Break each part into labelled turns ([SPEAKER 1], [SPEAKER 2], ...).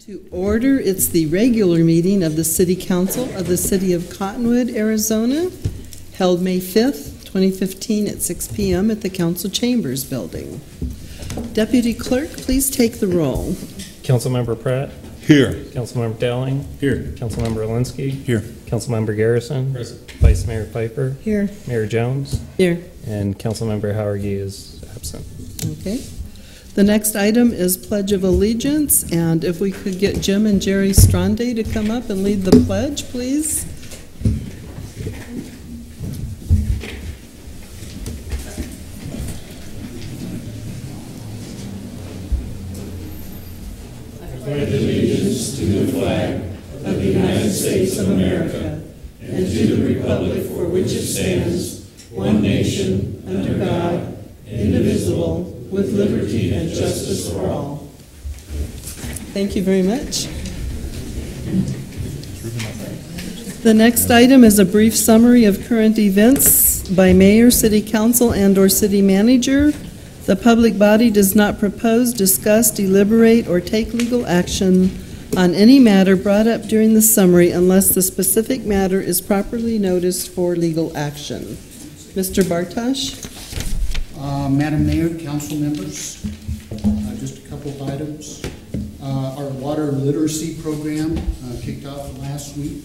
[SPEAKER 1] To order, it's the regular meeting of the City Council of the City of Cottonwood, Arizona, held May 5th, 2015 at 6 PM at the Council Chambers Building. Deputy Clerk, please take the roll.
[SPEAKER 2] Councilmember Pratt,
[SPEAKER 3] Here.
[SPEAKER 2] Councilmember Dowling,
[SPEAKER 3] Here.
[SPEAKER 2] Councilmember Elinski,
[SPEAKER 3] Here.
[SPEAKER 2] Councilmember Garrison, Vice Mayor Pfeifer,
[SPEAKER 1] Here.
[SPEAKER 2] Mayor Joens,
[SPEAKER 1] Here.
[SPEAKER 2] and Councilmember Jauregui is absent.
[SPEAKER 1] Okay. The next item is Pledge of Allegiance, and if we could get Jim and Jerry Stronde to come up and lead the pledge, please. under God, indivisible, with liberty and justice for all. Thank you very much. The next item is a brief summary of current events by mayor, city council, and/or city manager. The public body does not propose, discuss, deliberate, or take legal action on any matter brought up during the summary unless the specific matter is properly noticed for legal action. Mr. Bartosh?
[SPEAKER 4] Uh, Madam Mayor, council members, uh, just a couple of items. Uh, Our water literacy program uh, kicked off last week.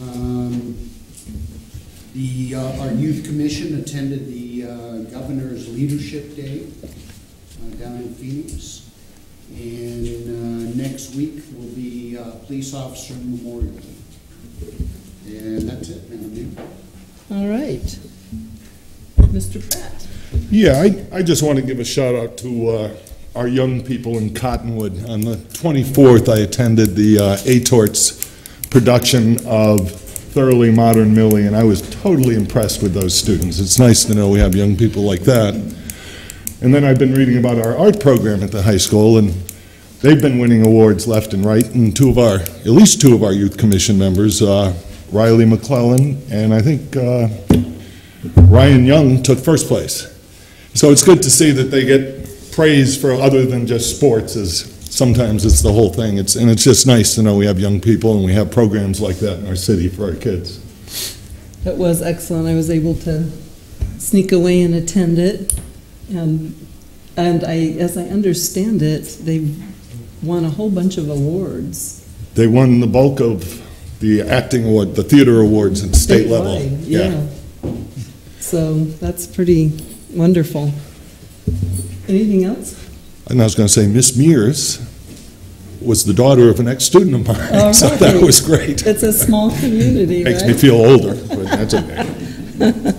[SPEAKER 4] Um, The, uh, our youth commission attended the uh, governor's leadership day uh, down in Phoenix. And uh, next week will be uh, police officer memorial. Day. And that's it, Madam Mayor.
[SPEAKER 1] All right. Mr. Pratt?
[SPEAKER 3] Yeah, I, I just want to give a shout out to uh, our young people in Cottonwood. On the 24th, I attended the uh, ATORT's production of Thoroughly Modern Millie, and I was totally impressed with those students. It's nice to know we have young people like that. And then I've been reading about our art program at the high school, and they've been winning awards left and right. And two of our, at least two of our youth commission members, uh, Riley McClellan, and I think uh, Ryan Young took first place. So it's good to see that they get praise for other than just sports, is sometimes it's the whole thing. It's, and it's just nice to know we have young people and we have programs like that in our city for our kids.
[SPEAKER 1] It was excellent. I was able to sneak away and attend it. And, and I, as I understand it, they won a whole bunch of awards.
[SPEAKER 3] They won the bulk of the acting award, the theater awards at state level.
[SPEAKER 1] statewide, Yeah. So that's pretty wonderful. Anything else?
[SPEAKER 3] And I was going to say, Miss Mears was the daughter of an ex-student of mine,
[SPEAKER 1] All
[SPEAKER 3] so that was great.
[SPEAKER 1] It's a small community,
[SPEAKER 3] Makes me
[SPEAKER 1] right?
[SPEAKER 3] feel older, but that's okay.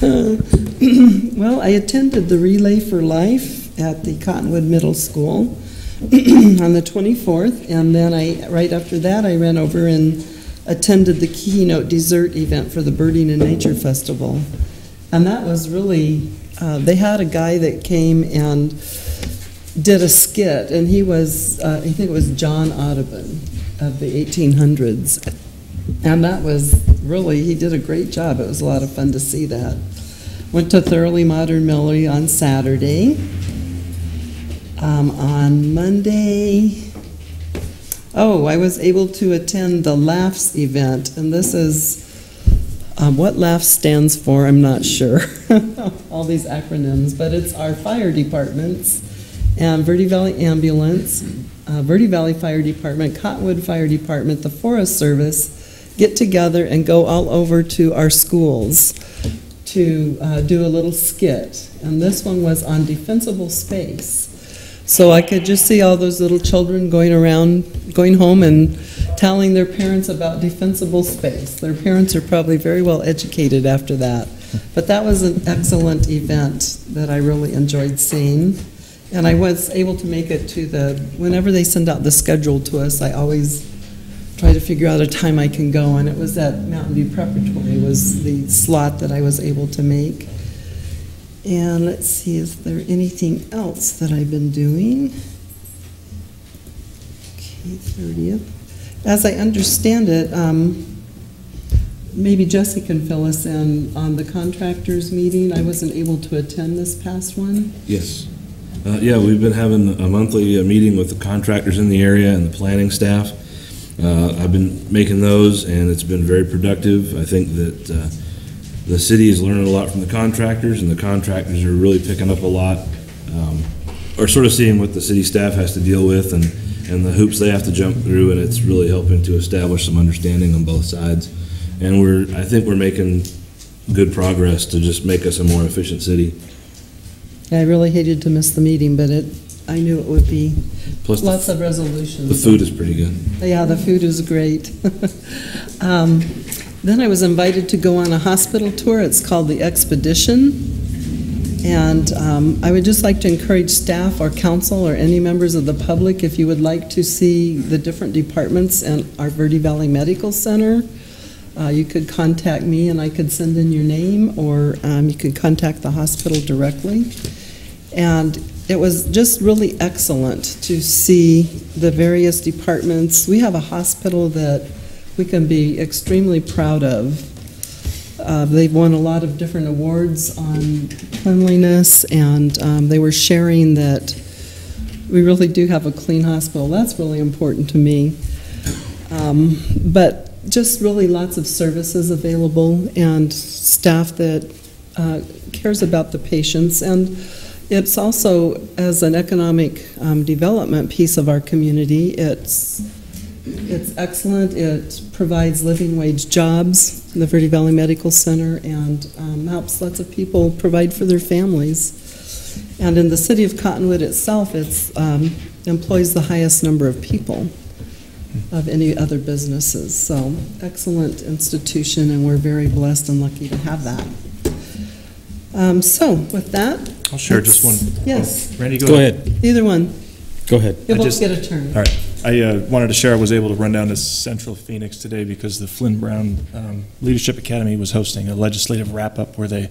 [SPEAKER 1] Well, I attended the Relay for Life at the Cottonwood Middle School on the 24th, and then I, right after that, I ran over and attended the keynote dessert event for the Birding and Nature Festival. And that was really, uh, they had a guy that came and did a skit, and he was, uh, I think it was John Audubon of the 1800s. And that was really, he did a great job. It was a lot of fun to see that. Went to Thoroughly Modern Millie on Saturday. Um, on Monday, oh, I was able to attend the Laughs event, and this is, um, what Laughs stands for, I'm not sure. All these acronyms, but it's our fire departments, and Verde Valley Ambulance, uh, Verde Valley Fire Department, Cottonwood Fire Department, the Forest Service, get together and go all over to our schools to uh, do a little skit. And this one was on defensible space. So I could just see all those little children going around, going home and telling their parents about defensible space. Their parents are probably very well educated after that. But that was an excellent event that I really enjoyed seeing. And I was able to make it to the, whenever they send out the schedule to us, I always try to figure out a time I can go, and it was at Mountain View Preparatory was the slot that I was able to make. And let's see, is there anything else that I've been doing? Okay, 30th. As I understand it, um, maybe Jesse can fill us in on the contractors meeting. I wasn't able to attend this past one.
[SPEAKER 5] Yes. Uh, yeah, we've been having a monthly uh, meeting with the contractors in the area and the planning staff. Uh, I've been making those, and it's been very productive. I think that uh, the city is learning a lot from the contractors, and the contractors are really picking up a lot, um, or sort of seeing what the city staff has to deal with and, and the hoops they have to jump through, and it's really helping to establish some understanding on both sides. And we're, I think we're making good progress to just make us a more efficient city.
[SPEAKER 1] I really hated to miss the meeting, but it, I knew it would be
[SPEAKER 5] Plus, the
[SPEAKER 1] lots of resolutions.
[SPEAKER 5] the food is pretty good.
[SPEAKER 1] Yeah, the food is great. Um, Then I was invited to go on a hospital tour. It's called the Expedition. And um, I would just like to encourage staff or council or any members of the public, if you would like to see the different departments in our Verde Valley Medical Center, uh, you could contact me and I could send in your name, or um, you could contact the hospital directly. And it was just really excellent to see the various departments. We have a hospital that we can be extremely proud of. Uh, They've won a lot of different awards on cleanliness, and um, they were sharing that we really do have a clean hospital. That's really important to me. Um, But just really lots of services available and staff that uh, cares about the patients. And it's also, as an economic um, development piece of our community, it's, it's excellent. It provides living wage jobs, in the Verde Valley Medical Center, and um, helps lots of people provide for their families. And in the city of Cottonwood itself, it's, um, employs the highest number of people of any other businesses. So excellent institution, and we're very blessed and lucky to have that. Um, So with that.
[SPEAKER 6] I'll share just one.
[SPEAKER 1] Yes,
[SPEAKER 6] Randy,
[SPEAKER 7] Go ahead,
[SPEAKER 1] either one.
[SPEAKER 7] go ahead.
[SPEAKER 1] You'll
[SPEAKER 6] I
[SPEAKER 1] both
[SPEAKER 6] just-
[SPEAKER 1] get a turn.
[SPEAKER 6] All right. I uh, wanted to share, I was able to run down to Central Phoenix today because the Flinn-Brown um, Leadership Academy was hosting a legislative wrap-up where they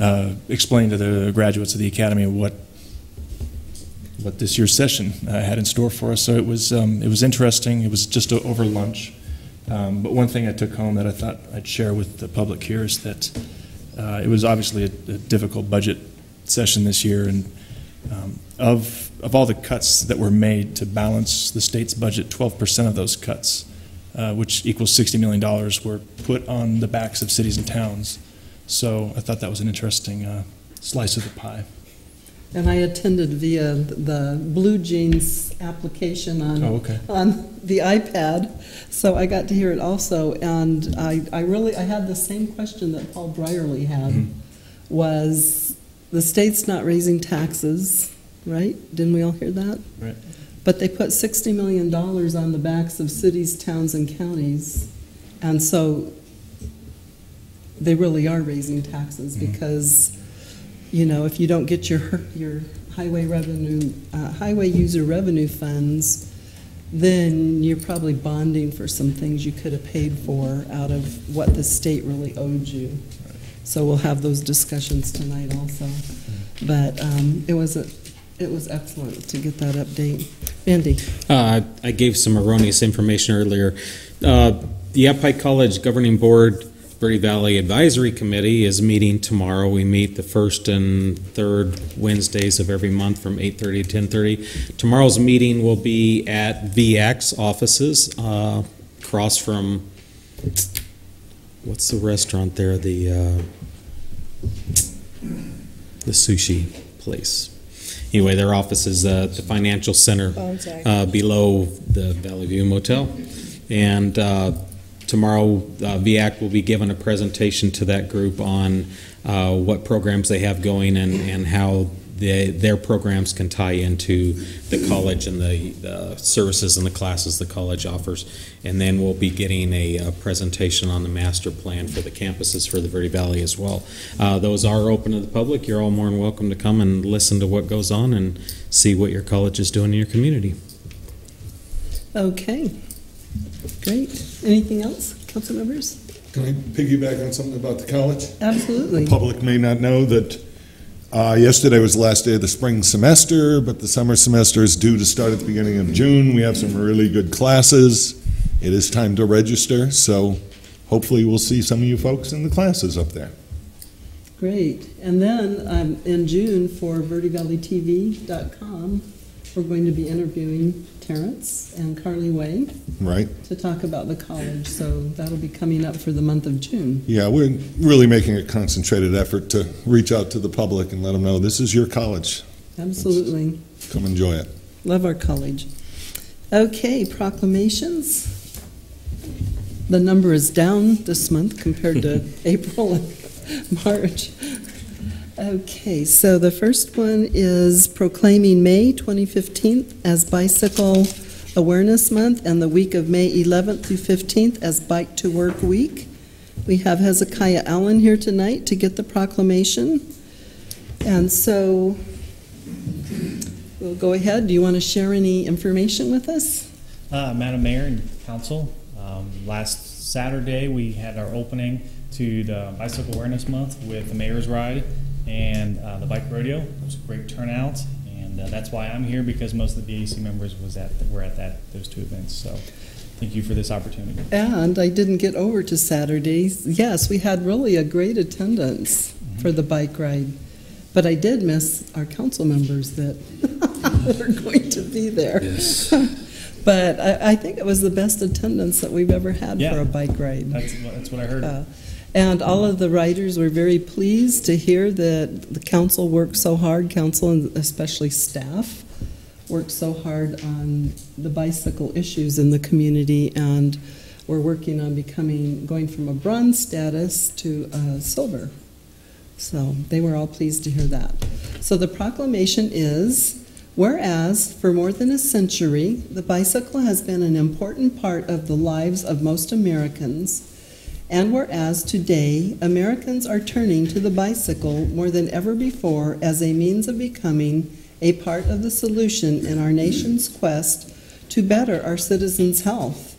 [SPEAKER 6] uh, explained to the graduates of the academy what what this year's session uh, had in store for us. So it was um, it was interesting. It was just over lunch. Um, but one thing I took home that I thought I'd share with the public here is that uh, it was obviously a, a difficult budget session this year, and um, of of all the cuts that were made to balance the state's budget, 12% of those cuts, uh, which equals $60 million, were put on the backs of cities and towns. So I thought that was an interesting uh, slice of the pie.
[SPEAKER 1] And I attended via the BlueJeans application on,
[SPEAKER 6] Oh, okay.
[SPEAKER 1] on the iPad, so I got to hear it also. And I, I really, I had the same question that Paul Brierly had,
[SPEAKER 6] Mhm.
[SPEAKER 1] was the state's not raising taxes, right? Didn't we all hear that?
[SPEAKER 6] Right.
[SPEAKER 1] But they put $60 million on the backs of cities, towns, and counties. And so they really are raising taxes
[SPEAKER 6] Mhm.
[SPEAKER 1] because, you know, if you don't get your, your highway revenue, uh, highway user revenue funds, then you're probably bonding for some things you could have paid for out of what the state really owed you. So we'll have those discussions tonight also. But um, it was, a it was excellent to get that update. Andy?
[SPEAKER 7] Uh, I gave some erroneous information earlier. Uh, The Yavapai College Governing Board Verde Valley Advisory Committee is meeting tomorrow. We meet the first and third Wednesdays of every month from 8:30 to 10:30. Tomorrow's meeting will be at VX offices, uh, across from, what's the restaurant there, the, uh, the sushi place. Anyway, their office is uh, the Financial Center uh, below the Valley View Motel. And uh, tomorrow, uh, VAC will be given a presentation to that group on uh, what programs they have going and, and how they, their programs can tie into the college and the, the services and the classes the college offers. And then we'll be getting a, uh presentation on the master plan for the campuses for the Verde Valley as well. Uh, those are open to the public. You're all more than welcome to come and listen to what goes on and see what your college is doing in your community.
[SPEAKER 1] Okay, great. Anything else, council members?
[SPEAKER 3] Can I piggyback on something about the college?
[SPEAKER 1] Absolutely.
[SPEAKER 3] The public may not know that uh, yesterday was the last day of the spring semester, but the summer semester is due to start at the beginning of June. We have some really good classes. It is time to register, so hopefully we'll see some of you folks in the classes up there.
[SPEAKER 1] Great. And then um, in June for verdevalleytv.com, we're going to be interviewing Terrence and Carly Way
[SPEAKER 3] Right?
[SPEAKER 1] to talk about the college. So that'll be coming up for the month of June.
[SPEAKER 3] Yeah, we're really making a concentrated effort to reach out to the public and let them know this is your college.
[SPEAKER 1] Absolutely.
[SPEAKER 3] Come enjoy it.
[SPEAKER 1] Love our college. Okay, proclamations. The number is down this month compared to April and March. Okay, so the first one is proclaiming May 2015 as Bicycle Awareness Month and the week of May 11th through 15th as Bike to Work Week. We have Hezekiah Allen here tonight to get the proclamation. And so we'll go ahead. Do you want to share any information with us?
[SPEAKER 8] Uh, Madam Mayor and Council, um, last Saturday we had our opening to the Bicycle Awareness Month with the Mayor's Ride and uh, the Bike Rodeo. It was a great turnout, and uh, that's why I'm here because most of the BAC members was at were at that those two events. So, thank you for this opportunity.
[SPEAKER 1] And I didn't get over to Saturdays. Yes, we had really a great attendance for the bike ride. But I did miss our council members that were going to be there.
[SPEAKER 5] Yes.
[SPEAKER 1] But I, I think it was the best attendance that we've ever had
[SPEAKER 8] Yeah.
[SPEAKER 1] for a bike ride.
[SPEAKER 8] That's what, that's what I heard.
[SPEAKER 1] Uh, And all of the writers were very pleased to hear that the council worked so hard, council and especially staff worked so hard on the bicycle issues in the community, and we're working on becoming, going from a bronze status to a silver. So they were all pleased to hear that. So the proclamation is, whereas for more than a century, the bicycle has been an important part of the lives of most Americans, and whereas today Americans are turning to the bicycle more than ever before as a means of becoming a part of the solution in our nation's quest to better our citizens' health,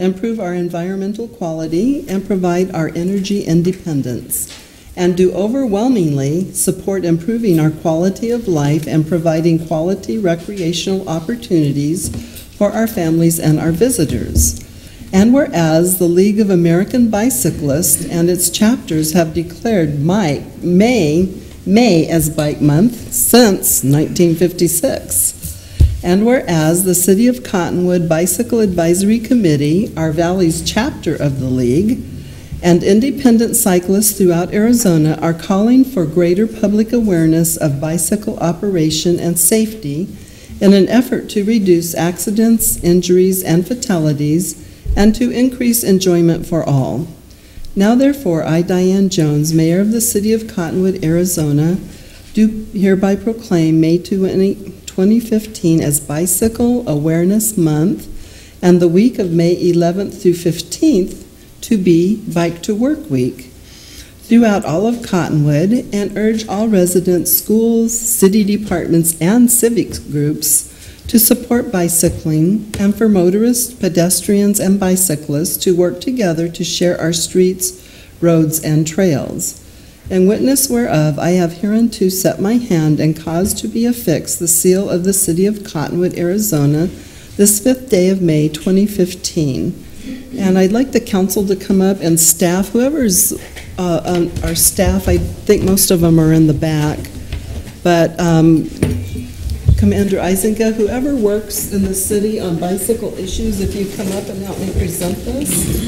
[SPEAKER 1] improve our environmental quality, and provide our energy independence, and do overwhelmingly support improving our quality of life and providing quality recreational opportunities for our families and our visitors. And whereas the League of American Bicyclists and its chapters have declared May, May as Bike Month since 1956. And whereas the City of Cottonwood Bicycle Advisory Committee, our Valley's chapter of the league, and independent cyclists throughout Arizona are calling for greater public awareness of bicycle operation and safety in an effort to reduce accidents, injuries, and fatalities, and to increase enjoyment for all. Now therefore, I, Diane Joens, Mayor of the City of Cottonwood, Arizona, do hereby proclaim May 20 2015 as Bicycle Awareness Month and the week of May 11th through 15th to be Bike to Work Week throughout all of Cottonwood and urge all residents, schools, city departments, and civic groups to support bicycling and for motorists, pedestrians, and bicyclists to work together to share our streets, roads, and trails. In witness whereof I have hereunto set my hand and caused to be affixed the seal of the city of Cottonwood, Arizona, this fifth day of May 2015. And I'd like the council to come up and staff, whoever's uh, on our staff, I think most of them are in the back, but um, Commander Eisenka, whoever works in the city on bicycle issues, if you come up and help me present this.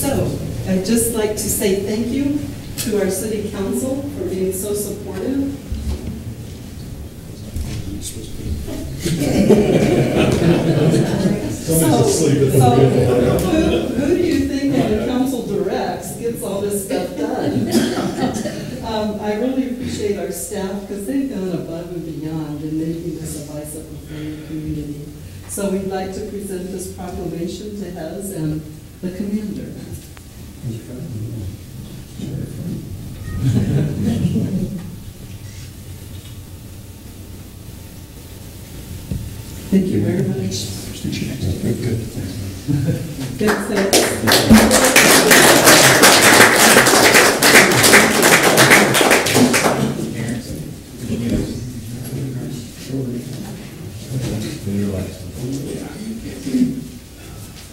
[SPEAKER 1] So, I'd just like to say thank you to our city council for being so supportive. So, so who, who do you think when the council directs gets all this stuff done? Um, I really appreciate our staff because they've gone above and beyond in making this a bicycle-friendly community. So we'd like to present this proclamation to Hez and the commander. Thank you very much. Good, thanks.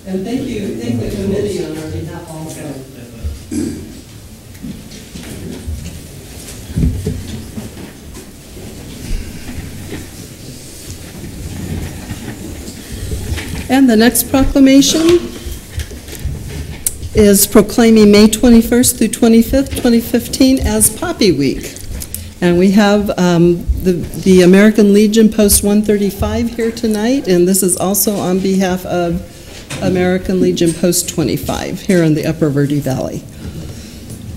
[SPEAKER 1] And thank you, thank the committee on our behalf also. And the next proclamation is proclaiming May 21st through 25th, 2015 as Poppy Week. And we have um, the the American Legion Post 135 here tonight, and this is also on behalf of American Legion Post 25 here in the Upper Verde Valley.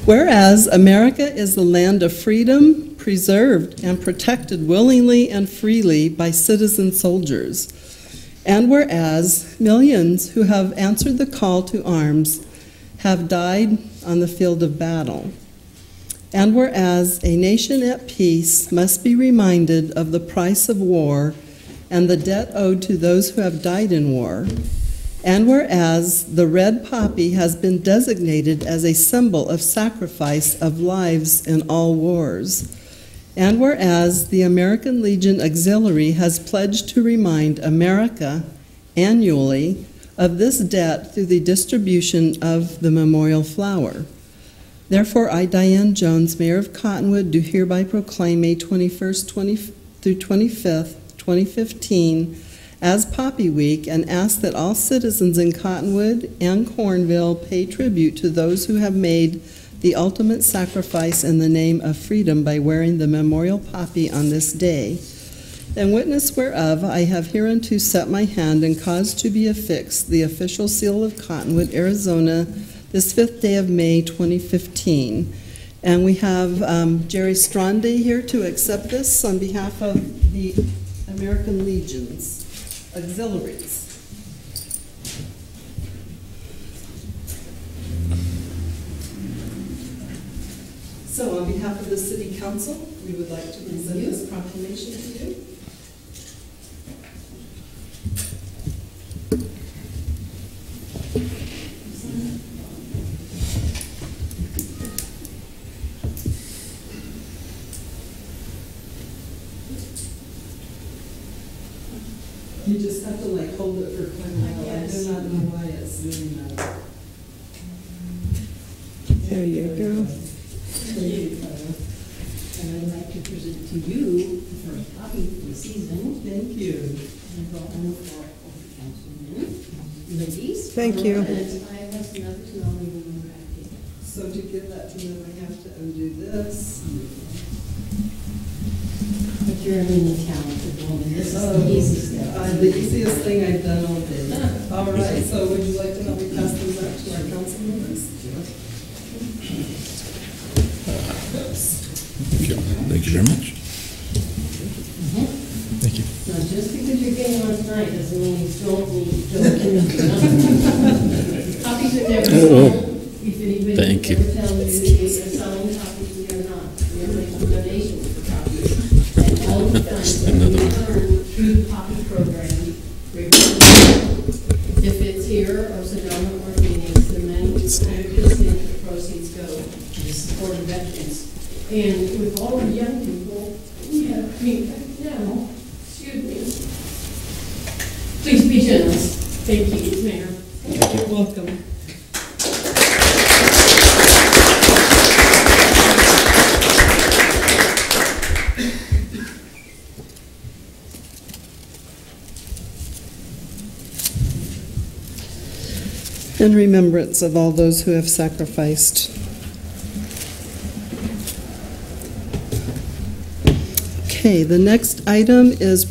[SPEAKER 1] Whereas America is the land of freedom, preserved and protected willingly and freely by citizen soldiers. And whereas millions who have answered the call to arms have died on the field of battle. And whereas a nation at peace must be reminded of the price of war and the debt owed to those who have died in war. And whereas the red poppy has been designated as a symbol of sacrifice of lives in all wars. And whereas the American Legion Auxiliary has pledged to remind America annually of this debt through the distribution of the memorial flower. Therefore, I, Diane Joens, Mayor of Cottonwood, do hereby proclaim May 21st 20 through 25th, 2015 as Poppy Week and ask that all citizens in Cottonwood and Cornville pay tribute to those who have made the ultimate sacrifice in the name of freedom by wearing the memorial poppy on this day. In witness whereof, I have hereunto set my hand and caused to be affixed the official seal of Cottonwood, Arizona, this fifth day of May 2015. And we have um, Jerry Stronde here to accept this on behalf of the American Legions Auxiliaries. So on behalf of the city council, we would like to present this proclamation to you. You just have to like hold it for quite a while. I do not know why it's doing that.
[SPEAKER 9] There you go.
[SPEAKER 10] And I'd like to you the first copy for the season.
[SPEAKER 1] Thank you.
[SPEAKER 10] And brought one for councilmen, ladies.
[SPEAKER 9] Thank you.
[SPEAKER 10] I have another to nominate in the packet.
[SPEAKER 1] So to give that to them, I have to undo this.
[SPEAKER 10] But you're a really talented woman. This is
[SPEAKER 1] Oh,
[SPEAKER 10] the easy step.
[SPEAKER 1] uh, The easiest thing I've done all day. All right, so would you like to help me pass those out to our council members?
[SPEAKER 5] Thank you. Thank you very much.
[SPEAKER 6] Thank you.
[SPEAKER 10] Now, just because you're getting one tonight doesn't mean you don't need, don't. Copies are never sold. If anybody
[SPEAKER 7] Thank you.
[SPEAKER 10] ever tells you they are selling copies, we are not. We are making donations for copies. And all the funds that we earn through the copy program, if it's here or Sedona or Phoenix, the money, hundred percent of the proceeds go to support the veterans. And with all the young people, we have, I mean, now, excuse me. Please be generous. Thank you, Mayor.
[SPEAKER 1] You're welcome. In remembrance of all those who have sacrificed. Okay, the next item is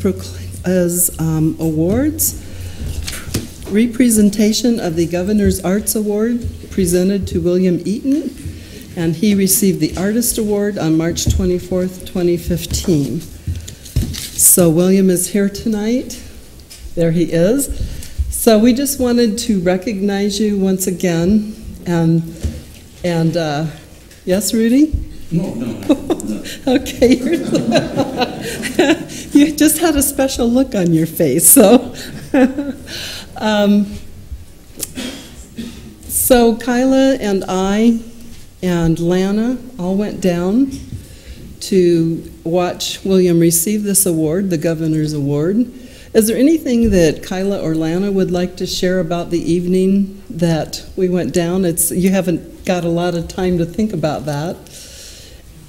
[SPEAKER 1] is um, awards. Representation of the Governor's Arts Award presented to William Eaton, and he received the Artist Award on March 24th, 2015. So William is here tonight. There he is. So we just wanted to recognize you once again, and, and, uh, yes, Rudy?
[SPEAKER 11] No, no, no.
[SPEAKER 1] Okay, you just had a special look on your face, so. um, so Kyla and I and Lana all went down to watch William receive this award, the Governor's Award. Is there anything that Kyla or Lana would like to share about the evening that we went down? It's you haven't got a lot of time to think about that.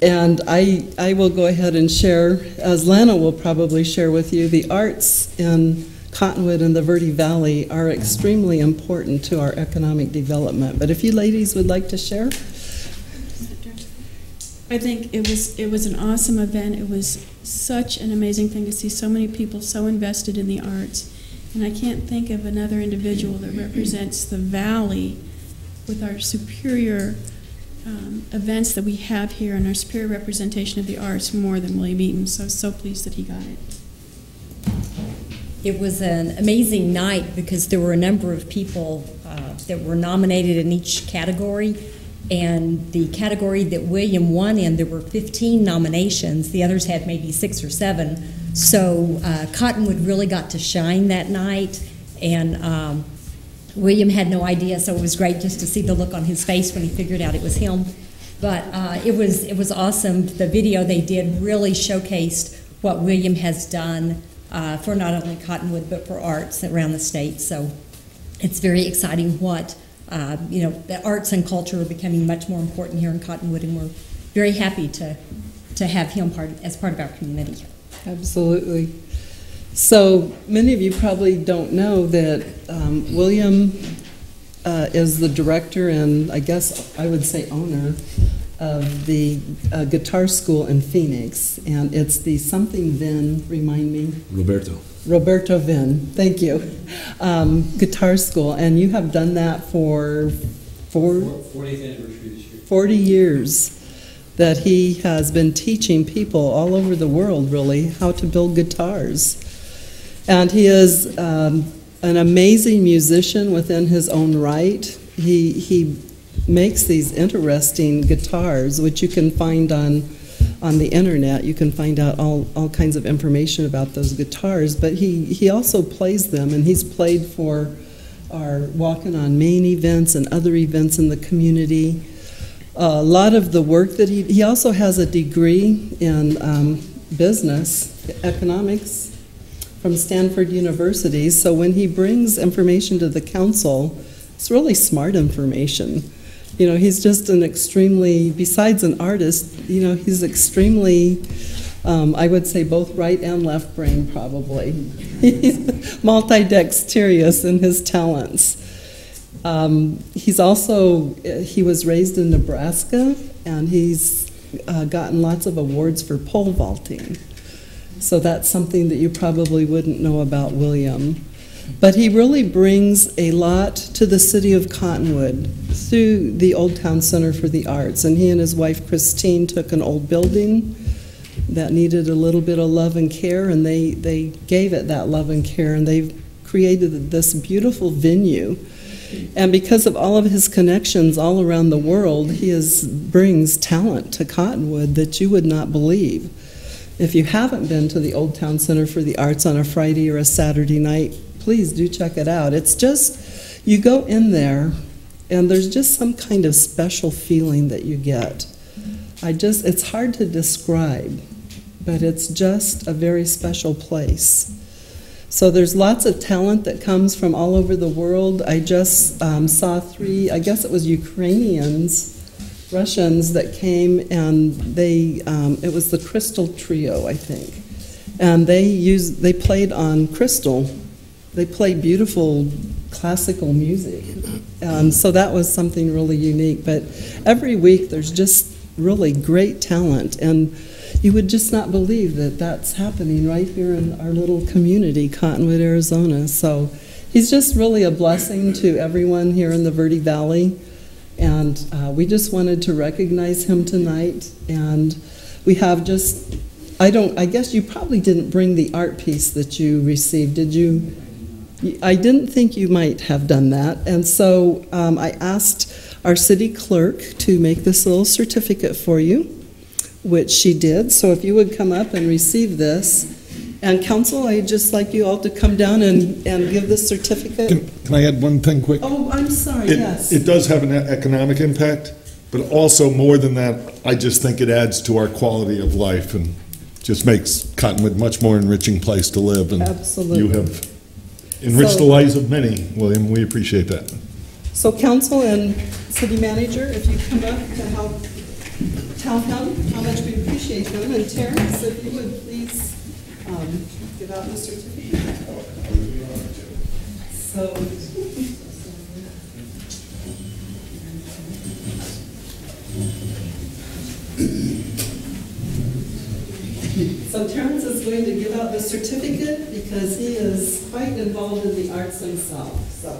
[SPEAKER 1] And I, I will go ahead and share, as Lana will probably share with you, the arts in Cottonwood and the Verde Valley are extremely important to our economic development. But if you ladies would like to share?
[SPEAKER 9] I think it was it was an awesome event. It was such an amazing thing to see so many people so invested in the arts. And I can't think of another individual that represents the valley with our superior um, events that we have here and our superior representation of the arts more than William Eaton. So so pleased that he got it.
[SPEAKER 11] It was an amazing night because there were a number of people uh, that were nominated in each category. And the category that William won in, there were 15 nominations. The others had maybe six or seven. So uh, Cottonwood really got to shine that night. And um, William had no idea, so it was great just to see the look on his face when he figured out it was him. But uh, it was it was awesome. The video they did really showcased what William has done uh, for not only Cottonwood but for arts around the state. So it's very exciting what uh, you know, the arts and culture are becoming much more important here in Cottonwood, and we're very happy to, to have him part, as part of our community.
[SPEAKER 1] Absolutely. So many of you probably don't know that um, William uh, is the director and I guess I would say owner of the uh, guitar school in Phoenix, and it's the something then, Remind me.
[SPEAKER 5] Roberto.
[SPEAKER 1] Roberto-Venn, thank you. Um, guitar school, and you have done that for four,
[SPEAKER 12] 40th anniversary this year.
[SPEAKER 1] 40 years that he has been teaching people all over the world, really, how to build guitars. And he is um, an amazing musician within his own right. He, he makes these interesting guitars, which you can find on on the internet. You can find out all, all kinds of information about those guitars, but he, he also plays them, and he's played for our Walking on Main events and other events in the community. a lot of the work that he, he also has a degree in um, business, economics from Stanford University, so when he brings information to the council, it's really smart information you know, he's just an extremely, besides an artist, you know, he's extremely, um, I would say both right and left brain probably. he's multidexterous in his talents. Um, he's also, he was raised in Nebraska and he's uh, gotten lots of awards for pole vaulting. So that's something that you probably wouldn't know about William. But he really brings a lot to the city of Cottonwood through the Old Town Center for the Arts. And he and his wife Christine took an old building that needed a little bit of love and care, and they, they gave it that love and care, and they've created this beautiful venue. And because of all of his connections all around the world, he is, brings talent to Cottonwood that you would not believe. If you haven't been to the Old Town Center for the Arts on a Friday or a Saturday night, please do check it out. It's just, you go in there, and there's just some kind of special feeling that you get. I just, it's hard to describe, but it's just a very special place. So there's lots of talent that comes from all over the world. I just um, saw three, I guess it was Ukrainians, Russians that came, and they, um, it was the Crystal Trio, I think. And they used, they played on crystal they play beautiful classical music. Um, so that was something really unique. But every week there's just really great talent. And you would just not believe that that's happening right here in our little community, Cottonwood, Arizona. So he's just really a blessing to everyone here in the Verde Valley. And uh, we just wanted to recognize him tonight. And we have just, I don't, I guess you probably didn't bring the art piece that you received, did you? I didn't think you might have done that, and so um, I asked our city clerk to make this little certificate for you which she did. So if you would come up and receive this. And council, I'd just like you all to come down and, and give this certificate.
[SPEAKER 3] Can can I add one thing quick?
[SPEAKER 1] Oh, I'm sorry,
[SPEAKER 3] It-
[SPEAKER 1] yes.
[SPEAKER 3] It does have an economic impact, but also more than that, I just think it adds to our quality of life and just makes Cottonwood much more enriching place to live. And
[SPEAKER 1] Absolutely.
[SPEAKER 3] you have enriched the lives of many, William. We appreciate that.
[SPEAKER 1] So council and city manager, if you come up to help tell him how much we appreciate him, and Terrence, if you would please um, give out the certificate. So. So Terrence is going to give out the certificate because he is quite involved in the arts himself, so.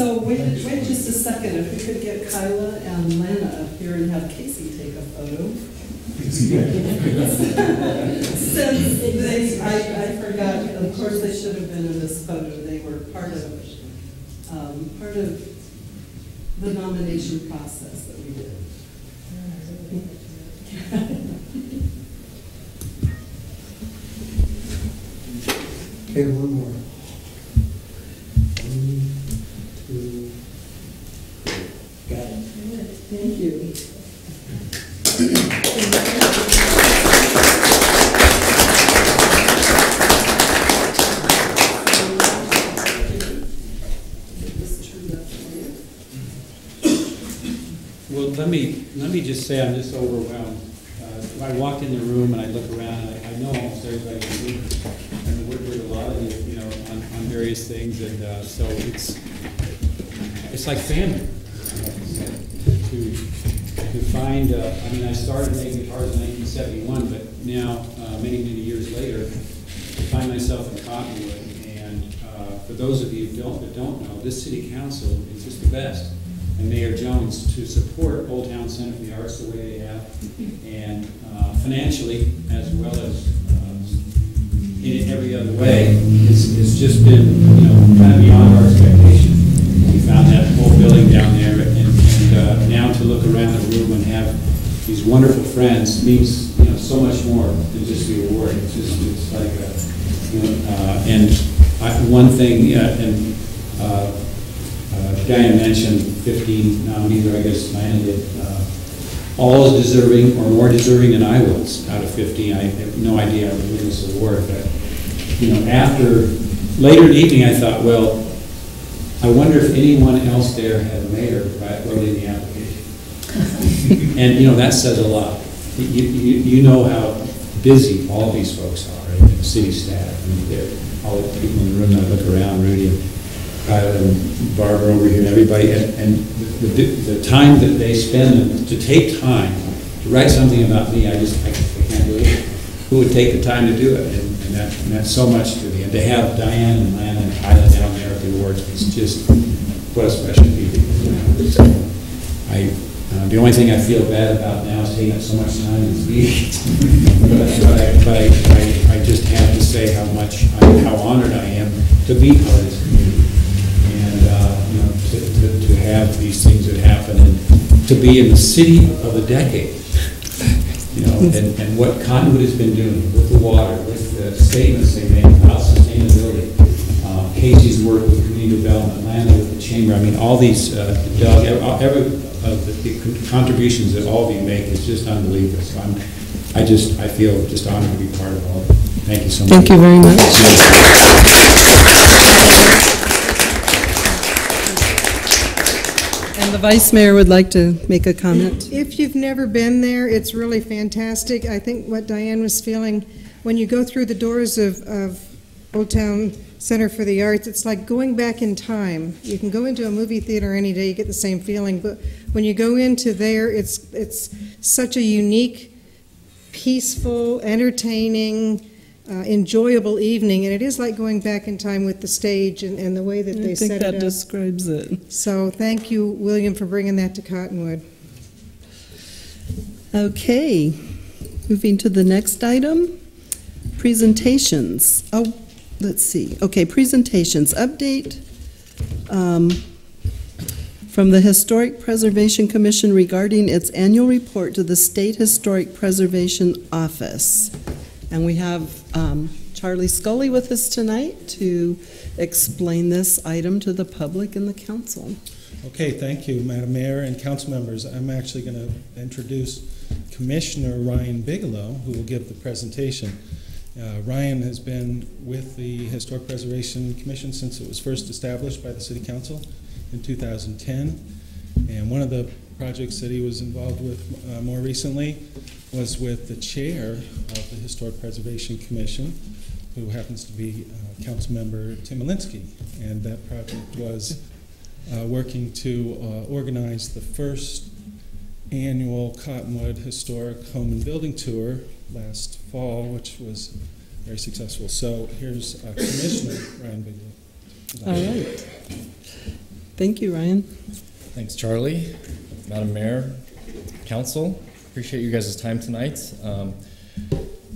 [SPEAKER 1] So wait, wait just a second, if we could get Kyla and Lana up here and have Casey take a photo. Since they, I, I forgot, of course, they should have been in this photo, they were part of, um, part of the nomination process that we did.
[SPEAKER 13] Okay, one more.
[SPEAKER 12] Just say I'm just overwhelmed. Uh, I walk in the room and I look around, I, I know almost everybody in the room, with a lot of you, you know, on, on various things, and, uh, so it's, it's like family. To, to find, uh, I mean, I started making guitars in nineteen seventy-one, but now, uh, many, many years later, to find myself in Cottonwood, and, uh, for those of you who don't, that don't know, this city council is just the best. And Mayor Joens to support Old Town Center for the Arts the way they have, and, uh, financially, as well as, uh, in every other way, it's, it's just been, you know, kind of beyond our expectation. We found that whole building down there, and, and uh, now to look around the room and have these wonderful friends means, you know, so much more than just the award. It's just, it's like, a, you know, uh, and I, one thing, and, uh, Diane mentioned fifteen nominees, or I guess Diana did, uh, all is deserving, or more deserving than I was out of 15. I have no idea I would win this award, but, you know, after, later in the evening, I thought, well, I wonder if anyone else there had a mayor right, wrote in the application. And, you know, that says a lot. You, you, you know how busy all these folks are, and the city staff, and they're, all the people in the room, I look around, Rudy and and Barbara over here, and everybody, and, and the, the, the time that they spend, to take time to write something about me, I just, I I can't believe it. Who would take the time to do it? And and that, that's so much to me. And to have Diane and Lana and Kyla down there at the awards, it's just, what a special. So, I, uh, the only thing I feel bad about now is taking up so much time in speaking. But but I, but I, I- I just have to say how much, I- how honored I am to be part of this community. And, uh, you know, to, to, have these things that happen and to be in the city of the decade. You know, and, and what Cottonwood has been doing with the water, with the statements they made about sustainability, uh, Casey's work with community development, Lana with the chamber, I mean, all these, uh, Doug, every, every of the the contributions that all of you make is just unbelievable. So I'm, I just, I feel just honored to be part of all of it. Thank you so much.
[SPEAKER 1] Thank you very much. The vice mayor would like to make a comment.
[SPEAKER 14] If you've never been there, it's really fantastic. I think what Diane was feeling, when you go through the doors of, of Old Town Center for the Arts, it's like going back in time. You can go into a movie theater any day, you get the same feeling, but when you go into there, it's, it's such a unique, peaceful, entertaining, uh, enjoyable evening, and it is like going back in time with the stage and, and the way that they
[SPEAKER 1] I think
[SPEAKER 14] set
[SPEAKER 1] that
[SPEAKER 14] it up.
[SPEAKER 1] describes it.
[SPEAKER 14] So thank you, William, for bringing that to Cottonwood.
[SPEAKER 1] Okay, moving to the next item, presentations. Oh, let's see. Okay, presentations. Update um, from the Historic Preservation Commission regarding its annual report to the State Historic Preservation Office. And we have um, Charlie Scully with us tonight to explain this item to the public and the council.
[SPEAKER 15] Okay, thank you, Madam Mayor and council members. I'm actually going to introduce Commissioner Ryan Bigelow, who will give the presentation. Uh, Ryan has been with the Historic Preservation Commission since it was first established by the City Council in 2010. And one of the projects that he was involved with uh, more recently was with the chair of the Historic Preservation Commission, who happens to be uh, Councilmember Tim Elinski. And that project was uh, working to uh, organize the first annual Cottonwood Historic Home and Building Tour last fall, which was very successful. So here's uh, Commissioner Ryan Bigelow.
[SPEAKER 1] All right. Thank you, Ryan.
[SPEAKER 16] Thanks, Charlie. Madam Mayor, Council, appreciate you guys' time tonight. Um,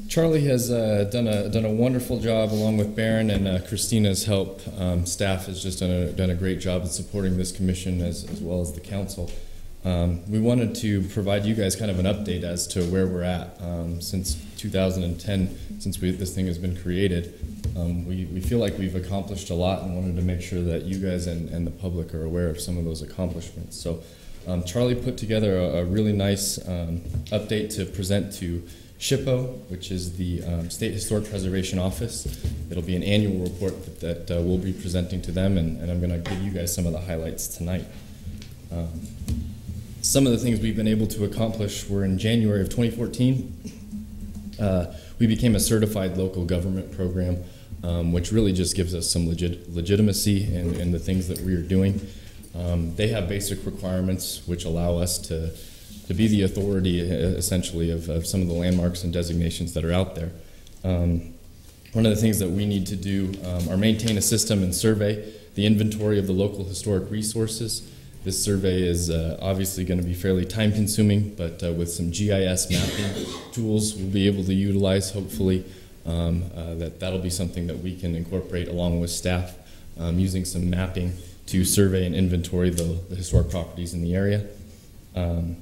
[SPEAKER 16] Charlie has uh, done a done a wonderful job along with Berrin and uh, Christina's help. Um, staff has just done a done a great job in supporting this commission as, as well as the council. Um, we wanted to provide you guys kind of an update as to where we're at um, since 2010, since we, this thing has been created. Um, we, we feel like we've accomplished a lot and wanted to make sure that you guys and, and the public are aware of some of those accomplishments. So um, Charlie put together a, a really nice um, update to present to SHPO, which is the um, State Historic Preservation Office. It'll be an annual report that, that uh, we'll be presenting to them, and, and I'm going to give you guys some of the highlights tonight. Um, some of the things we've been able to accomplish were in January of 2014. Uh, we became a certified local government program, um, which really just gives us some legit, legitimacy in, in the things that we are doing. Um, they have basic requirements which allow us to, to be the authority, uh, essentially, of, of some of the landmarks and designations that are out there. Um, one of the things that we need to do um, are maintain a system and survey the inventory of the local historic resources. This survey is uh, obviously going to be fairly time consuming, but uh, with some GIS mapping tools we'll be able to utilize, hopefully, um, uh, that that'll be something that we can incorporate along with staff um, using some mapping to survey and inventory the, the historic properties in the area. Um,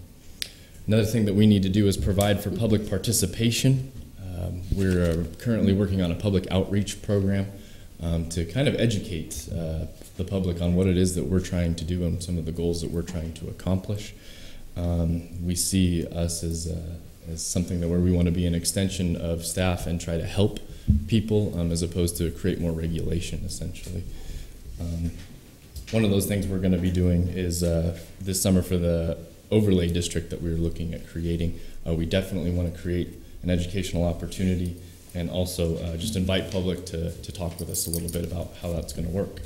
[SPEAKER 16] another thing that we need to do is provide for public participation. Um, we're uh, currently working on a public outreach program um, to kind of educate uh, the public on what it is that we're trying to do and some of the goals that we're trying to accomplish. Um, we see us as, uh, as something that where we want to be an extension of staff and try to help people um, as opposed to create more regulation, essentially. One of those things we're going to be doing is uh, this summer for the overlay district that we are looking at creating. Uh, we definitely want to create an educational opportunity and also uh, just invite public to, to talk with us a little bit about how that's going to work.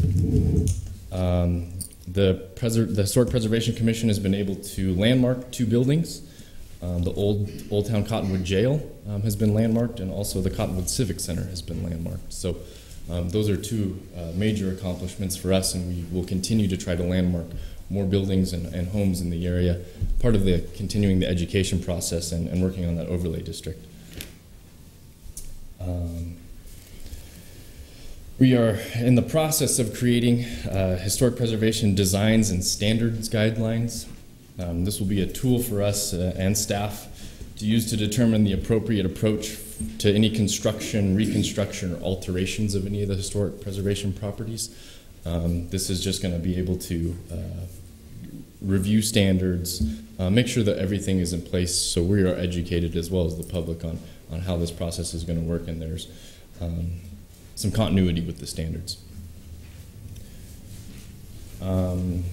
[SPEAKER 16] Um, the, the Historic Preservation Commission has been able to landmark two buildings. Um, the old Old Town Cottonwood Jail um, has been landmarked, and also the Cottonwood Civic Center has been landmarked. So um, those are two uh, major accomplishments for us, and we will continue to try to landmark more buildings and, and homes in the area, part of the continuing the education process and, and working on that overlay district. Um, we are in the process of creating uh, historic preservation designs and standards guidelines. Um, this will be a tool for us uh, and staff to use to determine the appropriate approach to any construction, reconstruction, or alterations of any of the historic preservation properties. Um, this is just going to be able to uh, review standards, uh, make sure that everything is in place so we are educated as well as the public on, on how this process is going to work and there's um, some continuity with the standards. Um,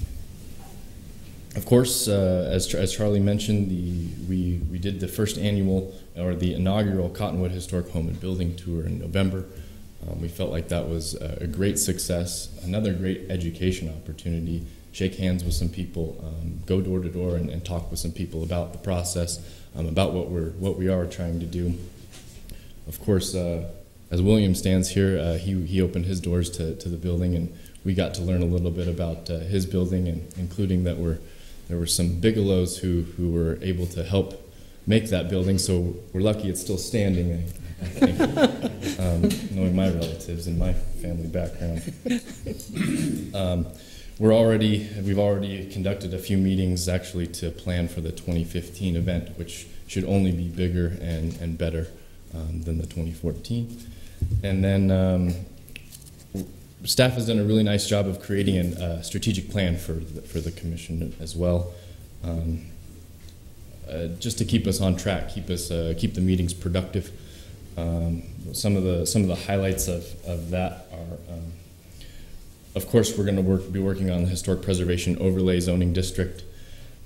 [SPEAKER 16] of course, uh, as, as Charlie mentioned, the, we, we did the first annual or the inaugural Cottonwood Historic Home and Building Tour in November. Um, we felt like that was a, great success, another great education opportunity. Shake hands with some people, um, go door to door, and, and, talk with some people about the process, um, about what we're what we are trying to do. Of course, uh, as William stands here, uh, he, he opened his doors to, to the building, and we got to learn a little bit about uh, his building, and including that we're, there were some Bigelows who, who were able to help make that building, so we're lucky it's still standing, I, think, um, knowing my relatives and my family background. Um, we're already, we've already conducted a few meetings actually to plan for the 2015 event, which should only be bigger and, and better um, than the 2014. And then um, staff has done a really nice job of creating a uh, strategic plan for the, for the commission as well, um, uh, just to keep us on track, keep us uh, keep the meetings productive. Um, some of the some of the highlights of, of that are, um, of course, we're going to work, be working on the historic preservation overlay zoning district,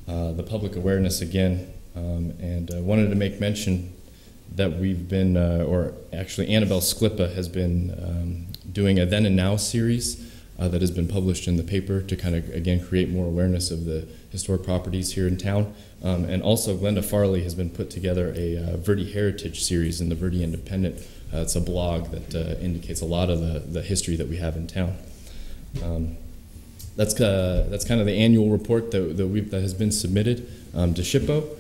[SPEAKER 16] uh, the public awareness again, um, and I wanted to make mention that we've been, uh, or actually Annabelle Sklippa has been um, doing a Then and Now series uh, that has been published in the paper to kind of, again, create more awareness of the historic properties here in town. Um, and also, Glenda Farley has been put together a uh, Heritage series in the Verde Independent. Uh, it's a blog that uh, indicates a lot of the, the history that we have in town. Um, that's, uh, that's kind of the annual report that, that, we've, that has been submitted um, to SHPO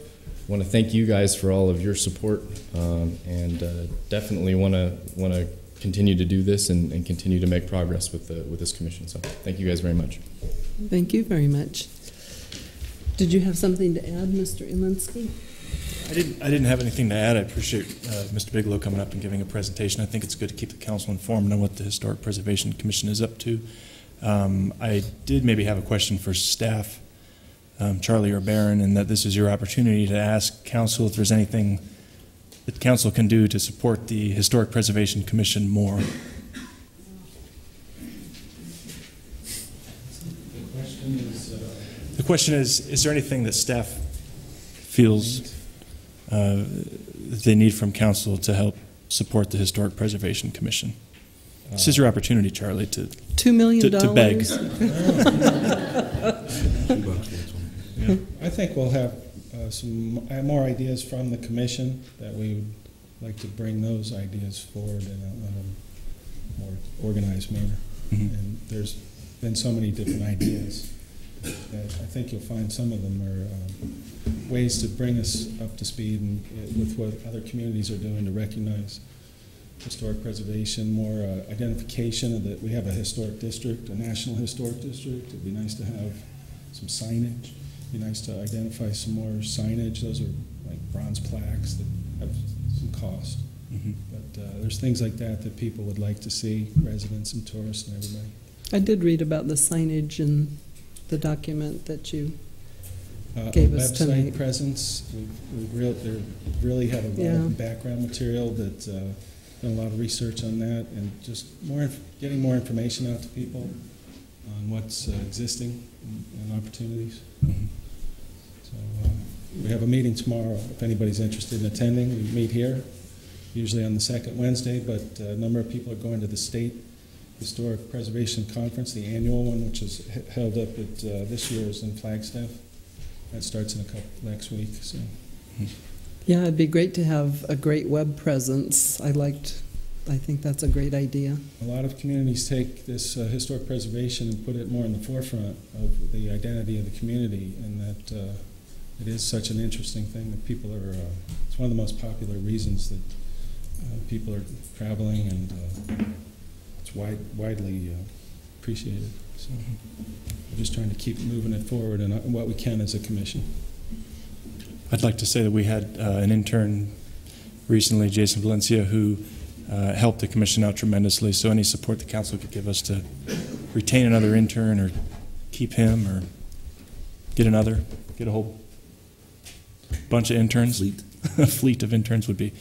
[SPEAKER 16] want to thank you guys for all of your support, um, and uh, definitely want to want to continue to do this and, and, continue to make progress with the with this commission. So thank you guys very much.
[SPEAKER 1] Thank you very much. Did you have something to add, Mr. Elinski?
[SPEAKER 6] I didn't, I didn't have anything to add. I appreciate uh, Mr. Bigelow coming up and giving a presentation. I think it's good to keep the council informed on what the Historic Preservation Commission is up to. Um, I did maybe have a question for staff um, Charlie or Berrin, and that this is your opportunity to ask council if there's anything that council can do to support the Historic Preservation Commission more.
[SPEAKER 12] The question is. Uh,
[SPEAKER 6] the question is: Is there anything that staff feels uh, they need from council to help support the Historic Preservation Commission? This is your opportunity, Charlie, to
[SPEAKER 1] two million
[SPEAKER 6] to, to beg.
[SPEAKER 15] I think we'll have uh, some uh, more ideas from the commission that we would like to bring those ideas forward in a, a more organized manner. Mm-hmm. And there's been so many different ideas that I think you'll find some of them are um, ways to bring us up to speed and, uh, with what other communities are doing to recognize historic preservation, more uh, identification of that we have a historic district, a national historic district. It'd be nice to have some signage be nice to identify some more signage. Those are like bronze plaques that have some cost. Mm-hmm. But uh, there's things like that that people would like to see, residents and tourists and everybody.
[SPEAKER 1] I did read about the signage in the document that you uh, gave us
[SPEAKER 15] website
[SPEAKER 1] tonight.
[SPEAKER 15] presence. We, we really, really have a lot yeah. of background material that uh, done a lot of research on that, and just more getting more information out to people on what's uh, existing and, and opportunities. Mm-hmm. So uh, we have a meeting tomorrow. If anybody's interested in attending, we meet here, usually on the second Wednesday, but uh, a number of people are going to the State Historic Preservation Conference, the annual one, which is held up at uh, this year's in Flagstaff. That starts in a couple next week. So.
[SPEAKER 1] Yeah, it'd be great to have a great web presence. I liked I think that's a great idea.
[SPEAKER 15] A lot of communities take this uh, historic preservation and put it more in the forefront of the identity of the community, and that uh, it is such an interesting thing that people are. Uh, it's one of the most popular reasons that uh, people are traveling, and uh, it's wide, widely uh, appreciated. So we're just trying to keep moving it forward and what we can as a commission.
[SPEAKER 6] I'd like to say that we had an intern recently, Jason Valencia, who uh, helped the commission out tremendously. So any support the council could give us to retain another intern or keep him or get another, get a whole bunch of interns.
[SPEAKER 5] Fleet.
[SPEAKER 6] a fleet of interns would be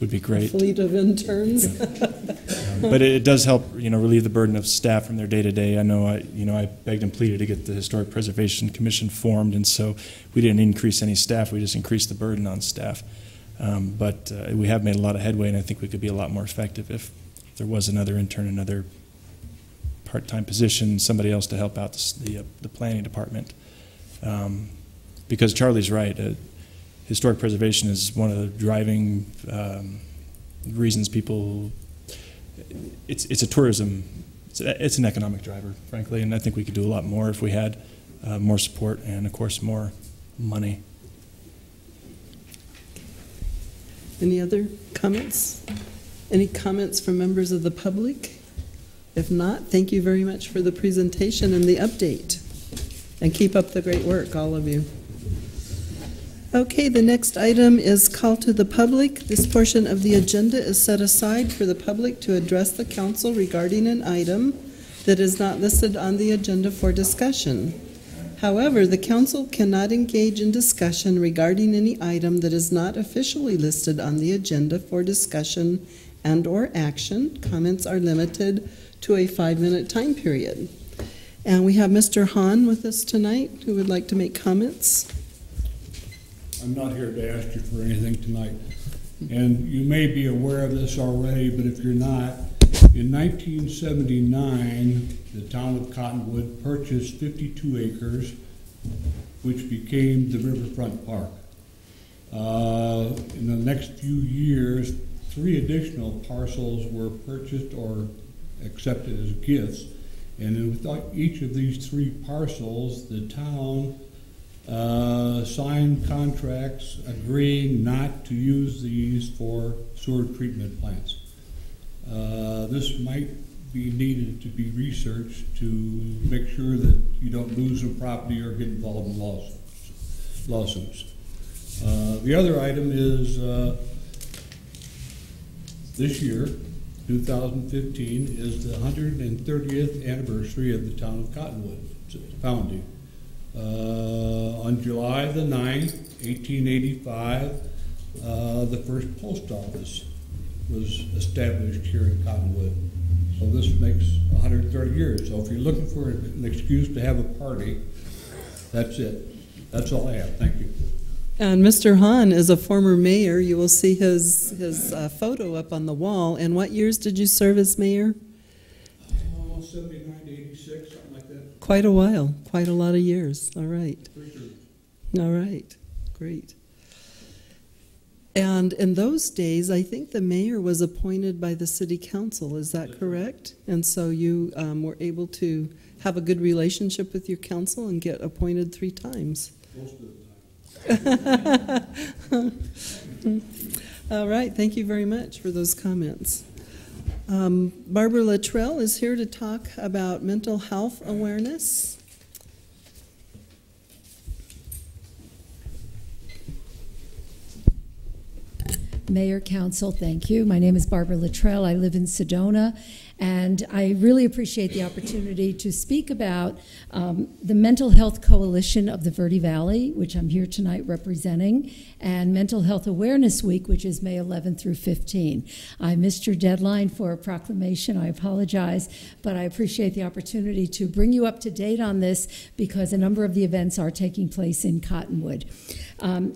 [SPEAKER 6] would be great.
[SPEAKER 1] A fleet of interns.
[SPEAKER 6] but it, it, does help, you know, relieve the burden of staff from their day to day. I know, I, you know, I begged and pleaded to get the Historic Preservation Commission formed, and so we didn't increase any staff. We just increased the burden on staff. Um, but uh, we have made a lot of headway, and I think we could be a lot more effective if there was another intern, another part-time position, somebody else to help out the, the, uh, the planning department. Um, because Charlie's right, uh, historic preservation is one of the driving um, reasons people it's, it's a tourism, it's, a, it's an economic driver, frankly, and I think we could do a lot more if we had uh, more support and, of course, more money.
[SPEAKER 1] Any other comments? Any comments from members of the public? If not, thank you very much for the presentation and the update. And keep up the great work, all of you. Okay, the next item is call to the public. This portion of the agenda is set aside for the public to address the council regarding an item that is not listed on the agenda for discussion. However, the council cannot engage in discussion regarding any item that is not officially listed on the agenda for discussion and/or action. Comments are limited to a five-minute time period. And we have Mr. Hahn with us tonight, who would like to make comments.
[SPEAKER 17] I'm not here to ask you for anything tonight. And you may be aware of this already, but if you're not, in 1979, the town of Cottonwood purchased 52 acres, which became the Riverfront Park. Uh, in the next few years, three additional parcels were purchased or accepted as gifts. And with each of these three parcels, the town uh, signed contracts agreeing not to use these for sewer treatment plants. Uh, this might be needed to be researched to make sure that you don't lose some property or get involved in lawsuits. lawsuits. Uh, the other item is uh, this year, 2015, is the 130th anniversary of the town of Cottonwood founding. Uh, on July the 9th, 1885, uh, the first post office was established here in Cottonwood. So this makes 130 years. So if you're looking for an excuse to have a party, that's it. That's all I have. Thank you.
[SPEAKER 1] And Mr. Hahn is a former mayor. You will see his, his uh, photo up on the wall. And what years did you serve as mayor?
[SPEAKER 17] Oh, 79 to 86, something like that.
[SPEAKER 1] Quite a while, quite a lot of years. All right. All right, great. And in those days, I think the mayor was appointed by the city council, is that correct? And so you um, were able to have a good relationship with your council and get appointed three times?
[SPEAKER 17] Most of the time.
[SPEAKER 1] All right, thank you very much for those comments. Um, Barbara Luttrell is here to talk about mental health awareness.
[SPEAKER 18] Mayor, Council, thank you. My name is Barbara Luttrell. I live in Sedona, and I really appreciate the opportunity to speak about um, the Mental Health Coalition of the Verde Valley, which I'm here tonight representing, and Mental Health Awareness Week, which is May 11 through 15. I missed your deadline for a proclamation. I apologize, but I appreciate the opportunity to bring you up to date on this because a number of the events are taking place in Cottonwood. Um,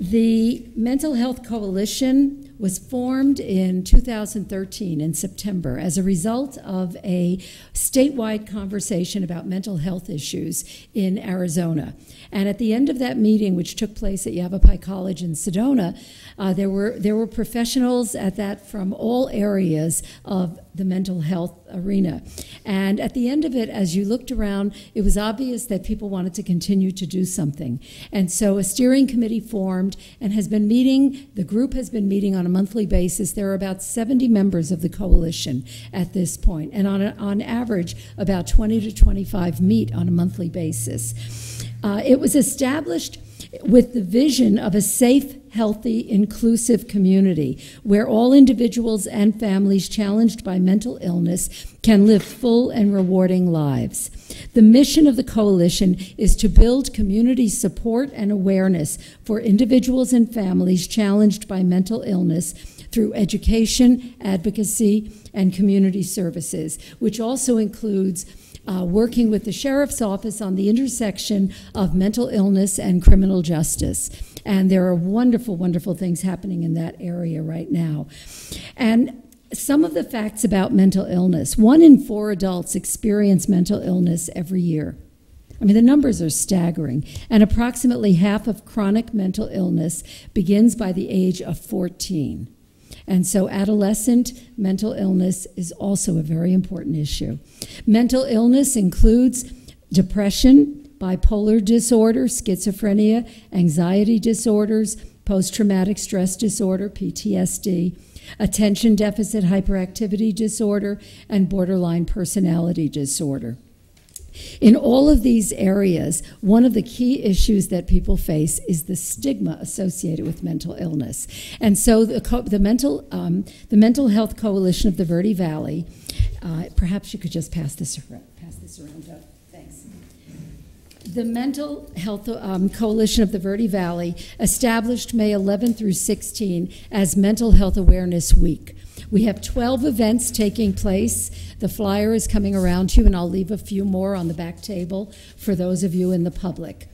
[SPEAKER 18] the Mental Health Coalition was formed in 2013 in September as a result of a statewide conversation about mental health issues in Arizona. And at the end of that meeting, which took place at Yavapai College in Sedona, uh, there were there were professionals at that from all areas of the mental health arena. And at the end of it, as you looked around, it was obvious that people wanted to continue to do something. And so a steering committee formed and has been meeting. The group has been meeting on a monthly basis. There are about 70 members of the coalition at this point, and on a, on average, about 20 to 25 meet on a monthly basis. Uh, it was established with the vision of a safe, healthy, inclusive community where all individuals and families challenged by mental illness can live full and rewarding lives. The mission of the coalition is to build community support and awareness for individuals and families challenged by mental illness through education, advocacy, and community services, which also includes uh, working with the sheriff's office on the intersection of mental illness and criminal justice. And there are wonderful, wonderful things happening in that area right now. And some of the facts about mental illness one in four adults experience mental illness every year. I mean, the numbers are staggering. And approximately half of chronic mental illness begins by the age of 14. And so, adolescent mental illness is also a very important issue. Mental illness includes depression, bipolar disorder, schizophrenia, anxiety disorders, post traumatic stress disorder, PTSD, attention deficit hyperactivity disorder, and borderline personality disorder. In all of these areas, one of the key issues that people face is the stigma associated with mental illness. And so the, the, mental, um, the Mental Health Coalition of the Verde Valley, uh, perhaps you could just pass this, pass this around, Doug. Thanks. The Mental Health um, Coalition of the Verde Valley established May 11 through 16 as Mental Health Awareness Week. We have 12 events taking place. The flyer is coming around to you, and I'll leave a few more on the back table for those of you in the public.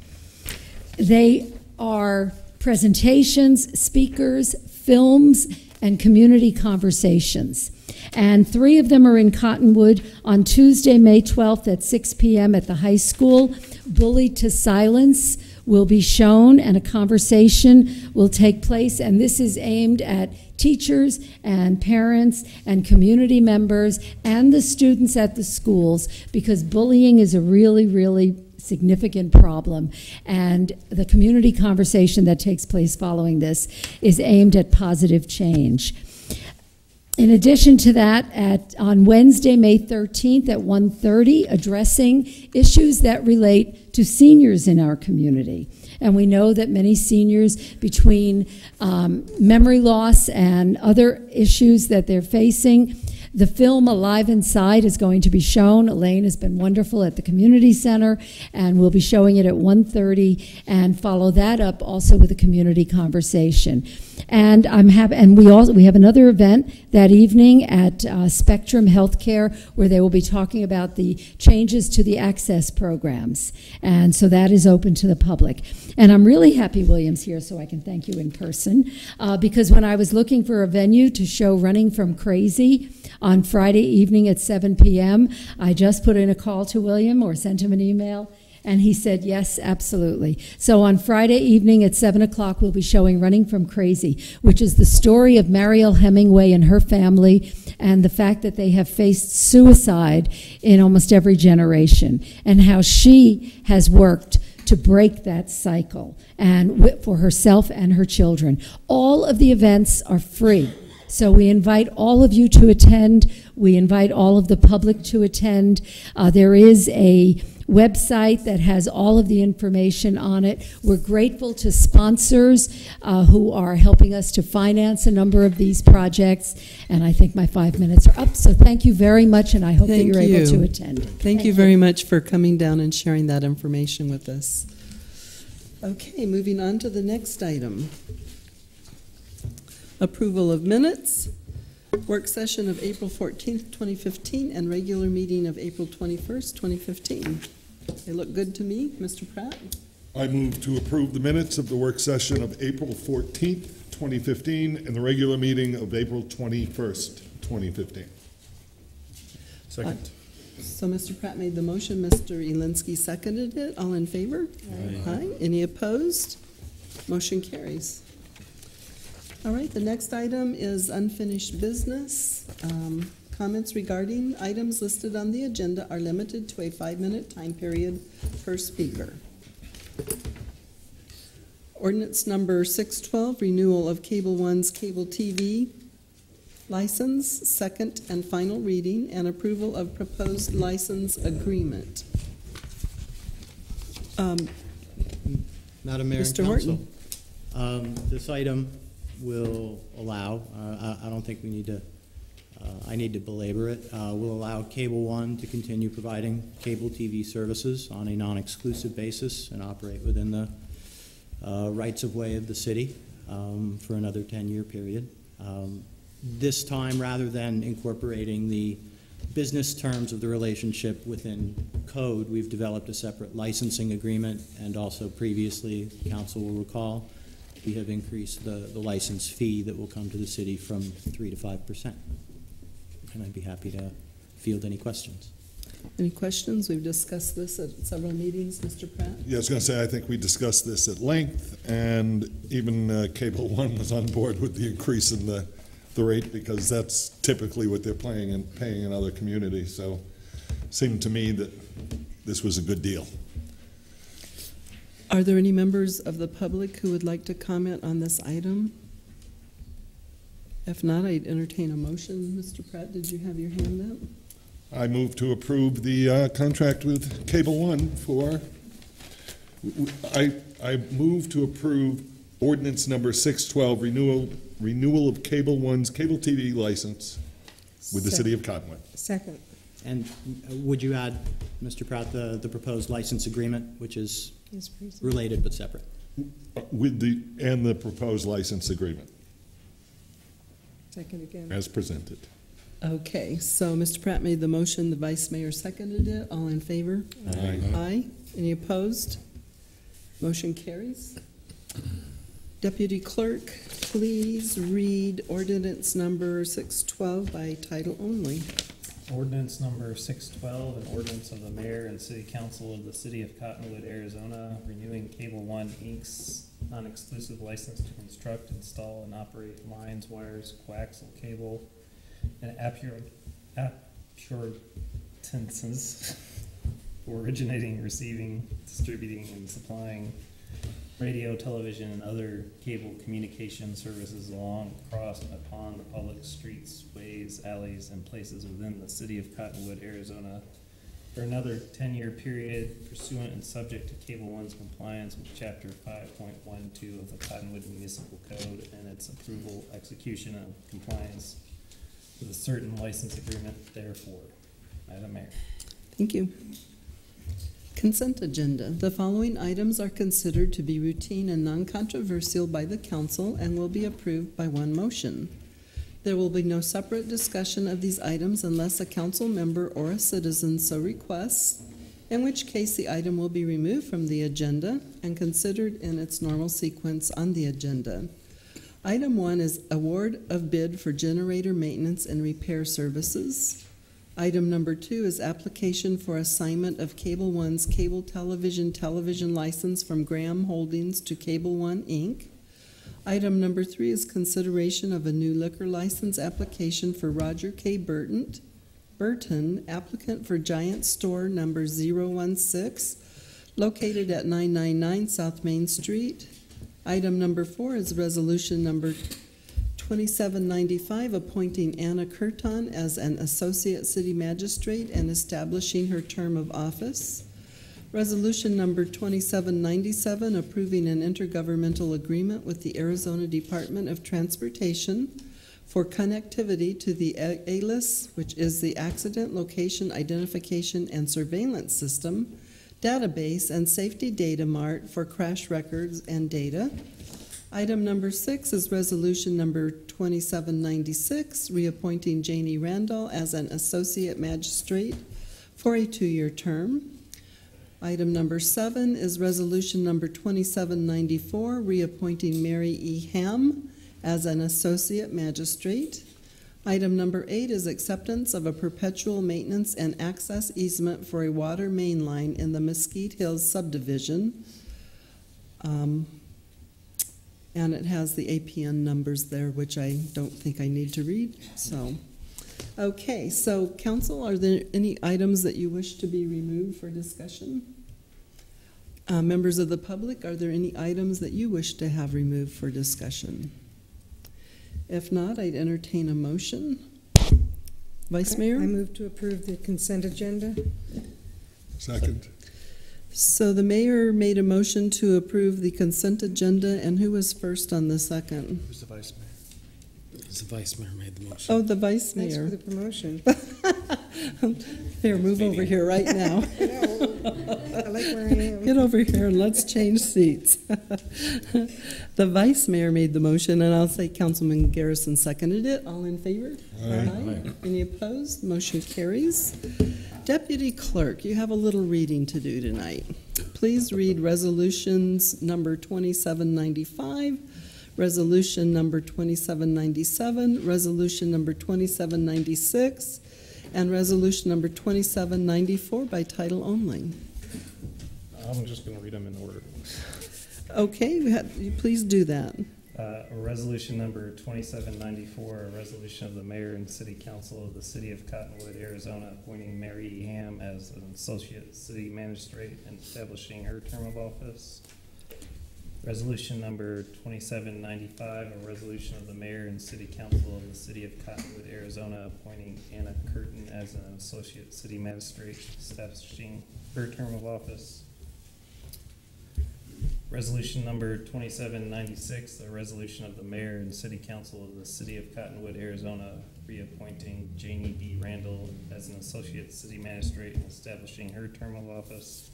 [SPEAKER 18] They are presentations, speakers, films, and community conversations. And three of them are in Cottonwood on Tuesday, May 12th at 6 p.m. at the high school. Bullied to Silence will be shown, and a conversation will take place. And this is aimed at teachers and parents and community members and the students at the schools because bullying is a really, really significant problem. And the community conversation that takes place following this is aimed at positive change. In addition to that, at, on Wednesday, May 13th at 1.30, addressing issues that relate to seniors in our community. And we know that many seniors, between um, memory loss and other issues that they're facing, the film Alive Inside is going to be shown. Elaine has been wonderful at the community center, and we'll be showing it at 1:30, and follow that up also with a community conversation. And I'm happy, and we also we have another event that evening at uh, Spectrum Healthcare where they will be talking about the changes to the access programs, and so that is open to the public. And I'm really happy William's here, so I can thank you in person, uh, because when I was looking for a venue to show Running from Crazy on Friday evening at 7 p.m., I just put in a call to William or sent him an email. And he said, yes, absolutely. So on Friday evening at 7 o'clock, we'll be showing Running from Crazy, which is the story of Mariel Hemingway and her family and the fact that they have faced suicide in almost every generation and how she has worked to break that cycle and for herself and her children. All of the events are free. So we invite all of you to attend. We invite all of the public to attend. Uh, there is a website that has all of the information on it. We're grateful to sponsors uh, who are helping us to finance a number of these projects. And I think my five minutes are up. So thank you very much, and I hope that you're able to attend.
[SPEAKER 1] Thank you very much for coming down and sharing that information with us. Okay, moving on to the next item. Approval of minutes, work session of April 14th, 2015, and regular meeting of April 21st, 2015. They look good to me. Mr. Pratt?
[SPEAKER 3] I move to approve the minutes of the work session of April 14th, 2015, and the regular meeting of April 21st, 2015.
[SPEAKER 6] Second.
[SPEAKER 1] So Mr. Pratt made the motion, Mr. Elinski seconded it. All in favor? Aye. Any opposed? Motion carries. All right, the next item is unfinished business. Um, Comments regarding items listed on the agenda are limited to a five-minute time period per speaker. Ordinance number 612, renewal of Cable One's cable TV license, second and final reading, and approval of proposed license agreement. Um,
[SPEAKER 19] Madam Mayor and
[SPEAKER 1] Mr.
[SPEAKER 19] Council.
[SPEAKER 1] Horton.
[SPEAKER 19] um, This item will allow, uh, I I don't think we need to, uh, I need to belabor it, uh, will allow Cable One to continue providing cable TV services on a non-exclusive basis and operate within the uh, rights-of-way of the city um, for another 10-year period. Um, This time, rather than incorporating the business terms of the relationship within code, we've developed a separate licensing agreement, and also previously, council will recall, we have increased the, the license fee that will come to the city from three to five percent. And I'd be happy to field any questions.
[SPEAKER 1] Any questions? We've discussed this at several meetings, Mr. Pratt.
[SPEAKER 3] Yeah, I was going to say, I think we discussed this at length, and even uh, Cable One was on board with the increase in the the rate because that's typically what they're paying and paying in other communities. So it seemed to me that this was a good deal.
[SPEAKER 1] Are there any members of the public who would like to comment on this item? If not, I'd entertain a motion. Mr. Pratt, did you have your hand up?
[SPEAKER 3] I move to approve the uh, contract with Cable One for, I, I move to approve ordinance number 612, renewal, renewal of Cable One's cable TV license with the city of Cottonwood.
[SPEAKER 14] Second.
[SPEAKER 19] And uh, would you add, Mr. Pratt, the, the proposed license agreement, which is
[SPEAKER 14] Yes, please.
[SPEAKER 19] related but separate?
[SPEAKER 3] With the, and the proposed license agreement
[SPEAKER 14] Second again.
[SPEAKER 3] as presented.
[SPEAKER 1] Okay, so Mr. Pratt made the motion, the vice mayor seconded it. All in favor?
[SPEAKER 3] Aye.
[SPEAKER 1] Aye. Any opposed? Motion carries. Deputy Clerk, please read ordinance number 612 by title only.
[SPEAKER 2] Ordinance number six twelve, an ordinance of the mayor and city council of the city of Cottonwood, Arizona, renewing Cable One Inc.'s non-exclusive license to construct, install, and operate lines, wires, coaxial cable, and appur- appurtenances originating, receiving, distributing, and supplying radio, television, and other cable communication services along, across, and upon the public streets, ways, alleys, and places within the city of Cottonwood, Arizona, for another ten-year period pursuant and subject to Cable One's compliance with Chapter five point one two of the Cottonwood Municipal Code and its approval, execution, and compliance with a certain license agreement therefore. Madam Mayor.
[SPEAKER 1] Thank you. Consent agenda. The following items are considered to be routine and non-controversial by the council and will be approved by one motion. There will be no separate discussion of these items unless a council member or a citizen so requests, in which case the item will be removed from the agenda and considered in its normal sequence on the agenda. Item one is award of bid for generator maintenance and repair services. Item number two is application for assignment of Cable One's cable television television license from Graham Holdings to Cable One, Inc. Item number three is consideration of a new liquor license application for Roger K. Burton, Burton, applicant for Giant Store number 016, located at 999 South Main Street. Item number four is resolution number 2795, appointing Anna Curton as an Associate City Magistrate and establishing her term of office. Resolution number 2797, approving an intergovernmental agreement with the Arizona Department of Transportation for connectivity to the ALIS, which is the Accident Location Identification and Surveillance System, database and safety data mart for crash records and data. Item number six is resolution number 2796, reappointing Janie Randall as an associate magistrate for a two-year term. Item number seven is resolution number 2794, reappointing Mary E. Ham as an associate magistrate. Item number eight is acceptance of a perpetual maintenance and access easement for a water main line in the Mesquite Hills subdivision. Um, and it has the APN numbers there, which I don't think I need to read, so. Okay, so council, are there any items that you wish to be removed for discussion? Uh, members of the public, are there any items that you wish to have removed for discussion? If not, I'd entertain a motion. Vice Mayor?
[SPEAKER 14] I move to approve the consent agenda.
[SPEAKER 3] Second.
[SPEAKER 1] So the mayor made a motion to approve the consent agenda, and who was first on the second?
[SPEAKER 6] Who's the vice mayor?
[SPEAKER 7] The vice mayor made the motion.
[SPEAKER 1] Oh, the vice
[SPEAKER 14] Thanks for
[SPEAKER 1] mayor.
[SPEAKER 14] the promotion.
[SPEAKER 1] Here, move over here right now.
[SPEAKER 14] I like where I am.
[SPEAKER 1] Get over here and let's change seats. The vice mayor made the motion, and I'll say Councilman Garrison seconded it. All in favor?
[SPEAKER 3] Aye.
[SPEAKER 1] Any opposed? Motion carries. Deputy Clerk, you have a little reading to do tonight. Please read resolutions number 2795, resolution number 2797, resolution number 2796, and resolution number 2794 by title only.
[SPEAKER 2] I'm just going to read them in order.
[SPEAKER 1] Okay, have- please do that.
[SPEAKER 2] Uh, resolution number twenty-seven ninety-four, a resolution of the mayor and city council of the city of Cottonwood, Arizona, appointing Mary E. Ham as an associate city magistrate and establishing her term of office. Resolution number twenty-seven ninety-five, a resolution of the mayor and city council of the city of Cottonwood, Arizona, appointing Anna Curtin as an associate city magistrate, establishing her term of office. Resolution number twenty-seven ninety-six, a resolution of the mayor and city council of the city of Cottonwood, Arizona, reappointing Janie B. Randall as an associate city magistrate and establishing her term of office.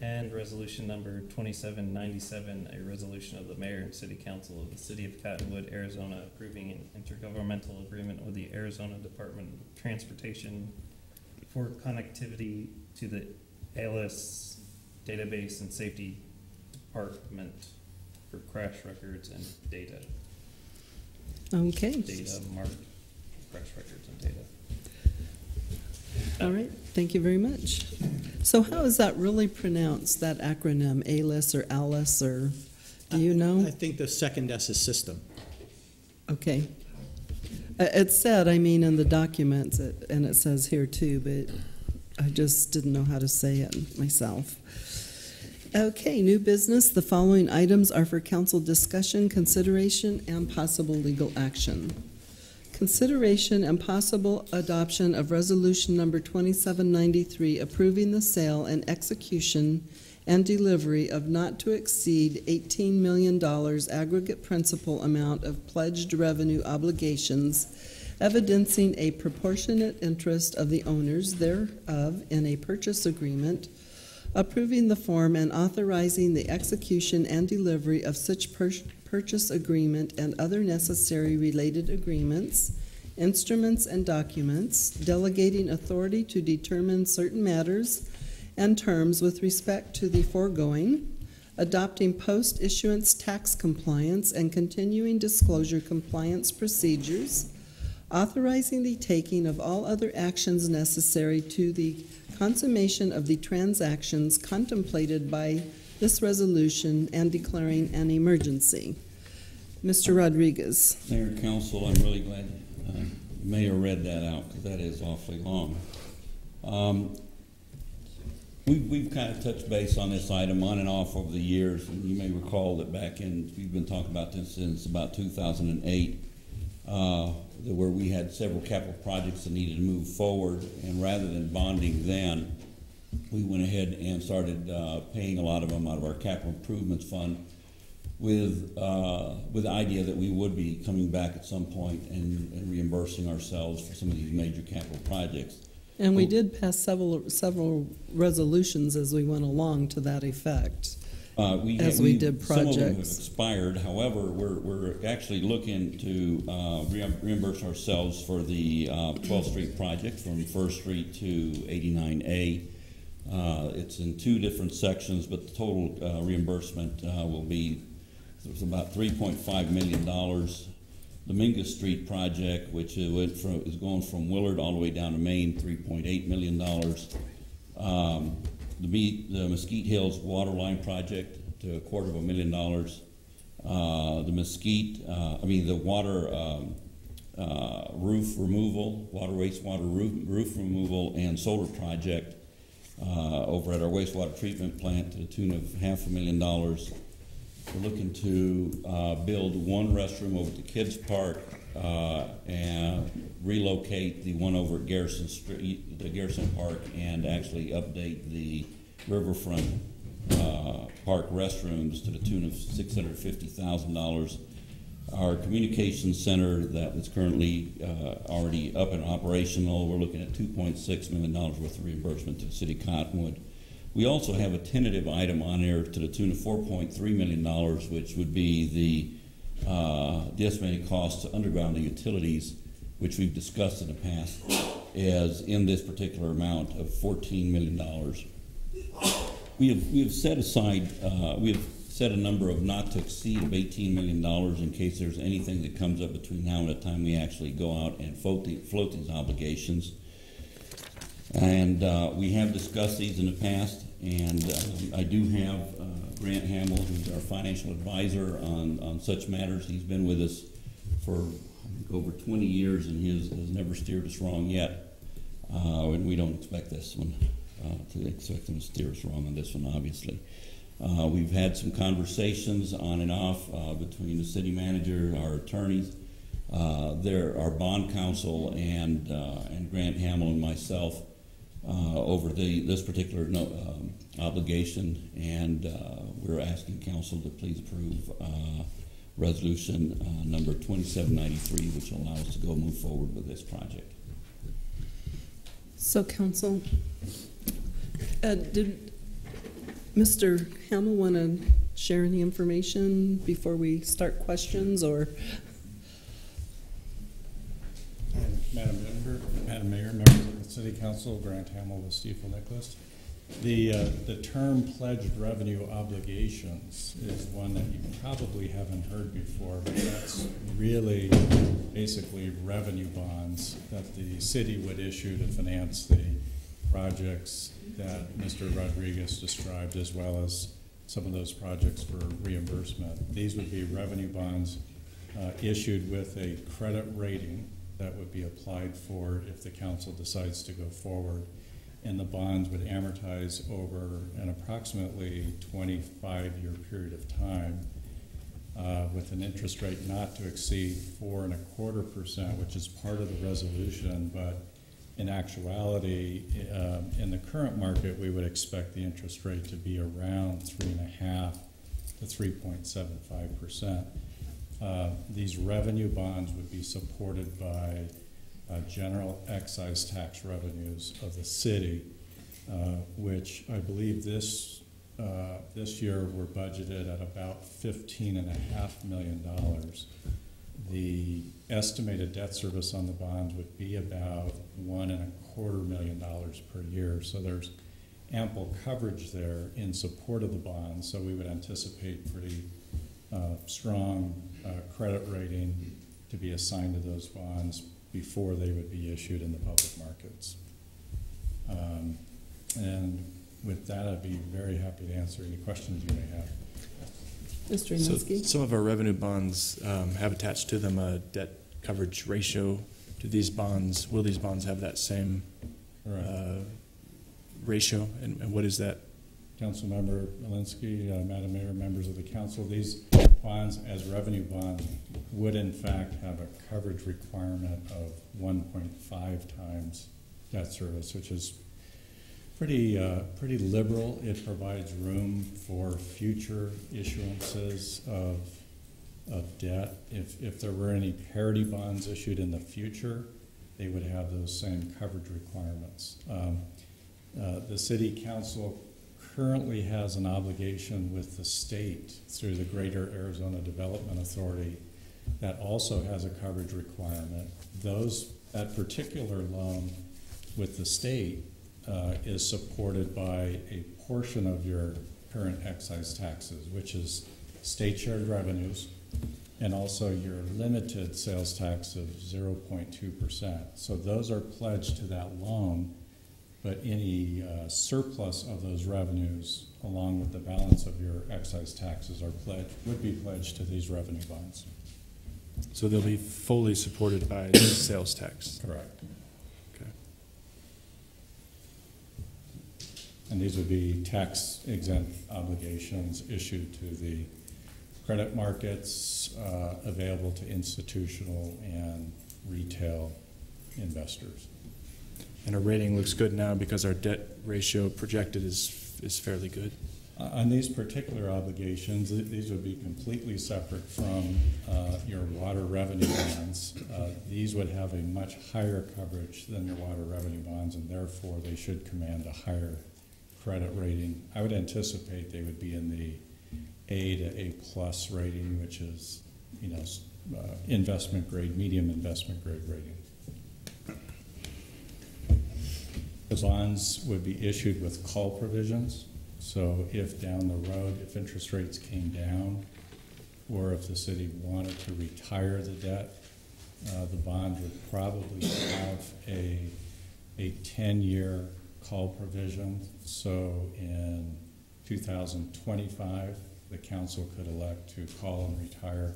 [SPEAKER 2] And resolution number twenty-seven ninety-seven, a resolution of the mayor and city council of the city of Cottonwood, Arizona, approving an intergovernmental agreement with the Arizona Department of Transportation for connectivity to the ALS database and safety department for crash records and data.
[SPEAKER 1] Okay.
[SPEAKER 2] Data mark, crash records and data.
[SPEAKER 1] All right, thank you very much. So how is that really pronounced, that acronym, ALIS or ALIS, or, do you know?
[SPEAKER 19] I think the second S is system.
[SPEAKER 1] Okay. Uh, It said, I mean, in the documents, it- and it says here too, but I just didn't know how to say it myself. Okay, new business. The following items are for council discussion, consideration, and possible legal action. Consideration and possible adoption of resolution number 2793 approving the sale and execution and delivery of not to exceed $18 million aggregate principal amount of pledged revenue obligations, evidencing a proportionate interest of the owners thereof in a purchase agreement, approving the form and authorizing the execution and delivery of such pur- purchase agreement and other necessary related agreements, instruments, and documents, delegating authority to determine certain matters and terms with respect to the foregoing, adopting post-issuance tax compliance and continuing disclosure compliance procedures, authorizing the taking of all other actions necessary to the consummation of the transactions contemplated by this resolution and declaring an emergency. Mr. Rodriguez.
[SPEAKER 20] Mayor Council, I'm really glad uh, the Mayor read that out, because that is awfully long. Um, we- We've kind of touched base on this item on and off over the years, and you may recall that back in, we've been talking about this since about 2008, uh, where we had several capital projects that needed to move forward, and rather than bonding then, we went ahead and started uh, paying a lot of them out of our capital improvements fund with, uh, with the idea that we would be coming back at some point and and reimbursing ourselves for some of these major capital projects.
[SPEAKER 1] And we did pass several, several resolutions as we went along to that effect.
[SPEAKER 20] Uh, we
[SPEAKER 1] As
[SPEAKER 20] have-
[SPEAKER 1] we did projects.
[SPEAKER 20] Some of them have expired, however, we're, we're actually looking to uh, reim- reimburse ourselves for the uh, 12th Street project from First Street to 89A. Uh, It's in two different sections, but the total uh, reimbursement uh, will be, about $3.5 million. Dominguez Street project, which went from, is going from Willard all the way down to Main, $3.8 million. Um, the the Mesquite Hills Water Line Project to a quarter of a million dollars. Uh, the Mesquite, uh, I mean, the water, um, uh, roof removal, water wastewater roof, roof removal and solar project, uh, over at our wastewater treatment plant to the tune of half a million dollars. We're looking to, uh, build one restroom over at the kids' park, uh, and relocate the one over at Garrison Street, the Garrison Park, and actually update the riverfront, uh, park restrooms to the tune of six hundred fifty thousand dollars. Our communications center that is currently, uh, already up and operational, we're looking at two point six million dollars worth of reimbursement to the city of Cottonwood. We also have a tentative item on there to the tune of four point three million dollars, which would be the, uh, the estimated cost to underground the utilities, which we've discussed in the past, as in this particular amount of fourteen million dollars. We have, we have set aside, uh, we have set a number of not to exceed of eighteen million dollars in case there's anything that comes up between now and the time we actually go out and float the, float these obligations. And, uh, we have discussed these in the past, and, um, I do have, uh, Grant Hamill, who's our financial advisor on, on such matters. He's been with us for, over twenty years, and he has, has never steered us wrong yet. Uh, and we don't expect this one, uh, to expect him to steer us wrong on this one, obviously. Uh, we've had some conversations on and off, uh, between the city manager, our attorneys, uh, there, our bond counsel, and, uh, and Grant Hamill and myself, uh, over the, this particular no, um, obligation, and, uh, we're asking council to please approve, uh, resolution, uh, number twenty-seven ninety-three, which will allow us to go move forward with this project.
[SPEAKER 1] So council, uh, did Mr. Hamill want to share any information before we start questions or?
[SPEAKER 21] Madam Member, Madam Mayor, members of the City Council, Grant Hamill with Stifel Nicolaus. The, uh, the term pledged revenue obligations is one that you probably haven't heard before, but that's really basically revenue bonds that the city would issue to finance the projects that Mr. Rodriguez described, as well as some of those projects for reimbursement. These would be revenue bonds uh, issued with a credit rating that would be applied for if the council decides to go forward. And the bonds would amortize over an approximately 25-year period of time uh, with an interest rate not to exceed four and a quarter percent, which is part of the resolution, but in actuality, um, in the current market, we would expect the interest rate to be around three and a half to three point seven five percent. Uh, These revenue bonds would be supported by uh, general excise tax revenues of the city, uh, which I believe this, uh, this year were budgeted at about fifteen and a half million dollars. The estimated debt service on the bonds would be about one and a quarter million dollars per year. So there's ample coverage there in support of the bonds, so we would anticipate pretty uh, strong uh, credit rating to be assigned to those bonds before they would be issued in the public markets. Um, And with that, I'd be very happy to answer any questions you may have.
[SPEAKER 1] Mr.
[SPEAKER 6] So
[SPEAKER 1] Inoski?
[SPEAKER 6] some of our revenue bonds um, have attached to them a debt coverage ratio. Do these bonds, will these bonds have that same uh, ratio? And and what is that?
[SPEAKER 21] Councilmember Elinski, uh, Madam Mayor, members of the council, these bonds as revenue bonds would in fact have a coverage requirement of one point five times debt service, which is pretty, uh, pretty liberal. It provides room for future issuances of, of debt. If, if there were any parity bonds issued in the future, they would have those same coverage requirements. Um, uh, the city council currently has an obligation with the state through the Greater Arizona Development Authority that also has a coverage requirement. Those, that particular loan with the state uh, is supported by a portion of your current excise taxes, which is state shared revenues, and also your limited sales tax of 0.2%. So those are pledged to that loan, but any uh, surplus of those revenues, along with the balance of your excise taxes, are pledged, would be pledged to these revenue bonds.
[SPEAKER 6] So they'll be fully supported by sales tax?
[SPEAKER 21] Correct.
[SPEAKER 6] Okay.
[SPEAKER 21] And these would be tax exempt obligations issued to the credit markets, uh, available to institutional and retail investors.
[SPEAKER 6] And our rating looks good now because our debt ratio projected is, is fairly good.
[SPEAKER 21] Uh, On these particular obligations, th- these would be completely separate from uh, your water revenue bonds. Uh, These would have a much higher coverage than your water revenue bonds, and therefore they should command a higher credit rating. I would anticipate they would be in the A to A-plus rating, which is, you know, uh, investment grade, medium investment grade rating. The bonds would be issued with call provisions. So if down the road, if interest rates came down, or if the city wanted to retire the debt, uh, the bond would probably have a, a ten-year call provision. So in 2025, the council could elect to call and retire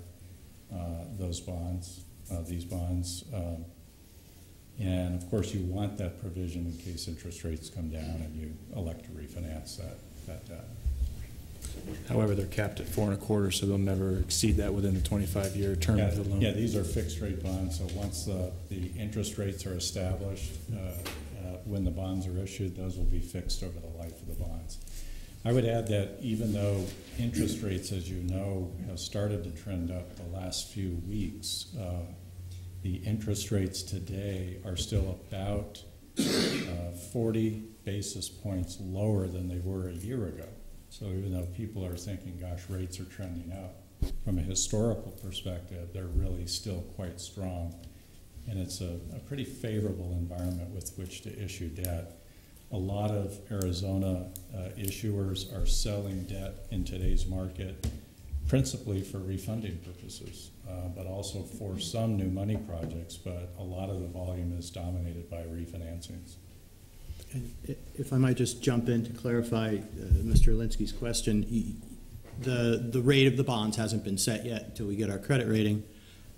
[SPEAKER 21] uh, those bonds, uh, these bonds. Um, And of course, you want that provision in case interest rates come down and you elect to refinance that, that debt.
[SPEAKER 6] However, they're capped at four and a quarter, so they'll never exceed that within the 25-year term
[SPEAKER 21] Yeah,
[SPEAKER 6] of the loan.
[SPEAKER 21] Yeah, these are fixed rate bonds, so once the, the interest rates are established, uh, when the bonds are issued, those will be fixed over the life of the bonds. I would add that even though interest rates, as you know, have started to trend up the last few weeks, uh, the interest rates today are still about uh, 40 basis points lower than they were a year ago. So even though people are thinking, gosh, rates are trending up, from a historical perspective, they're really still quite strong. And it's a, a pretty favorable environment with which to issue debt. A lot of Arizona uh, issuers are selling debt in today's market principally for refunding purposes, uh, but also for some new money projects. But a lot of the volume is dominated by refinancings.
[SPEAKER 19] And If I might just jump in to clarify uh, Mr. Elinski's question, the, the rate of the bonds hasn't been set yet until we get our credit rating.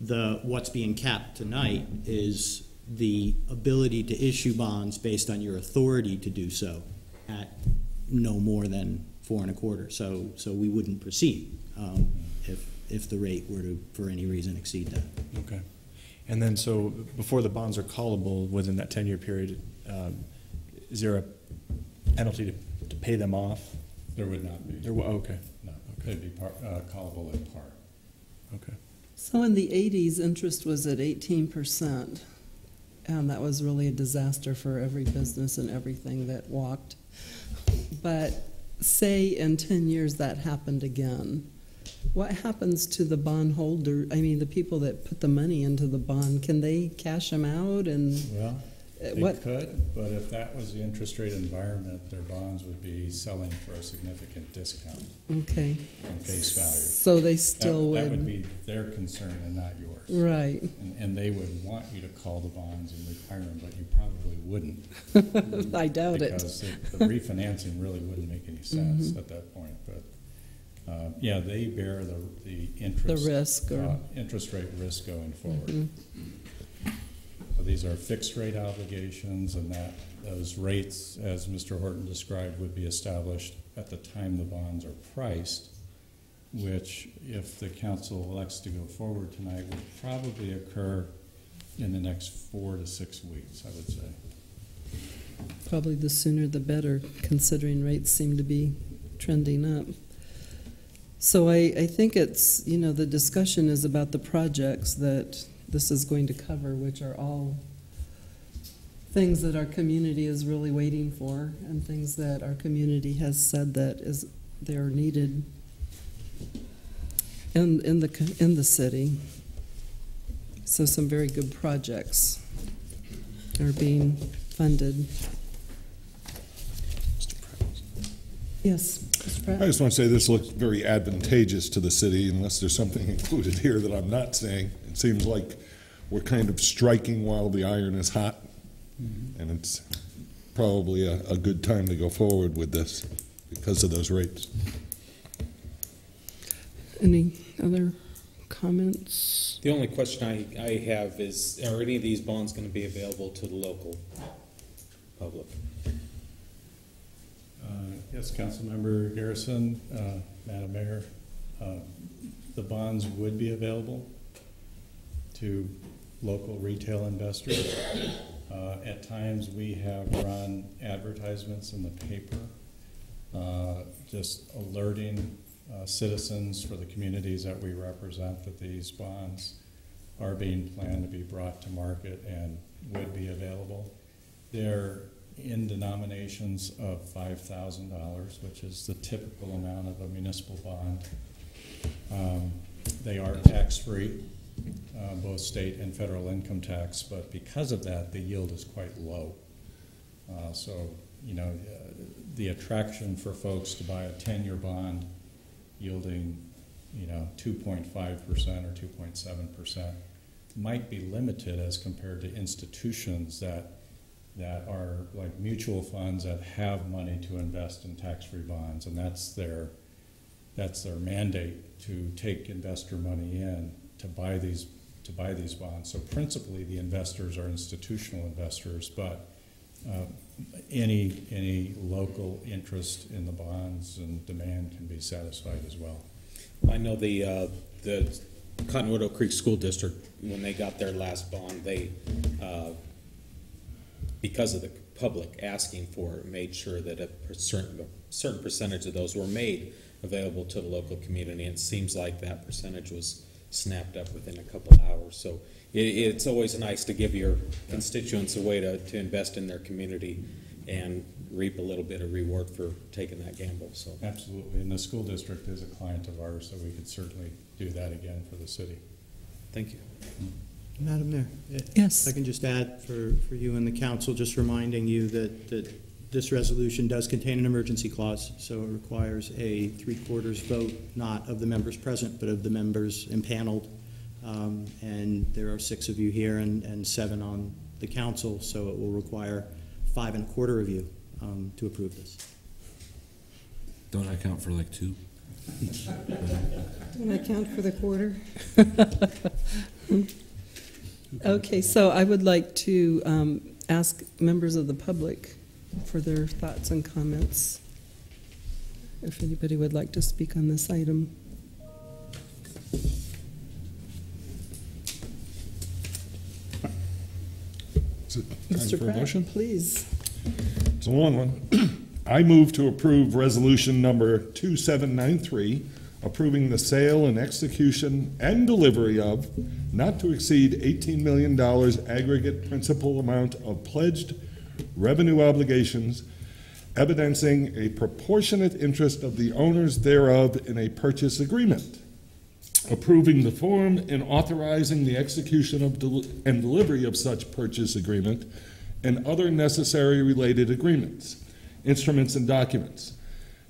[SPEAKER 19] The, what's being capped tonight is the ability to issue bonds based on your authority to do so at no more than four and a quarter. So, so we wouldn't proceed um, if, if the rate were to, for any reason, exceed that.
[SPEAKER 6] Okay. And then, so before the bonds are callable within that 10-year period, um, is there a penalty to, to pay them off?
[SPEAKER 21] There would not be.
[SPEAKER 6] There, wa- okay.
[SPEAKER 21] No, they'd be par, uh, callable at par.
[SPEAKER 6] Okay.
[SPEAKER 1] So in the 80s, interest was at 18%, and that was really a disaster for every business and everything that walked. But say in 10 years that happened again, what happens to the bondholder? I mean, the people that put the money into the bond, can they cash them out and?
[SPEAKER 21] Well, they
[SPEAKER 1] what-
[SPEAKER 21] could, but if that was the interest rate environment, their bonds would be selling for a significant discount
[SPEAKER 1] Okay.
[SPEAKER 21] on face value.
[SPEAKER 1] So they
[SPEAKER 21] That-
[SPEAKER 1] still
[SPEAKER 21] That
[SPEAKER 1] would-
[SPEAKER 21] would be their concern and not yours.
[SPEAKER 1] Right.
[SPEAKER 21] And, and they would want you to call the bonds and retire them, but you probably wouldn't.
[SPEAKER 1] I doubt it.
[SPEAKER 21] Because the the refinancing really wouldn't make any sense
[SPEAKER 1] Mhm.
[SPEAKER 21] at that point, but, uh, yeah, they bear the, the interest.
[SPEAKER 1] risk or-
[SPEAKER 21] uh, Interest rate risk going forward. These are fixed rate obligations and that, those rates, as Mr. Horton described, would be established at the time the bonds are priced, which if the council elects to go forward tonight, would probably occur in the next four to six weeks, I would say.
[SPEAKER 1] Probably the sooner the better, considering rates seem to be trending up. So I, I think it's, you know, the discussion is about the projects that this is going to cover, which are all things that our community is really waiting for and things that our community has said that is, they're needed in, in the, in the city. So some very good projects are being funded. Yes.
[SPEAKER 3] I just want to say this looks very advantageous to the city unless there's something included here that I'm not saying. It seems like we're kind of striking while the iron is hot, and it's probably a, a good time to go forward with this because of those rates.
[SPEAKER 1] Any other comments?
[SPEAKER 7] The only question I, I have is, are any of these bonds going to be available to the local public?
[SPEAKER 21] Uh, Yes, Councilmember Garrison, uh, Madam Mayor, uh, the bonds would be available to local retail investors. Uh, At times, we have run advertisements in the paper, uh, just alerting uh, citizens for the communities that we represent that these bonds are being planned to be brought to market and would be available. They're in denominations of five thousand dollars, which is the typical amount of a municipal bond. Um, They are tax-free, uh, both state and federal income tax, but because of that, the yield is quite low. Uh, So, you know, uh, the attraction for folks to buy a ten-year bond yielding, you know, two point five percent or two point seven percent might be limited as compared to institutions that that are like mutual funds that have money to invest in tax-free bonds, and that's their, that's their mandate to take investor money in to buy these, to buy these bonds. So principally, the investors are institutional investors, but uh, any, any local interest in the bonds and demand can be satisfied as well.
[SPEAKER 7] I know the, uh, the Cottonwood Creek School District, when they got their last bond, they, uh, because of the public asking for it, made sure that a certain, a certain percentage of those were made available to the local community. And it seems like that percentage was snapped up within a couple hours. So it, it's always nice to give your constituents a way to, to invest in their community and reap a little bit of reward for taking that gamble, so.
[SPEAKER 21] Absolutely, and the school district is a client of ours, so we could certainly do that again for the city.
[SPEAKER 7] Thank you.
[SPEAKER 19] Madam Mayor?
[SPEAKER 1] Yes.
[SPEAKER 19] I can just add for, for you and the council, just reminding you that, that this resolution does contain an emergency clause, so it requires a three-quarters vote, not of the members present, but of the members impaneled. Um, And there are six of you here and, and seven on the council, so it will require five and a quarter of you um, to approve this.
[SPEAKER 5] Don't I count for like two?
[SPEAKER 14] Don't I count for the quarter?
[SPEAKER 1] Okay, so I would like to um, ask members of the public for their thoughts and comments. If anybody would like to speak on this item.
[SPEAKER 3] Is it time
[SPEAKER 1] Mr.
[SPEAKER 3] for a motion?
[SPEAKER 1] Pratt, please.
[SPEAKER 3] It's a long one. I move to approve resolution number 2793, approving the sale and execution and delivery of not to exceed $18 million aggregate principal amount of pledged revenue obligations, evidencing a proportionate interest of the owners thereof in a purchase agreement, approving the form and authorizing the execution of del- and delivery of such purchase agreement and other necessary related agreements, instruments, and documents,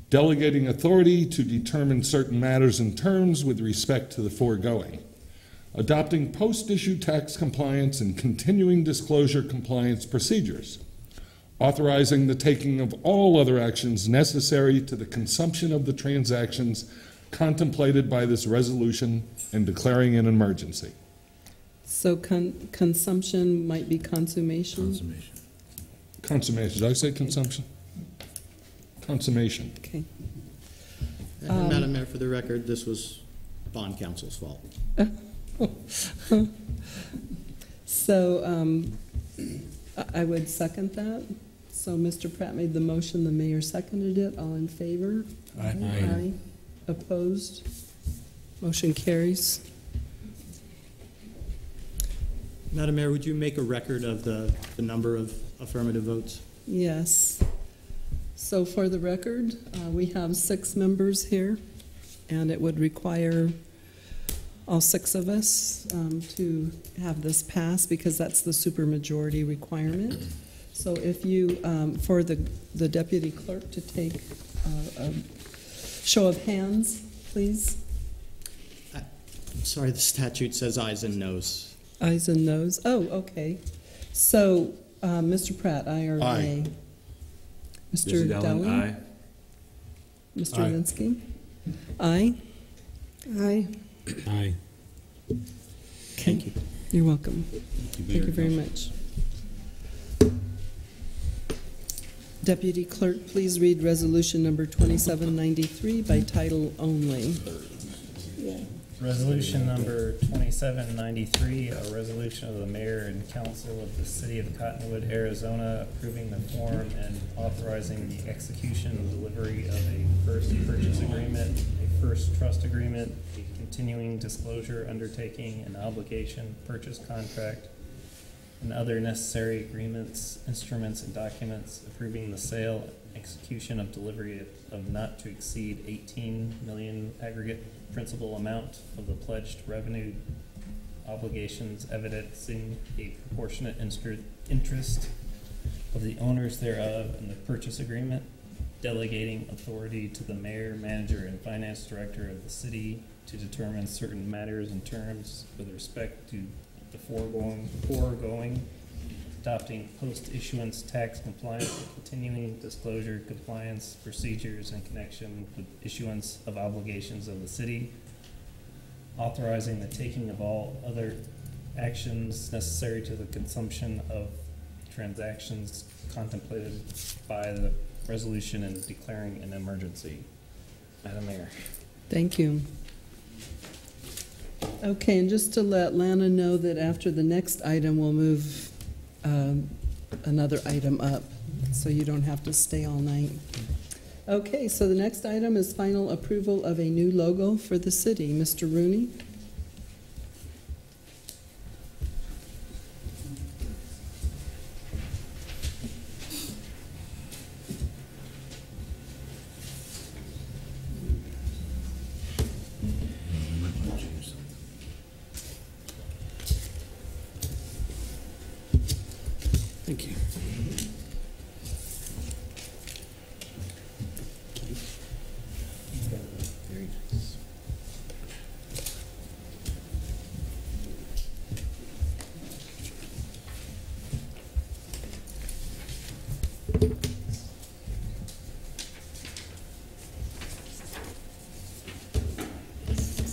[SPEAKER 3] delegating authority to determine certain matters and terms with respect to the foregoing, adopting post-issue tax compliance and continuing disclosure compliance procedures, authorizing the taking of all other actions necessary to the consumption of the transactions contemplated by this resolution and declaring an emergency.
[SPEAKER 1] So con- consumption might be consummation?
[SPEAKER 5] Consummation.
[SPEAKER 3] Consummation, did I say consumption? Consummation.
[SPEAKER 1] Okay.
[SPEAKER 19] And
[SPEAKER 1] Um,
[SPEAKER 19] Madam Mayor, for the record, this was bond council's fault.
[SPEAKER 1] So um, I- I would second that. So Mr. Pratt made the motion, the mayor seconded it. All in favor?
[SPEAKER 21] Aye.
[SPEAKER 1] Aye. Opposed? Motion carries.
[SPEAKER 19] Madam Mayor, would you make a record of the, the number of affirmative votes?
[SPEAKER 1] Yes. So for the record, uh, we have six members here, and it would require all six of us um, to have this pass because that's the supermajority requirement. So if you, um, for the, the deputy clerk to take uh, a show of hands, please.
[SPEAKER 19] Sorry, the statute says eyes and noes.
[SPEAKER 1] Eyes and noes. Oh, okay. So, uh, Mr. Pratt, aye or
[SPEAKER 3] Aye.
[SPEAKER 1] nay? Mr.
[SPEAKER 5] Busy Dowling,
[SPEAKER 1] Dowling?
[SPEAKER 5] aye.
[SPEAKER 1] Mr.
[SPEAKER 3] Aye.
[SPEAKER 1] Elinski? Aye?
[SPEAKER 14] Aye.
[SPEAKER 7] Aye.
[SPEAKER 1] Thank you. You're welcome. Thank you very much. Deputy Clerk, please read Resolution Number 2793 by title only.
[SPEAKER 2] Resolution number twenty-seven ninety-three, a resolution of the mayor and council of the city of Cottonwood, Arizona, approving the form and authorizing the execution and delivery of a first purchase agreement, a first trust agreement, a continuing disclosure undertaking, an obligation purchase contract, and other necessary agreements, instruments, and documents approving the sale, execution of delivery of not to exceed eighteen million aggregate principal amount of the pledged revenue obligations evidencing a proportionate interest of the owners thereof in the purchase agreement, delegating authority to the mayor, manager, and finance director of the city to determine certain matters and terms with respect to the foregoing, foregoing, adopting post-issuance tax compliance and continuing disclosure compliance procedures in connection with issuance of obligations of the city, authorizing the taking of all other actions necessary to the consumption of transactions contemplated by the resolution and declaring an emergency. Madam Mayor.
[SPEAKER 1] Thank you. Okay, and just to let Lana know that after the next item, we'll move um, another item up, so you don't have to stay all night. Okay, so the next item is final approval of a new logo for the city. Mr. Rooney?
[SPEAKER 7] Thank you. Very nice.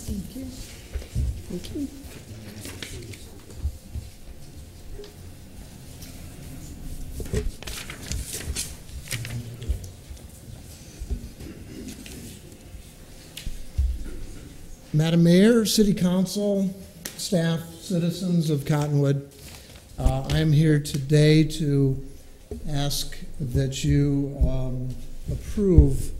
[SPEAKER 1] Thank you. Thank you.
[SPEAKER 22] Madam Mayor, City Council, staff, citizens of Cottonwood, uh, I am here today to ask that you um, approve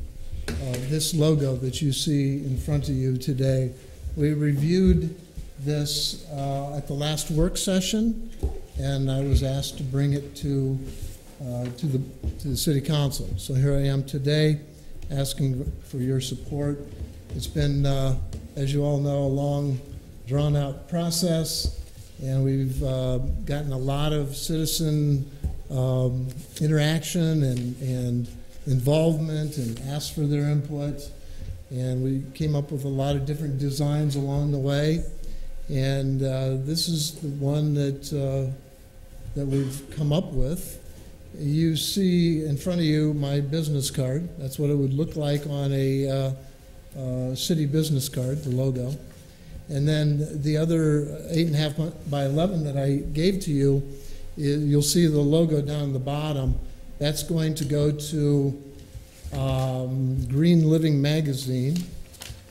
[SPEAKER 22] uh, this logo that you see in front of you today. We reviewed this uh, at the last work session, and I was asked to bring it to, uh, to the, to the City Council. So here I am today, asking for your support. It's been, uh, as you all know, a long, drawn-out process, and we've uh, gotten a lot of citizen um, interaction and, and involvement and asked for their input. And we came up with a lot of different designs along the way. And uh, this is the one that, uh, that we've come up with. You see in front of you my business card. That's what it would look like on a uh, city business card, the logo. And then the other eight and a half by 11 that I gave to you, you'll see the logo down the bottom. That's going to go to um, Green Living Magazine.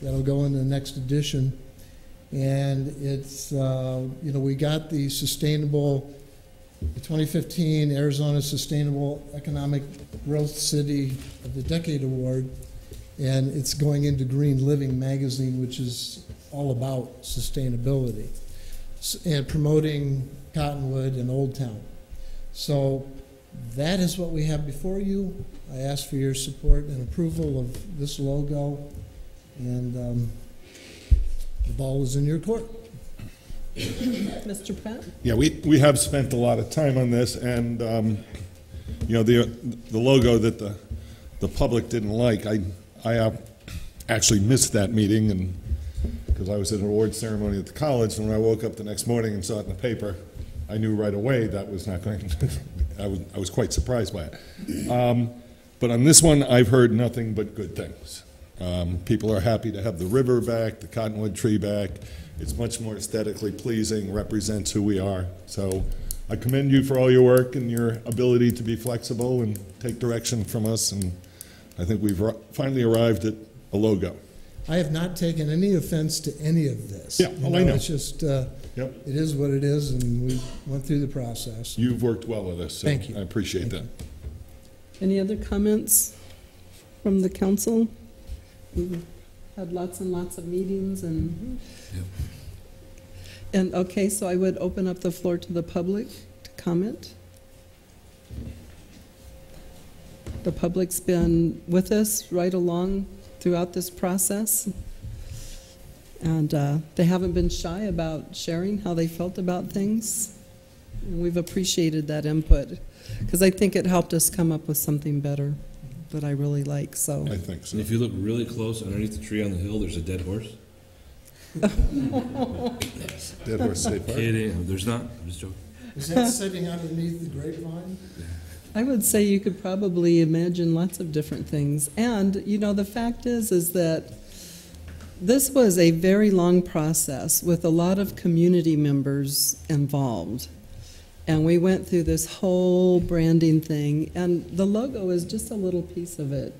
[SPEAKER 22] That'll go in the next edition. And it's, uh, you know, we got the sustainable, the 2015 Arizona Sustainable Economic Growth City of the Decade Award. And it's going into Green Living Magazine, which is all about sustainability and promoting Cottonwood and Old Town. So that is what we have before you. I ask for your support and approval of this logo, and um, the ball is in your court.
[SPEAKER 1] Mr. Pratt?
[SPEAKER 3] Yeah, we, we have spent a lot of time on this, and, um, you know, the, the logo that the, the public didn't like, I, I uh, actually missed that meeting, and, because I was at an award ceremony at the college, and when I woke up the next morning and saw it in the paper, I knew right away that was not going, to. I was, I was quite surprised by it. Um, But on this one, I've heard nothing but good things. Um, People are happy to have the river back, the cottonwood tree back. It's much more aesthetically pleasing, represents who we are. So I commend you for all your work and your ability to be flexible and take direction from us, and I think we've finally arrived at a logo.
[SPEAKER 22] I have not taken any offense to any of this.
[SPEAKER 3] Yeah,
[SPEAKER 22] You
[SPEAKER 3] well, I know.
[SPEAKER 22] It's just, uh,
[SPEAKER 3] Yep.
[SPEAKER 22] it is what it is, and we went through the process.
[SPEAKER 3] You've worked well with us, so
[SPEAKER 22] Thank you.
[SPEAKER 3] I appreciate that.
[SPEAKER 1] Any other comments from the council? We've Had lots and lots of meetings and. Yep. And, okay, so I would open up the floor to the public to comment. The public's been with us right along throughout this process. And uh, they haven't been shy about sharing how they felt about things. And we've appreciated that input, because I think it helped us come up with something better that I really like, so.
[SPEAKER 3] I think so.
[SPEAKER 5] And if you look really close underneath the tree on the hill, there's a dead horse.
[SPEAKER 3] Dead Horse State Park?
[SPEAKER 5] Kidding, there's not, I'm just joking.
[SPEAKER 22] Is that sitting underneath the grapevine?
[SPEAKER 1] I would say you could probably imagine lots of different things. And, you know, the fact is, is that this was a very long process with a lot of community members involved. And we went through this whole branding thing, and the logo is just a little piece of it.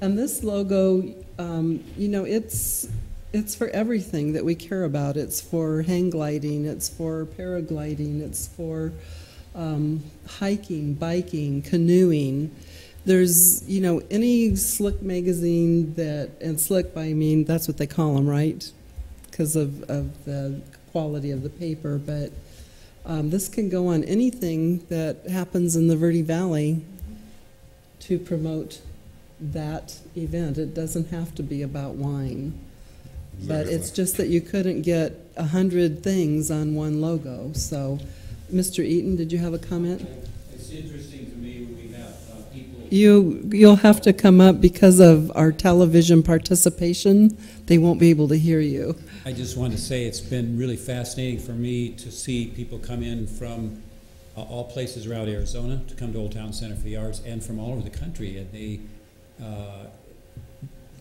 [SPEAKER 1] And this logo, um, you know, it's it's for everything that we care about. It's for hang gliding, it's for paragliding, it's for um, hiking, biking, canoeing. There's, you know, any slick magazine that, and slick by I mean, that's what they call them, right? Because of, of the quality of the paper, but um, this can go on anything that happens in the Verde Valley to promote that event. It doesn't have to be about wine. But it's just that you couldn't get a hundred things on one logo. So, Mr. Eaton, did you have a comment?
[SPEAKER 12] It's interesting to me when we have uh, people.
[SPEAKER 1] You, you'll have to come up because of our television participation. They won't be able to hear you.
[SPEAKER 12] I just want to say it's been really fascinating for me to see people come in from uh, all places around Arizona to come to Old Town Center for the Arts and from all over the country. And they, uh,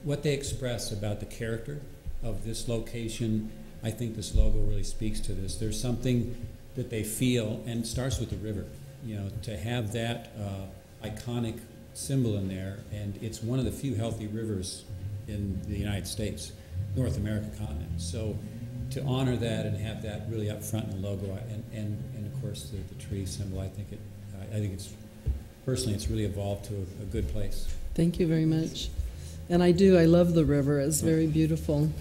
[SPEAKER 12] what they express about the character of this location, I think this logo really speaks to this. There's something that they feel, and it starts with the river. You know, to have that uh, iconic symbol in there, and it's one of the few healthy rivers in the United States, North America continent. So to honor that and have that really up front in the logo, and, and, and of course the, the tree symbol, I think it, I think it's, personally, it's really evolved to a, a good place.
[SPEAKER 1] Thank you very much. And I do, I love the river. It's very beautiful.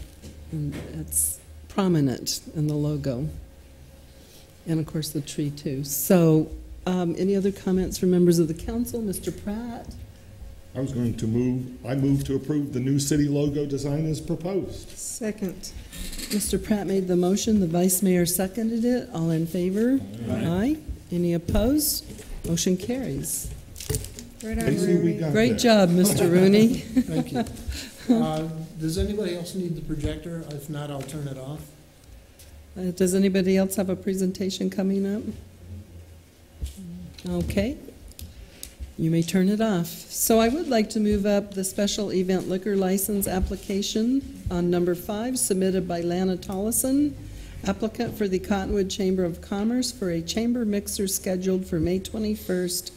[SPEAKER 1] And it's prominent in the logo. And of course, the tree, too. So, um, any other comments from members of the council? Mr. Pratt?
[SPEAKER 3] I was going to move, I move to approve the new city logo design as proposed.
[SPEAKER 1] Second. Mr. Pratt made the motion, the vice mayor seconded it. All in favor?
[SPEAKER 3] Aye.
[SPEAKER 1] Any opposed? Motion carries.
[SPEAKER 14] Right on, Rooney.
[SPEAKER 1] Great
[SPEAKER 3] that.
[SPEAKER 1] job, Mr. Rooney.
[SPEAKER 22] Thank you. Uh, Does anybody else need the projector? If not, I'll turn it off.
[SPEAKER 1] Uh, Does anybody else have a presentation coming up? Okay. You may turn it off. So I would like to move up the special event liquor license application on number five, submitted by Lana Tolleson, applicant for the Cottonwood Chamber of Commerce for a chamber mixer scheduled for May 21st,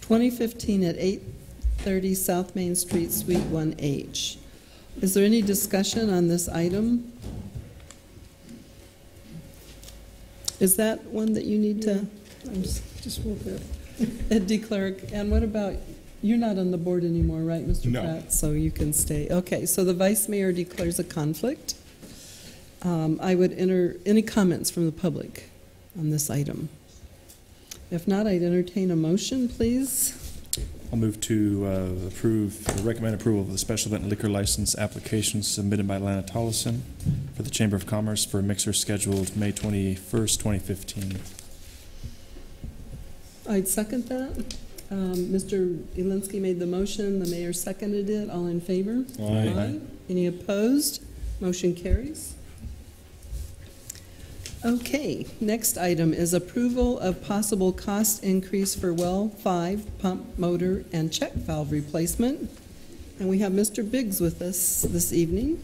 [SPEAKER 1] 2015 at 830 South Main Street, Suite 1H. Is there any discussion on this item? Is that one that you need to? I'm s-
[SPEAKER 14] Just woke up.
[SPEAKER 1] Ed D. Clerk, and what about, you're not on the board anymore, right, Mr.
[SPEAKER 3] No.
[SPEAKER 1] Pratt? So you can stay. Okay, so the vice mayor declares a conflict. Um, I would enter, any comments from the public on this item? If not, I'd entertain a motion, please.
[SPEAKER 6] I'll move to uh, approve, recommend approval of the special event liquor license application submitted by Lana Tolleson for the Chamber of Commerce for a mixer scheduled May 21st, 2015.
[SPEAKER 1] I'd second that. Um, Mr. Elinski made the motion, the mayor seconded it. All in favor?
[SPEAKER 6] Aye.
[SPEAKER 1] Any opposed? Motion carries. Okay, next item is approval of possible cost increase for well five pump motor and check valve replacement. And we have Mr. Biggs with us this evening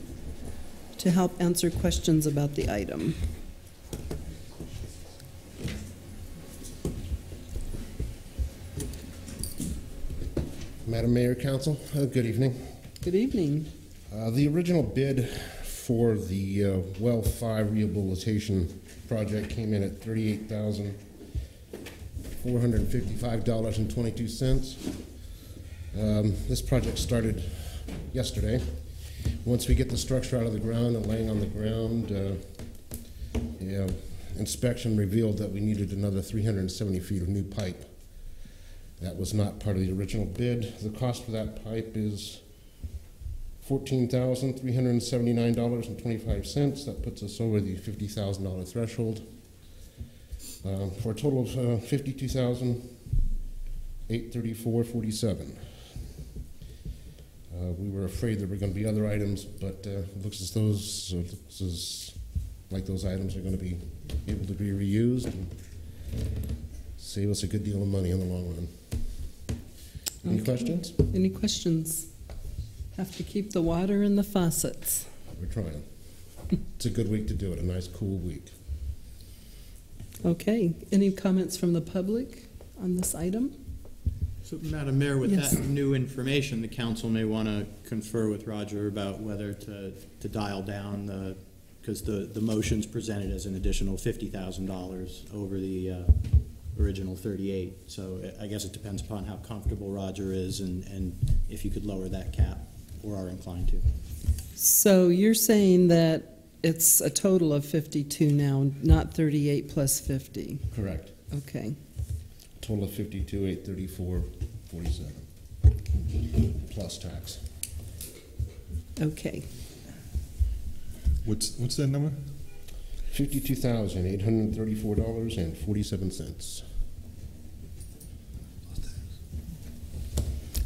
[SPEAKER 1] to help answer questions about the item.
[SPEAKER 23] Madam Mayor, Council, uh, good evening.
[SPEAKER 1] Good evening.
[SPEAKER 23] Uh, The original bid for the uh, Well 5 rehabilitation project came in at $38,455.22. Um, This project started yesterday. Once we get the structure out of the ground and laying on the ground, uh, yeah, inspection revealed that we needed another 370 feet of new pipe. That was not part of the original bid. The cost for that pipe is $14,379.25. That puts us over the $50,000 threshold um, for a total of uh, 52834 uh, we were afraid there were going to be other items, but uh, looks as those uh, looks as like those items are going to be able to be reused and save us a good deal of money in the long run. Any
[SPEAKER 1] okay.
[SPEAKER 23] questions?
[SPEAKER 1] Any questions? Have to keep the water in the faucets.
[SPEAKER 23] We're trying. It's a good week to do it, a nice cool week.
[SPEAKER 1] Okay, any comments from the public on this item?
[SPEAKER 19] So, Madam Mayor, with
[SPEAKER 1] Yes.
[SPEAKER 19] that new information, the council may want to confer with Roger about whether to, to dial down the, because the, the motion's presented as an additional fifty thousand dollars over the uh, original thirty-eight. So I I guess it depends upon how comfortable Roger is and, and if you could lower that cap or are inclined to.
[SPEAKER 1] So you're saying that it's a total of 52 now, not 38 plus 50?
[SPEAKER 23] Correct.
[SPEAKER 1] Okay.
[SPEAKER 23] Total of fifty-two, eight thirty-four, forty-seven. Plus tax.
[SPEAKER 1] Okay.
[SPEAKER 3] What's, what's that number?
[SPEAKER 23] Fifty-two thousand, eight hundred and thirty-four dollars and forty-seven cents.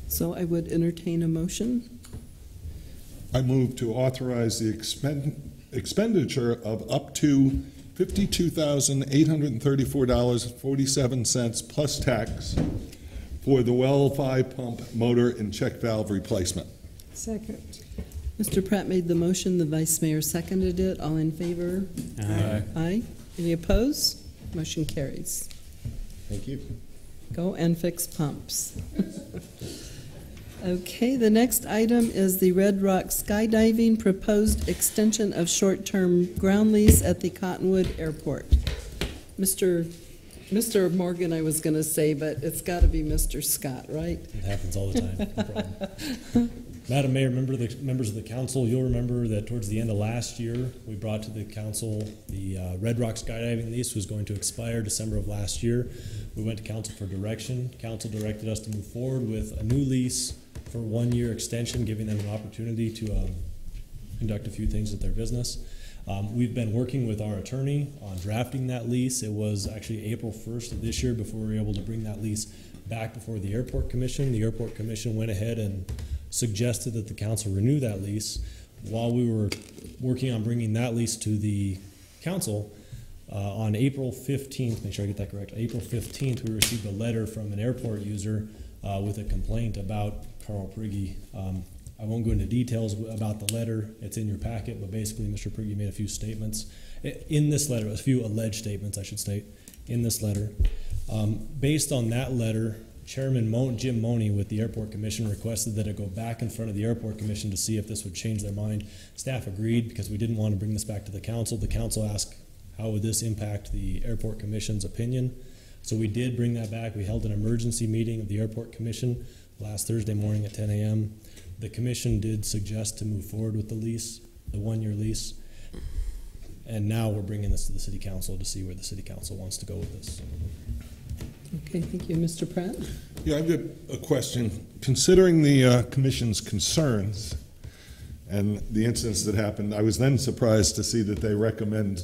[SPEAKER 1] So I would entertain a motion.
[SPEAKER 3] I move to authorize the expend, expenditure of up to fifty-two thousand, eight hundred and thirty-four dollars and forty-seven cents plus tax for the well five pump motor and check valve replacement.
[SPEAKER 14] Second.
[SPEAKER 1] Mr. Pratt made the motion, the vice mayor seconded it. All in favor?
[SPEAKER 6] Aye.
[SPEAKER 1] Aye. Any opposed? Motion carries.
[SPEAKER 23] Thank you.
[SPEAKER 1] Go and fix pumps. Okay, the next item is the Red Rock skydiving proposed extension of short-term ground lease at the Cottonwood Airport. Mr. Mr. Morgan, I was gonna say, but it's gotta be Mr. Scott, right?
[SPEAKER 24] It happens all the time. no. Madam Mayor, member of the, members of the council, you'll remember that towards the end of last year, we brought to the council the uh, Red Rock skydiving lease was going to expire December of last year. We went to council for direction. Council directed us to move forward with a new lease for one-year extension, giving them an opportunity to um, conduct a few things at their business. Um, we've been working with our attorney on drafting that lease. It was actually April 1st of this year before we were able to bring that lease back before the Airport Commission. The Airport Commission went ahead and suggested that the council renew that lease. While we were working on bringing that lease to the council, uh, on April 15th, make sure I get that correct, April 15th, we received a letter from an airport user uh, with a complaint about Carl Priggy. Um, I won't go into details about the letter. It's in your packet, but basically, Mr. Priggy made a few statements. In this letter, a few alleged statements, I should state, in this letter. Um, based on that letter, Chairman Mo- Jim Money with the Airport Commission requested that it go back in front of the Airport Commission to see if this would change their mind. Staff agreed because we didn't want to bring this back to the council. The council asked, how would this impact the Airport Commission's opinion? So we did bring that back. We held an emergency meeting of the Airport Commission last Thursday morning at 10 a.m. The commission did suggest to move forward with the lease, the one-year lease. And now we're bringing this to the city council to see where the city council wants to go with this.
[SPEAKER 1] Okay, thank you. Mr. Pratt?
[SPEAKER 3] Yeah, I've got a question. Considering the uh, commission's concerns and the incidents that happened, I was then surprised to see that they recommend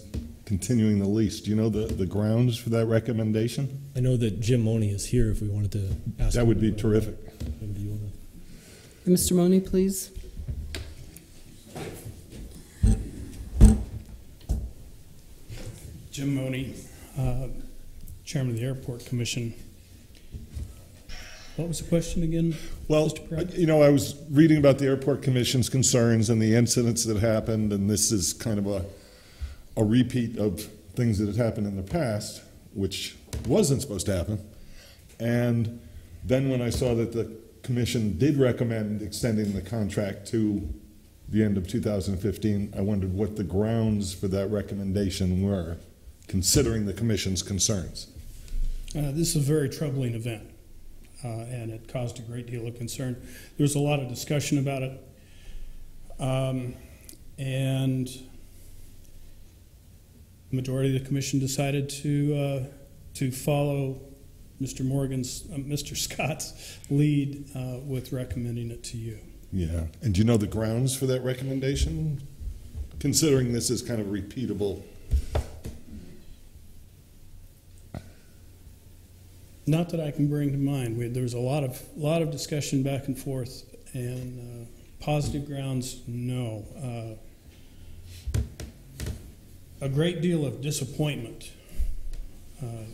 [SPEAKER 3] continuing the lease. Do you know the, the grounds for that recommendation?
[SPEAKER 24] I know that Jim Money is here if we wanted to ask.
[SPEAKER 3] That
[SPEAKER 24] him
[SPEAKER 3] would be terrific.
[SPEAKER 24] Maybe you wanna-
[SPEAKER 1] Mr. Money, please.
[SPEAKER 25] Jim Money, uh, Chairman of the Airport Commission. What was the question again?
[SPEAKER 3] Well, you know, I was reading about the Airport Commission's concerns and the incidents that happened, and this is kind of a, a repeat of things that had happened in the past, which wasn't supposed to happen. And then when I saw that the commission did recommend extending the contract to the end of 2015, I wondered what the grounds for that recommendation were, considering the commission's concerns.
[SPEAKER 25] Uh, This is a very troubling event, uh, and it caused a great deal of concern. There was a lot of discussion about it. Um, And the majority of the commission decided to, uh, to follow Mr. Morgan's, uh, Mr. Scott's lead uh, with recommending it to you.
[SPEAKER 3] Yeah. And do you know the grounds for that recommendation? Considering this is kind of repeatable.
[SPEAKER 25] Not that I can bring to mind. We, there was a lot of, lot of discussion back and forth, and uh, positive grounds, no. A great deal of disappointment. Uh,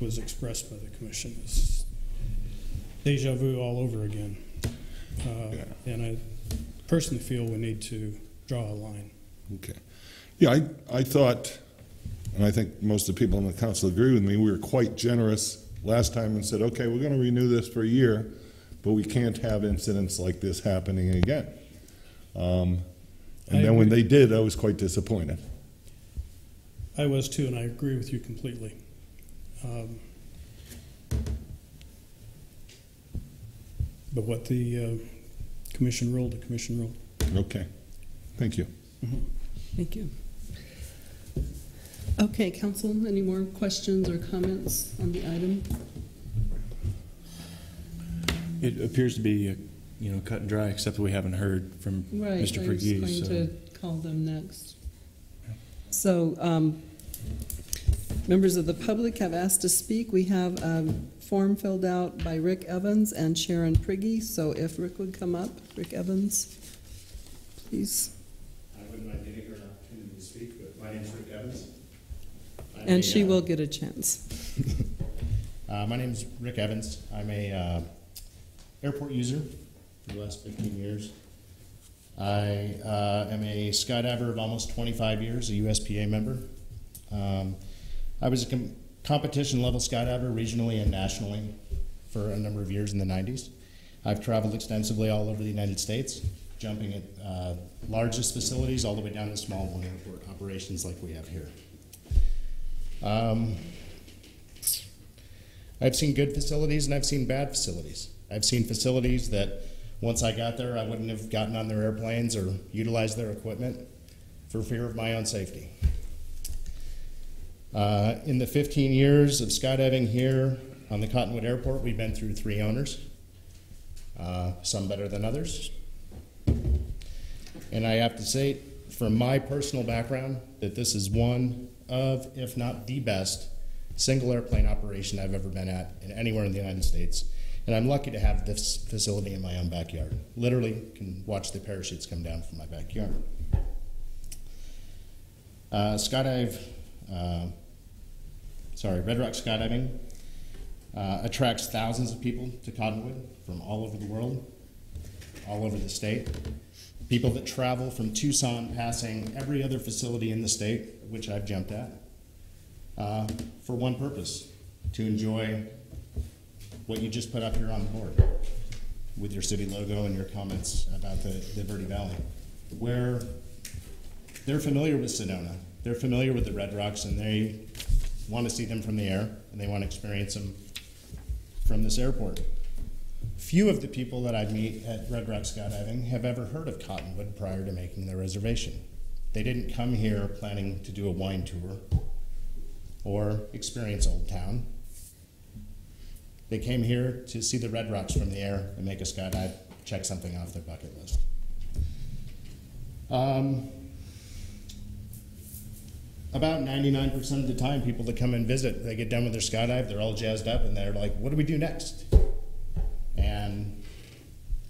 [SPEAKER 25] was expressed by the commission. It's deja vu all over again. Uh, And I personally feel we need to draw a line.
[SPEAKER 3] Okay. Yeah, I, I thought, and I think most of the people on the council agree with me, we were quite generous last time and said, okay, we're going to renew this for a year, but we can't have incidents like this happening again. Um,
[SPEAKER 25] I
[SPEAKER 3] And then when they did, I was quite disappointed.
[SPEAKER 25] I was too, and I agree with you completely. Um, But what the uh, commission ruled, the commission ruled.
[SPEAKER 3] Okay, thank you.
[SPEAKER 1] Thank you. Okay, council, any more questions or comments on the item?
[SPEAKER 6] It appears to be, uh, you know, cut and dry, except that we haven't heard from
[SPEAKER 1] Right,
[SPEAKER 6] Mr.
[SPEAKER 1] I was going
[SPEAKER 6] so-
[SPEAKER 1] to call them next. So, um, members of the public have asked to speak. We have a form filled out by Rick Evans and Sharon Prigge, so if Rick would come up, Rick Evans, please.
[SPEAKER 26] I wouldn't mind giving her an opportunity to speak, but my is Rick Evans. I'm
[SPEAKER 1] And
[SPEAKER 26] a,
[SPEAKER 1] she
[SPEAKER 26] uh,
[SPEAKER 1] will get a chance.
[SPEAKER 26] Uh, my is Rick Evans. I'm a uh, airport user for the last 15 years. I uh, am a skydiver of almost 25 years, a USPA member. Um, I was a com- competition level skydiver regionally and nationally for a number of years in the 90s. I've traveled extensively all over the United States, jumping at uh, largest facilities all the way down to small one airport operations like we have here. Um, I've seen good facilities and I've seen bad facilities. I've seen facilities that once I got there, I wouldn't have gotten on their airplanes or utilized their equipment for fear of my own safety. Uh, in the 15 years of skydiving here on the Cottonwood Airport, we've been through three owners, uh, some better than others. And I have to say, from my personal background, that this is one of, if not the best, single airplane operation I've ever been at in anywhere in the United States. And I'm lucky to have this facility in my own backyard. Literally, can watch the parachutes come down from my backyard. Uh, skydive, uh, sorry, Red Rock Skydiving uh, attracts thousands of people to Cottonwood from all over the world, all over the state. People that travel from Tucson, passing every other facility in the state, which I've jumped at, uh, for one purpose to enjoy what you just put up here on the board with your city logo and your comments about the, the Verde Valley, where they're familiar with Sedona, they're familiar with the Red Rocks, and they want to see them from the air, and they want to experience them from this airport. Few of the people that I meet at Red Rock Skydiving have ever heard of Cottonwood prior to making their reservation. They didn't come here planning to do a wine tour or experience Old Town. They came here to see the Red Rocks from the air and make a skydive, check something off their bucket list. Um, about 99% of the time, people that come and visit, they get done with their skydive, they're all jazzed up, and they're like, what do we do next? And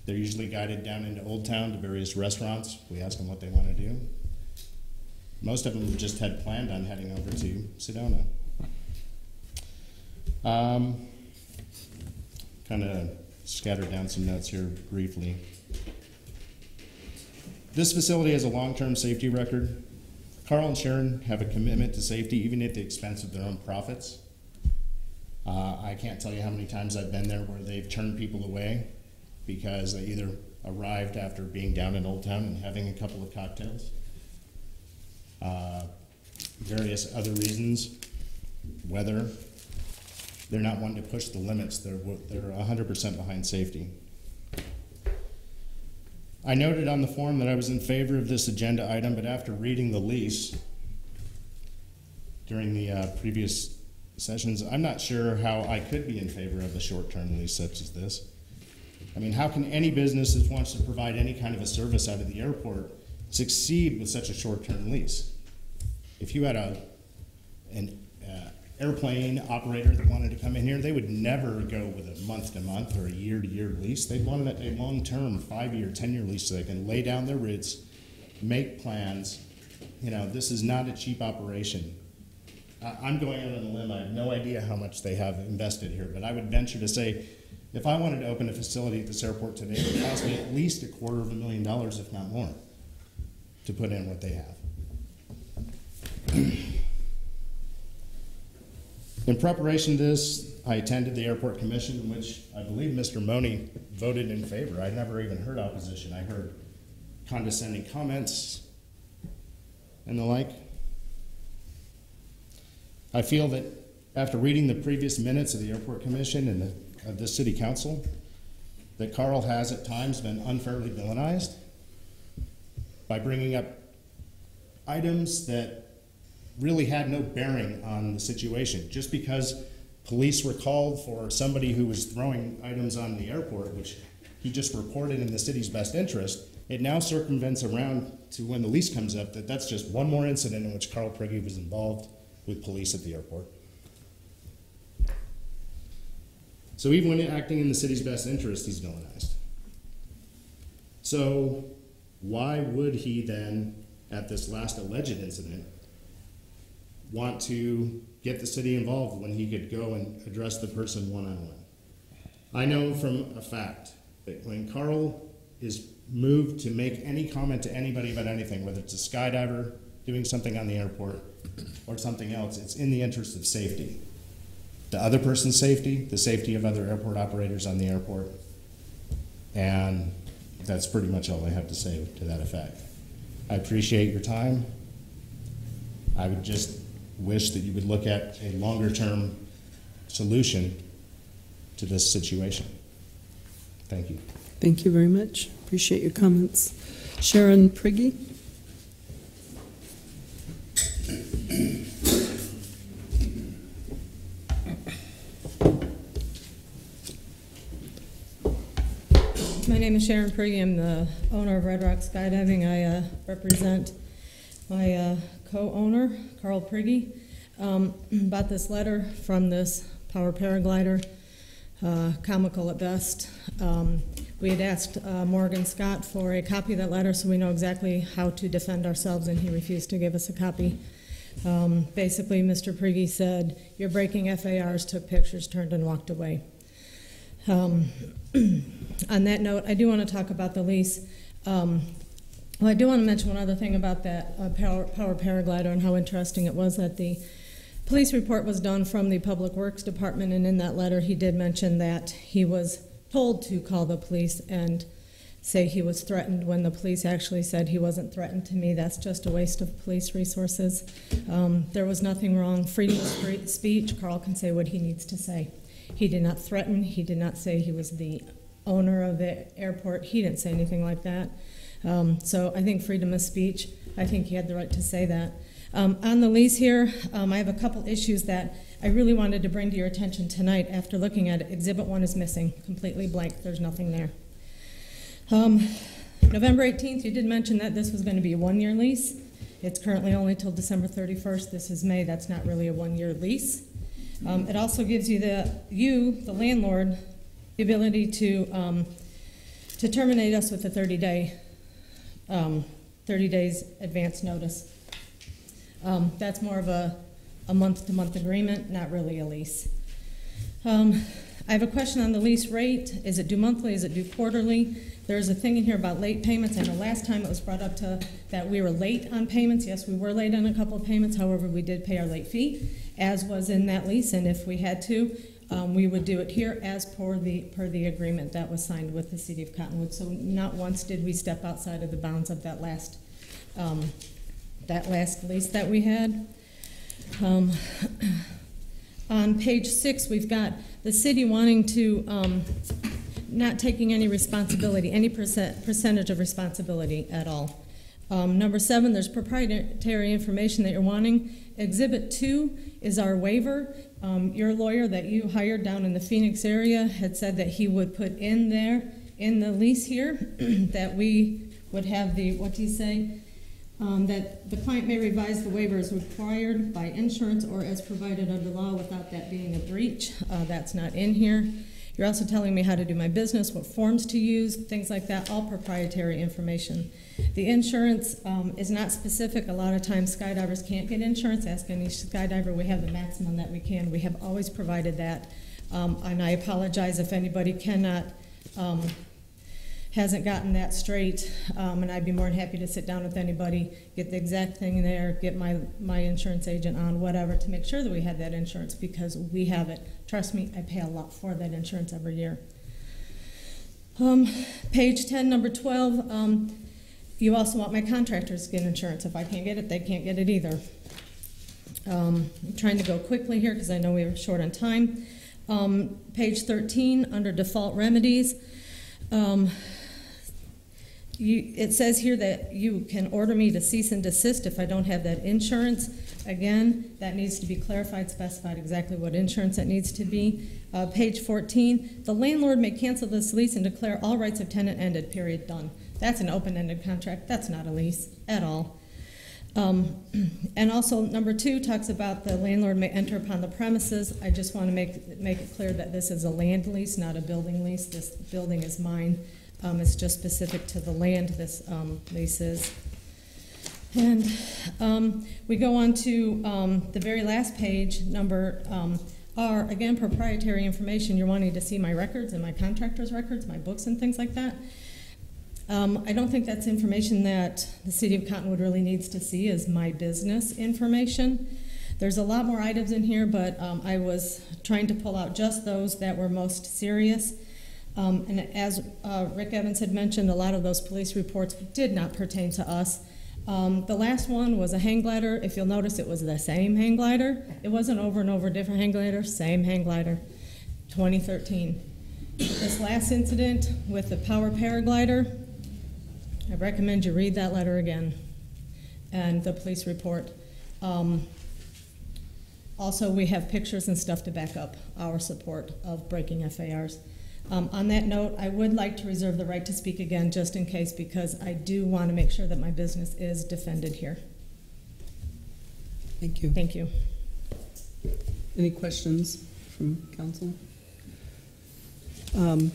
[SPEAKER 26] they're usually guided down into Old Town to various restaurants. We ask them what they want to do. Most of them just had planned on heading over to Sedona. Um, kind of scattered down some notes here briefly. This facility has a long-term safety record. Carl and Sharon have a commitment to safety, even at the expense of their own profits. Uh, I can't tell you how many times I've been there where they've turned people away because they either arrived after being down in Old Town and having a couple of cocktails, uh, various other reasons, weather. They're not one to push the limits. They're they're 100% behind safety. I noted on the form that I was in favor of this agenda item, but after reading the lease during the uh, previous sessions, I'm not sure how I could be in favor of a short-term lease such as this. I mean, how can any business that wants to provide any kind of a service out of the airport succeed with such a short-term lease? If you had a an airplane operator that wanted to come in here, they would never go with a month-to-month or a year-to-year lease. They'd want a a long-term, five-year, ten-year lease so they can lay down their roots, make plans. You know, this is not a cheap operation. I- I'm going out on a limb, I have no idea how much they have invested here, but I would venture to say, if I wanted to open a facility at this airport today, it would cost me at least a quarter of a million dollars, if not more, to put in what they have. In preparation to this, I attended the airport commission, in which I believe Mr. Money voted in favor. I never even heard opposition. I heard condescending comments and the like. I feel that after reading the previous minutes of the airport commission and the, of the city council, that Carl has at times been unfairly villainized by bringing up items that really had no bearing on the situation. Just because police were called for somebody who was throwing items on the airport, which he just reported in the city's best interest, it now circumvents around to when the lease comes up that that's just one more incident in which Carl Prigge was involved with police at the airport. So even when acting in the city's best interest, he's villainized. So why would he then, at this last alleged incident, want to get the city involved when he could go and address the person one on one? I know from a fact that when Carl is moved to make any comment to anybody about anything, whether it's a skydiver doing something on the airport or something else, it's in the interest of safety. The other person's safety, the safety of other airport operators on the airport. And that's pretty much all I have to say to that effect. I appreciate your time. I would just wish that you would look at a longer term solution to this situation. Thank you.
[SPEAKER 1] Thank you very much. Appreciate your comments. Sharon Prigge?
[SPEAKER 27] My name is Sharon Prigge. I'm the owner of Red Rock Skydiving. I uh, represent my uh, co-owner, Carl Prigge. Um, about this letter from this power paraglider, uh, comical at best. Um, we had asked uh, Morgan Scott for a copy of that letter so we know exactly how to defend ourselves, and he refused to give us a copy. Um, basically, Mr. Prigge said, You're breaking FARs, took pictures, turned, and walked away. Um, on that note, I do want to talk about the lease. Um, well, I do want to mention one other thing about that uh, power, power paraglider and how interesting it was that the police report was done from the Public Works Department, and in that letter, he did mention that he was told to call the police and say he was threatened when the police actually said he wasn't threatened to me. That's just a waste of police resources. Um, there was nothing wrong. Freedom of speech, Carl can say what he needs to say. He did not threaten, he did not say he was the owner of the airport, he didn't say anything like that. Um, so I think freedom of speech, I think he had the right to say that. Um, on the lease here, um, I have a couple issues that I really wanted to bring to your attention tonight after looking at it. Exhibit 1 is missing, completely blank, there's nothing there. Um, November 18th, you did mention that this was going to be a one-year lease. It's currently only till December 31st. This is May. That's not really a one-year lease. Um, it also gives you the you, the landlord, the ability to um, to terminate us with a 30-day, um, 30 days advance notice. Um, that's more of a a month-to-month agreement, not really a lease. Um, I have a question on the lease rate. Is it due monthly? Is it due quarterly? There's a thing in here about late payments. I know last time it was brought up to that we were late on payments. Yes, we were late on a couple of payments. However, we did pay our late fee, as was in that lease. And if we had to, um, we would do it here as per the per the agreement that was signed with the city of Cottonwood. So not once did we step outside of the bounds of that last um, that last lease that we had. Um, on page six, we've got the city wanting to um, not taking any responsibility, any percent, percentage of responsibility at all. Um, number seven, there's proprietary information that you're wanting. Exhibit two is our waiver. Um, your lawyer that you hired down in the Phoenix area had said that he would put in there, in the lease here, that we would have the, what do you say? Um, that the client may revise the waiver as required by insurance or as provided under law without that being a breach. Uh, that's not in here. You're also telling me how to do my business, what forms to use, things like that, all proprietary information. The insurance um, is not specific. A lot of times skydivers can't get insurance. Ask any skydiver. We have the maximum that we can. We have always provided that. Um, and I apologize if anybody cannot um, hasn't gotten that straight, um, and I'd be more than happy to sit down with anybody, get the exact thing there, get my, my insurance agent on, whatever, to make sure that we have that insurance, because we have it. Trust me, I pay a lot for that insurance every year. Um, page 10, number 12, um, you also want my contractors to get insurance. If I can't get it, they can't get it either. Um, I'm trying to go quickly here because I know we're short on time. Um, page 13, under default remedies, um, you, it says here that you can order me to cease and desist if I don't have that insurance. Again, that needs to be clarified, specified exactly what insurance that needs to be. Uh, page 14, the landlord may cancel this lease and declare all rights of tenant ended, period, done. That's an open-ended contract. That's not a lease at all. Um, and also, number two talks about the landlord may enter upon the premises. I just want to make, make it clear that this is a land lease, not a building lease. This building is mine. Um, it's just specific to the land this um, lease is. And um, we go on to um, the very last page, number um, R, again, proprietary information. You're wanting to see my records and my contractor's records, my books and things like that. Um, I don't think that's information that the City of Cottonwood really needs to see is my business information. There's a lot more items in here, but um, I was trying to pull out just those that were most serious. Um, and as uh, Rick Evans had mentioned, a lot of those police reports did not pertain to us. Um, the last one was a hang glider. If you'll notice, it was the same hang glider. It wasn't over and over different hang glider, same hang glider, 2013. This last incident with the power paraglider, I recommend you read that letter again and the police report. Um, also, we have pictures and stuff to back up our support of breaking FARs. Um, on that note, I would like to reserve the right to speak again just in case because I do want to make sure that my business is defended here.
[SPEAKER 1] Thank you.
[SPEAKER 27] Thank you.
[SPEAKER 1] Any questions from council? Um,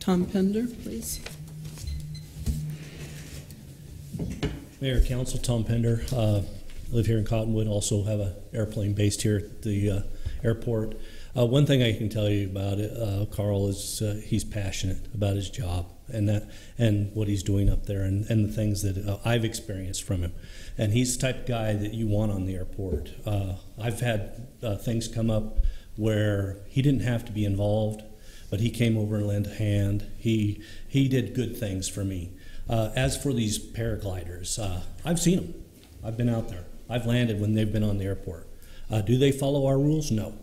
[SPEAKER 1] Tom Pender, please.
[SPEAKER 28] Mayor, Council, Tom Pender. Uh, live here in Cottonwood. Also have an airplane based here at the uh, airport. Uh, one thing I can tell you about it, uh, Carl, is uh, he's passionate about his job and that and what he's doing up there and, and the things that uh, I've experienced from him. And he's the type of guy that you want on the airport. Uh, I've had uh, things come up where he didn't have to be involved, but he came over and lent a hand. He he did good things for me. as for these paragliders, I've seen them. I've been out there. I've landed when they've been on the airport. do they follow our rules? No.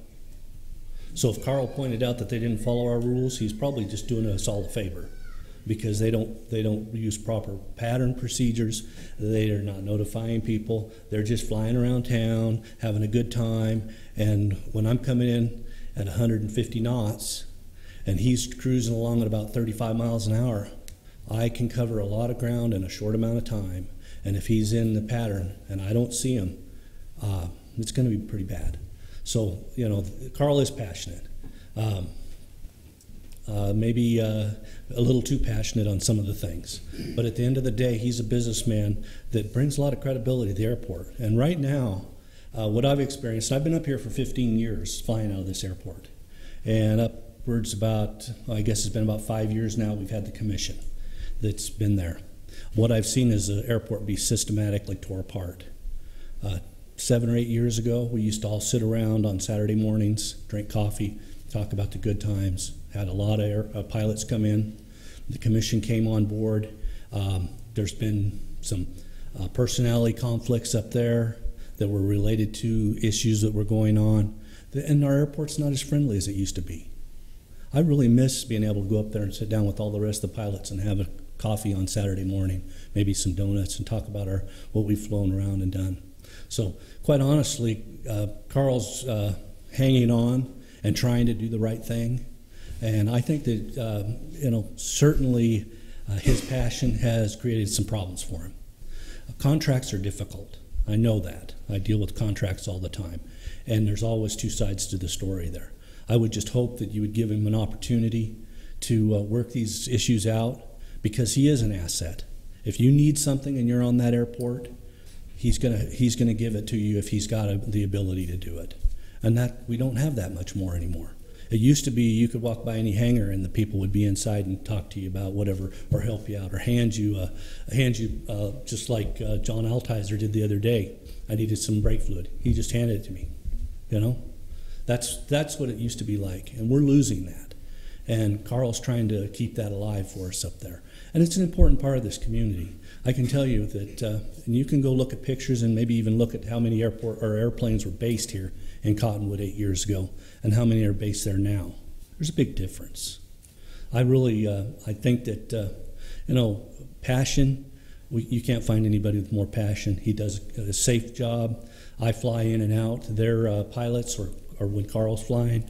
[SPEAKER 28] So if Carl pointed out that they didn't follow our rules, he's probably just doing us all a favor because they don't they don't use proper pattern procedures. They are not notifying people. They're just flying around town, having a good time. And when I'm coming in at 150 knots and he's cruising along at about 35 miles an hour, I can cover a lot of ground in a short amount of time. And if he's in the pattern and I don't see him, uh, it's going to be pretty bad. So, you know, Carl is passionate. Um, uh, maybe uh, a little too passionate on some of the things. But at the end of the day, he's a businessman that brings a lot of credibility to the airport. And right now, uh, what I've experienced, I've been up here for 15 years flying out of this airport. And upwards about, I guess it's been about five years now, we've had the commission that's been there. What I've seen is the airport be systematically tore apart. Seven or eight years ago, we used to all sit around on Saturday mornings, drink coffee, talk about the good times. Had a lot of air, uh, pilots come in. The commission came on board. Um, there's been some uh, personality conflicts up there that were related to issues that were going on. And our airport's not as friendly as it used to be. I really miss being able to go up there and sit down with all the rest of the pilots and have a coffee on Saturday morning, maybe some donuts, and talk about our what we've flown around and done. So, quite honestly, uh, Carl's uh, hanging on and trying to do the right thing. And I think that, uh, you know, certainly uh, his passion has created some problems for him. contracts are difficult. I know that. I deal with contracts all the time. And there's always two sides to the story there. I would just hope that you would give him an opportunity to uh, work these issues out because he is an asset. If you need something and you're on that airport, he's gonna he's gonna give it to you if he's got a, the ability to do it. And that we don't have that much more anymore. It used to be you could walk by any hangar and the people would be inside and talk to you about whatever or help you out or hand you uh, hand you uh, just like uh, John Altizer did the other day. I needed some brake fluid. He just handed it to me. You know, that's that's what it used to be like, and we're losing that. And Carl's trying to keep that alive for us up there. And it's an important part of this community. I can tell you that, uh, and you can go look at pictures and maybe even look at how many airport or airplanes were based here in Cottonwood eight years ago and how many are based there now. There's a big difference. I really, uh, I think that, uh, you know, passion, we, you can't find anybody with more passion. He does a safe job. I fly in and out. Their uh, pilots, or, or when Carl's flying,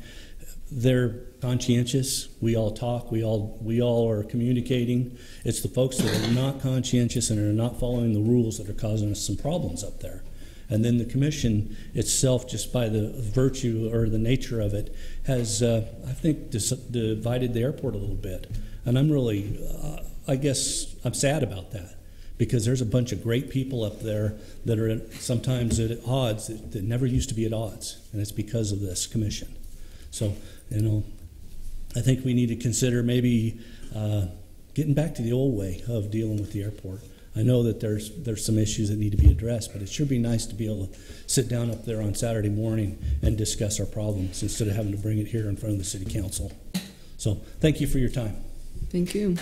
[SPEAKER 28] they're conscientious. We all talk. We all we all are communicating. It's the folks that are not conscientious and are not following the rules that are causing us some problems up there. And then the commission itself, just by the virtue or the nature of it, has uh, I think dis- divided the airport a little bit. And I'm really, uh, I guess, I'm sad about that because there's a bunch of great people up there that are sometimes at odds that, that never used to be at odds, and it's because of this commission. So, you know, I think we need to consider maybe uh, getting back to the old way of dealing with the airport. I know that there's there's some issues that need to be addressed, but it should be nice to be able to sit down up there on Saturday morning and discuss our problems instead of having to bring it here in front of the city council. So, thank you for your time.
[SPEAKER 1] Thank you.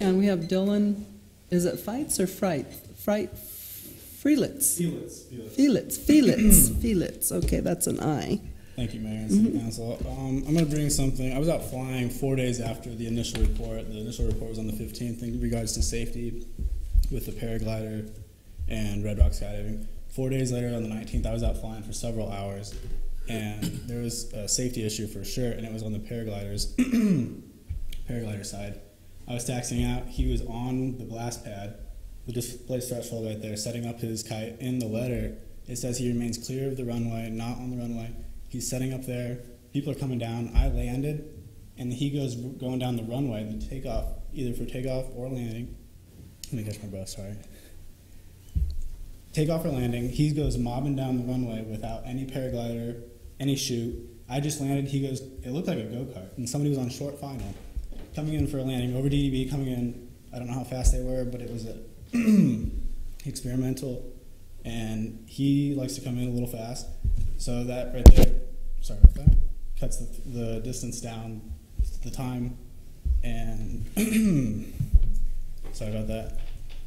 [SPEAKER 1] And we have Dylan, is it Fights or Fright? Fright, Freelitz?
[SPEAKER 29] Felix.
[SPEAKER 1] Felix, Felix, Felix. Okay, that's an I.
[SPEAKER 29] Thank you, Mayor and City
[SPEAKER 1] Mhm.
[SPEAKER 29] Council. Um, I'm going to bring something. I was out flying four days after the initial report. The initial report was on the 15th in regards to safety with the paraglider and Red Rock skydiving. Four days later, on the 19th, I was out flying for several hours, and there was a safety issue for sure, and it was on the paragliders, paraglider side. I was taxiing out. He was on the blast pad, the displaced threshold right there, setting up his kite. In the letter, it says he remains clear of the runway, not on the runway. He's setting up there. People are coming down. I landed, and he goes going down the runway, the takeoff, either for takeoff or landing. Let me catch my breath. Sorry. Takeoff or landing. He goes mobbing down the runway without any paraglider, any chute. I just landed. He goes. It looked like a go kart, and somebody was on short final, coming in for a landing over DDB, coming in. I don't know how fast they were, but it was a experimental, and he likes to come in a little fast. So that right there, sorry about that, cuts the, the distance down, the time, and sorry about that.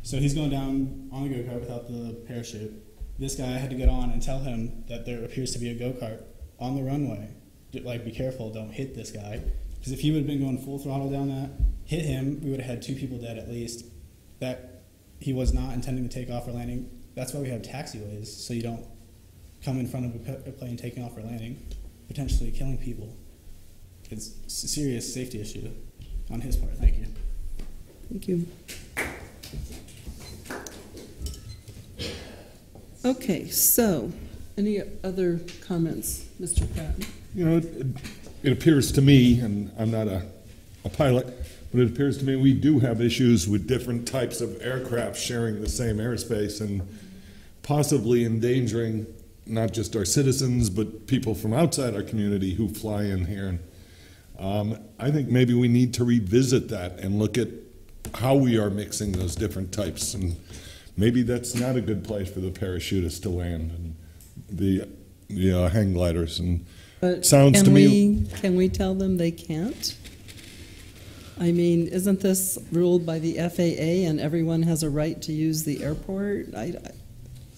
[SPEAKER 29] So he's going down on the go kart without the parachute. This guy had to get on and tell him that there appears to be a go kart on the runway. Like, be careful, don't hit this guy. Because if he would have been going full throttle down that, hit him, we would have had two people dead at least. That he was not intending to take off or landing. That's why we have taxiways, so you don't come in front of a plane taking off or landing, potentially killing people. It's a serious safety issue on his part. Thank you.
[SPEAKER 1] Thank you. Okay, so, any other comments, Mr. Pratt?
[SPEAKER 3] You know, it, it appears to me, and I'm not a, a pilot, but it appears to me we do have issues with different types of aircraft sharing the same airspace and possibly endangering not just our citizens, but people from outside our community who fly in here. Um, I think maybe we need to revisit that and look at how we are mixing those different types. And maybe that's not a good place for the parachutists to land and the, the uh, hang gliders. And
[SPEAKER 1] But
[SPEAKER 3] sounds to me.
[SPEAKER 1] we- Can we tell them they can't? I mean, isn't this ruled by the FAA and everyone has a right to use the airport? I,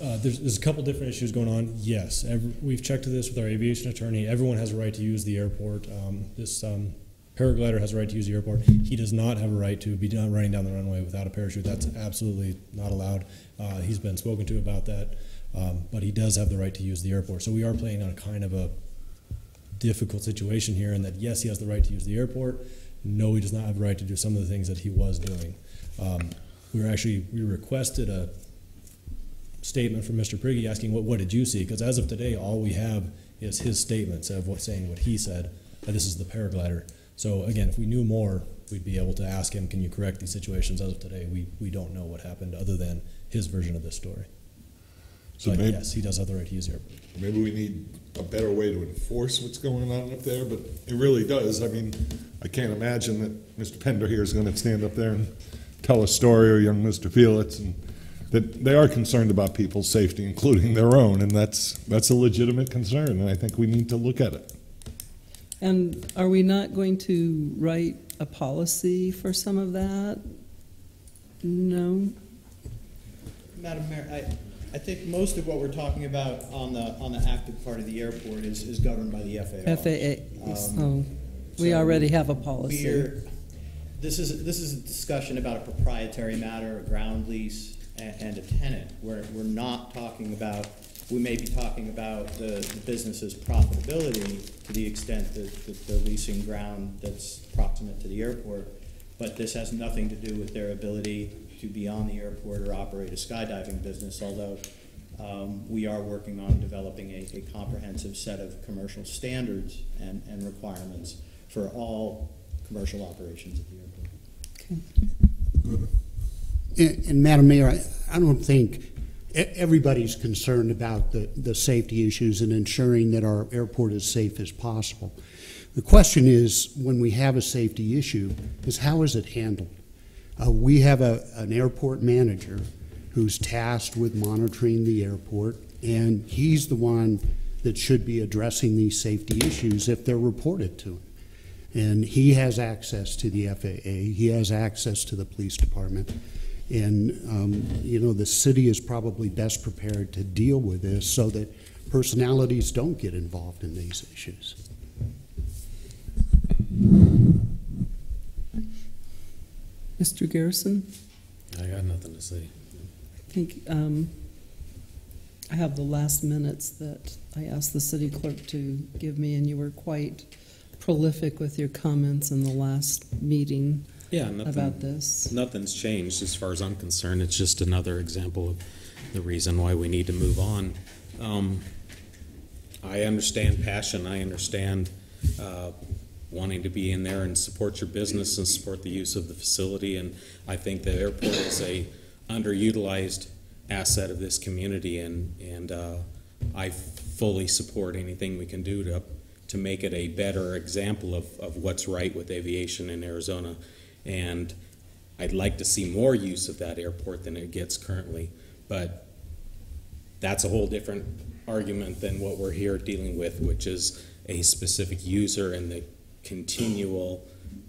[SPEAKER 24] Uh, there's, there's a couple different issues going on. Yes, every, we've checked this with our aviation attorney. Everyone has a right to use the airport. Um, this um, paraglider has a right to use the airport. He does not have a right to be done running down the runway without a parachute. That's absolutely not allowed. Uh, he's been spoken to about that, um, but he does have the right to use the airport. So we are playing on a kind of a difficult situation here, in that yes, he has the right to use the airport. No, he does not have the right to do some of the things that he was doing. Um, we were actually we requested a statement from Mr. Prigge asking, what, what did you see? Because as of today, all we have is his statements of what, saying what he said, that this is the paraglider. So again, if we knew more, we'd be able to ask him, can you correct these situations? As of today, we, we don't know what happened other than his version of this story.
[SPEAKER 3] So
[SPEAKER 24] But
[SPEAKER 3] maybe-
[SPEAKER 24] yes, he does have the right to use the.
[SPEAKER 3] Maybe we need a better way to enforce what's going on up there, but it really does. I mean, I can't imagine that Mr. Pender here is gonna stand up there and tell a story, or young Mr. Felix, and that they are concerned about people's safety, including their own, and that's, that's a legitimate concern, and I think we need to look at it.
[SPEAKER 1] And are we not going to write a policy for some of that? No?
[SPEAKER 19] Madam Mayor, I, I think most of what we're talking about on the, on the active part of the airport is, is governed by the FAA.
[SPEAKER 1] FAA,
[SPEAKER 19] Um,
[SPEAKER 1] so we
[SPEAKER 19] so
[SPEAKER 1] already have a policy.
[SPEAKER 19] This is, this is a discussion about a proprietary matter, a ground lease, and, and a tenant. We're, we're not talking about, we may be talking about the, the business's profitability to the extent that, that they're leasing ground that's proximate to the airport, but this has nothing to do with their ability to be on the airport or operate a skydiving business, although um, we are working on developing a, a comprehensive set of commercial standards and, and requirements for all commercial operations at the airport.
[SPEAKER 30] And, and Madam Mayor, I, I don't think everybody's concerned about the, the safety issues and ensuring that our airport is safe as possible. The question is, when we have a safety issue, is how is it handled? Uh, we have a, an airport manager who's tasked with monitoring the airport, and he's the one that should be addressing these safety issues if they're reported to him. And he has access to the FAA, he has access to the police department. And, um, you know, the city is probably best prepared to deal with this so that personalities don't get involved in these issues.
[SPEAKER 1] Mr. Garrison?
[SPEAKER 7] I got nothing to say.
[SPEAKER 1] I think um, I have the last minutes that I asked the city clerk to give me, and you were quite prolific with your comments in the last meeting
[SPEAKER 7] Yeah, nothing,
[SPEAKER 1] about this.
[SPEAKER 7] Nothing's changed as far as I'm concerned. It's just another example of the reason why we need to move on. Um, I understand passion. I understand uh, wanting to be in there and support your business and support the use of the facility. And I think the airport is a underutilized asset of this community, and and uh, I fully support anything we can do to to make it a better example of, of what's right with aviation in Arizona. And I'd like to see more use of that airport than it gets currently. But that's a whole different argument than what we're here dealing with, which is a specific user and the continual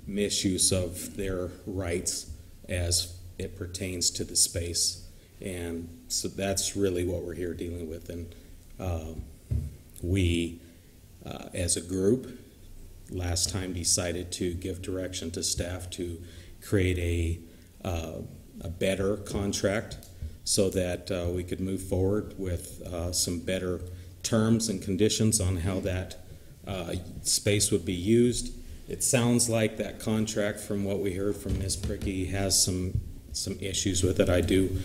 [SPEAKER 7] misuse of their rights as it pertains to the space. And so that's really what we're here dealing with. And um, we, uh, as a group, last time decided to give direction to staff to create a, uh, a better contract so that uh, we could move forward with uh, some better terms and conditions on how that uh, space would be used. It sounds like that contract, from what we heard from Ms. Prigge, has some some issues with it. I do.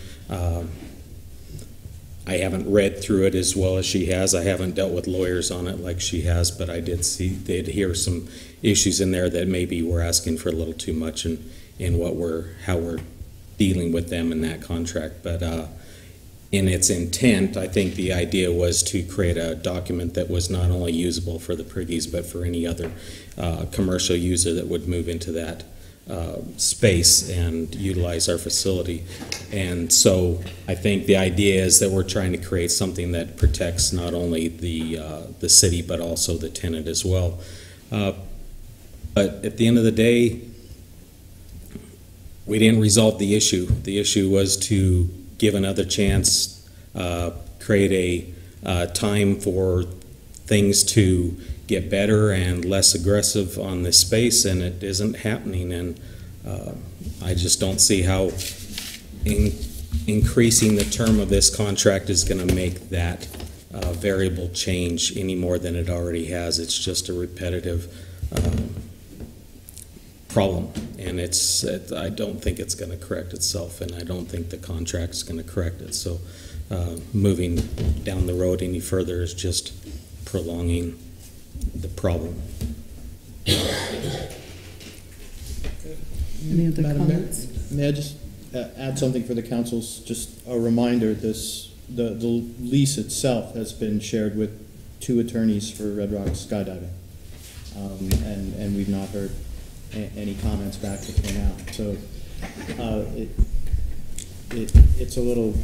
[SPEAKER 7] I haven't read through it as well as she has. I haven't dealt with lawyers on it like she has, but I did see, did hear some issues in there that maybe we're asking for a little too much in, in what we're, how we're dealing with them in that contract. But uh, in its intent, I think the idea was to create a document that was not only usable for the Prigges, but for any other uh, commercial user that would move into that uh, space and utilize our facility. And so I think the idea is that we're trying to create something that protects not only the, uh, the city, but also the tenant as well. Uh, but at the end of the day, we didn't resolve the issue. The issue was to give another chance, uh, create a uh, time for things to get better and less aggressive on this space, and it isn't happening. And uh, I just don't see how in, increasing the term of this contract is going to make that uh, variable change any more than it already has. It's just a repetitive um, problem, and it's, it- I don't think it's going to correct itself, and I don't think the contract is going to correct it. So uh, moving down the road any further is just prolonging the problem.
[SPEAKER 1] Any other
[SPEAKER 19] Madam Mayor,
[SPEAKER 1] comments?
[SPEAKER 19] May I just uh, add something for the council's, just a reminder, this, the, the lease itself has been shared with two attorneys for Red Rock skydiving. Um, and, and we've not heard a- any comments back before now. So, uh, it, it, it's a little,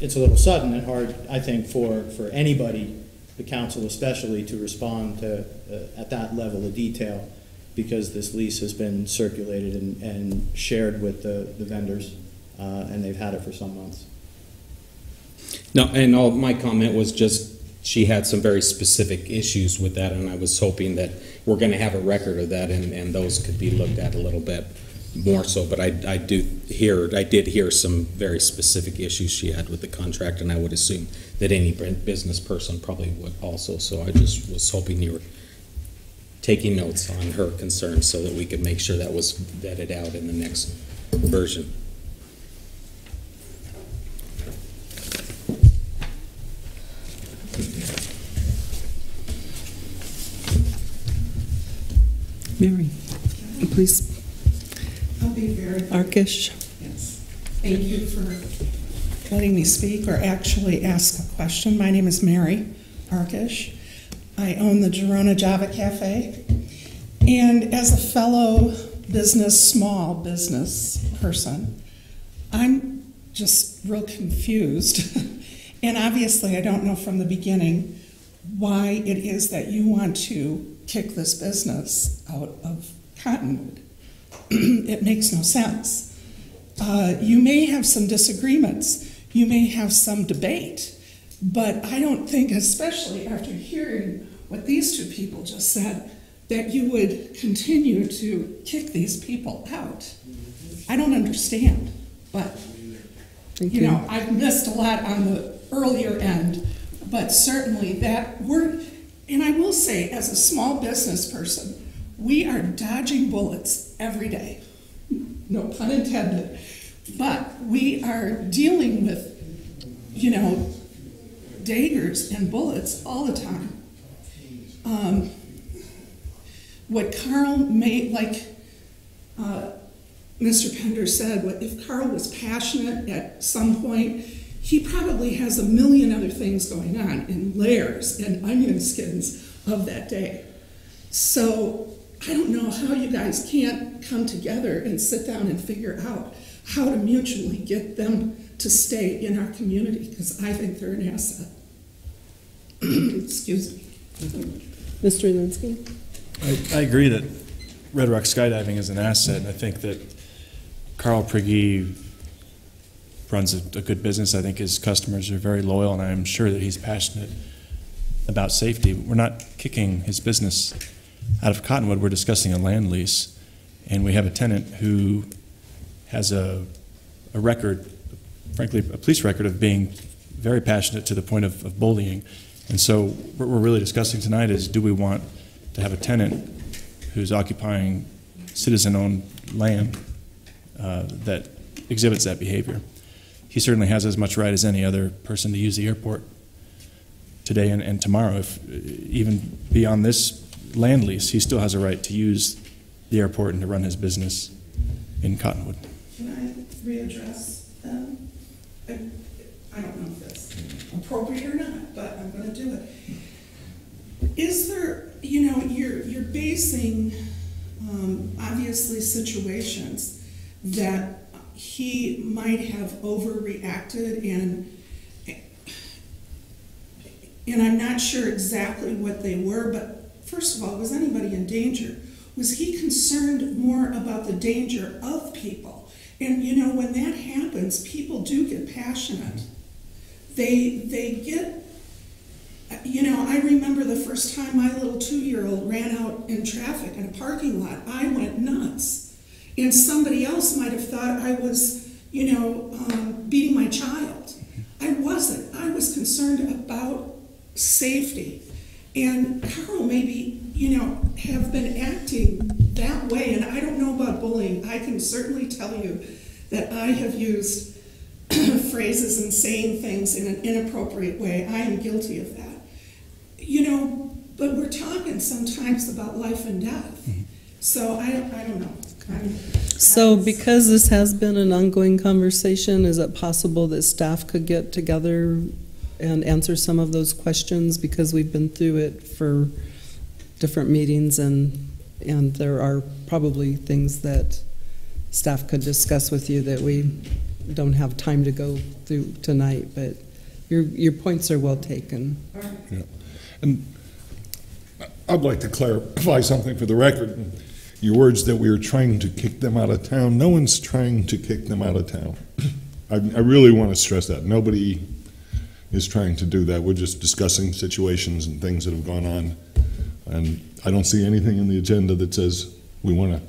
[SPEAKER 19] it's a little sudden and hard, I think, for, for anybody, the council especially, to respond to, uh, at that level of detail, because this lease has been circulated and, and shared with the, the vendors, uh, and they've had it for some months.
[SPEAKER 7] No, and all, my comment was just, she had some very specific issues with that, and I was hoping that we're gonna have a record of that, and, and those could be looked at a little bit more so, but I, I do hear, I did hear some very specific issues she had with the contract, and I would assume that any business person probably would also, so I just was hoping you were taking notes on her concerns so that we could make sure that was vetted out in the next version.
[SPEAKER 1] Mary, please.
[SPEAKER 31] I'll be very
[SPEAKER 1] Arkish.
[SPEAKER 31] Yes. Thank you for letting me speak or actually ask a question. My name is Mary Arkish. I own the Girona Java Cafe. And as a fellow business, small business person, I'm just real confused. and obviously, I don't know from the beginning why it is that you want to kick this business out of Cottonwood. it makes no sense. Uh, you may have some disagreements, you may have some debate, but I don't think, especially after hearing what these two people just said, that you would continue to kick these people out. I don't understand, but you know, I've missed a lot on the earlier end, but certainly that we're, and I will say, as a small business person, we are dodging bullets every day. No pun intended. But we are dealing with, you know, daggers and bullets all the time. Um, what Carl made, like uh, Mr. Pender said, what, if Carl was passionate at some point, he probably has a million other things going on in layers and onion skins of that day. So I don't know how you guys can't come together and sit down and figure out how to mutually get them to stay in our community because I think they're an asset. Excuse me.
[SPEAKER 1] Mr. Elinski?
[SPEAKER 6] I, I agree that Red Rock Skydiving is an asset, and I think that Carl Prigge runs a, a good business. I think his customers are very loyal, and I'm sure that he's passionate about safety. We're not kicking his business out of Cottonwood. We're discussing a land lease, and we have a tenant who has a, a record, frankly, a police record of being very passionate to the point of, of bullying. And so what we're really discussing tonight is do we want to have a tenant who's occupying citizen-owned land uh, that exhibits that behavior? He certainly has as much right as any other person to use the airport today and, and tomorrow. If even beyond this land lease, he still has a right to use the airport and to run his business in Cottonwood.
[SPEAKER 31] Can I readdress them? I, I don't know appropriate or not, but I'm going to do it. Is there, you know, you're, you're basing um, obviously situations that he might have overreacted and and I'm not sure exactly what they were, but first of all, was anybody in danger? Was he concerned more about the danger of people? And you know, when that happens, people do get passionate. They they get you know, I remember the first time my little two-year-old ran out in traffic in a parking lot. I went nuts, and somebody else might have thought I was, you know, um, beating my child. I wasn't. I was concerned about safety. And Carl maybe, you know, have been acting that way. And I don't know about bullying. I can certainly tell you that I have used phrases and saying things in an inappropriate way. I am guilty of that. You know, but we're talking sometimes about life and death. Mm-hmm. So I, I don't know. I'm-
[SPEAKER 1] So because this has been an ongoing conversation, is it possible that staff could get together and answer some of those questions? Because we've been through it for different meetings and, and there are probably things that staff could discuss with you that we don't have time to go through tonight, but your, your points are well taken.
[SPEAKER 3] Yeah. And I'd like to clarify something for the record. Your words that we are trying to kick them out of town, no one's trying to kick them out of town. I, I really want to stress that. Nobody is trying to do that. We're just discussing situations and things that have gone on. And I don't see anything in the agenda that says we want to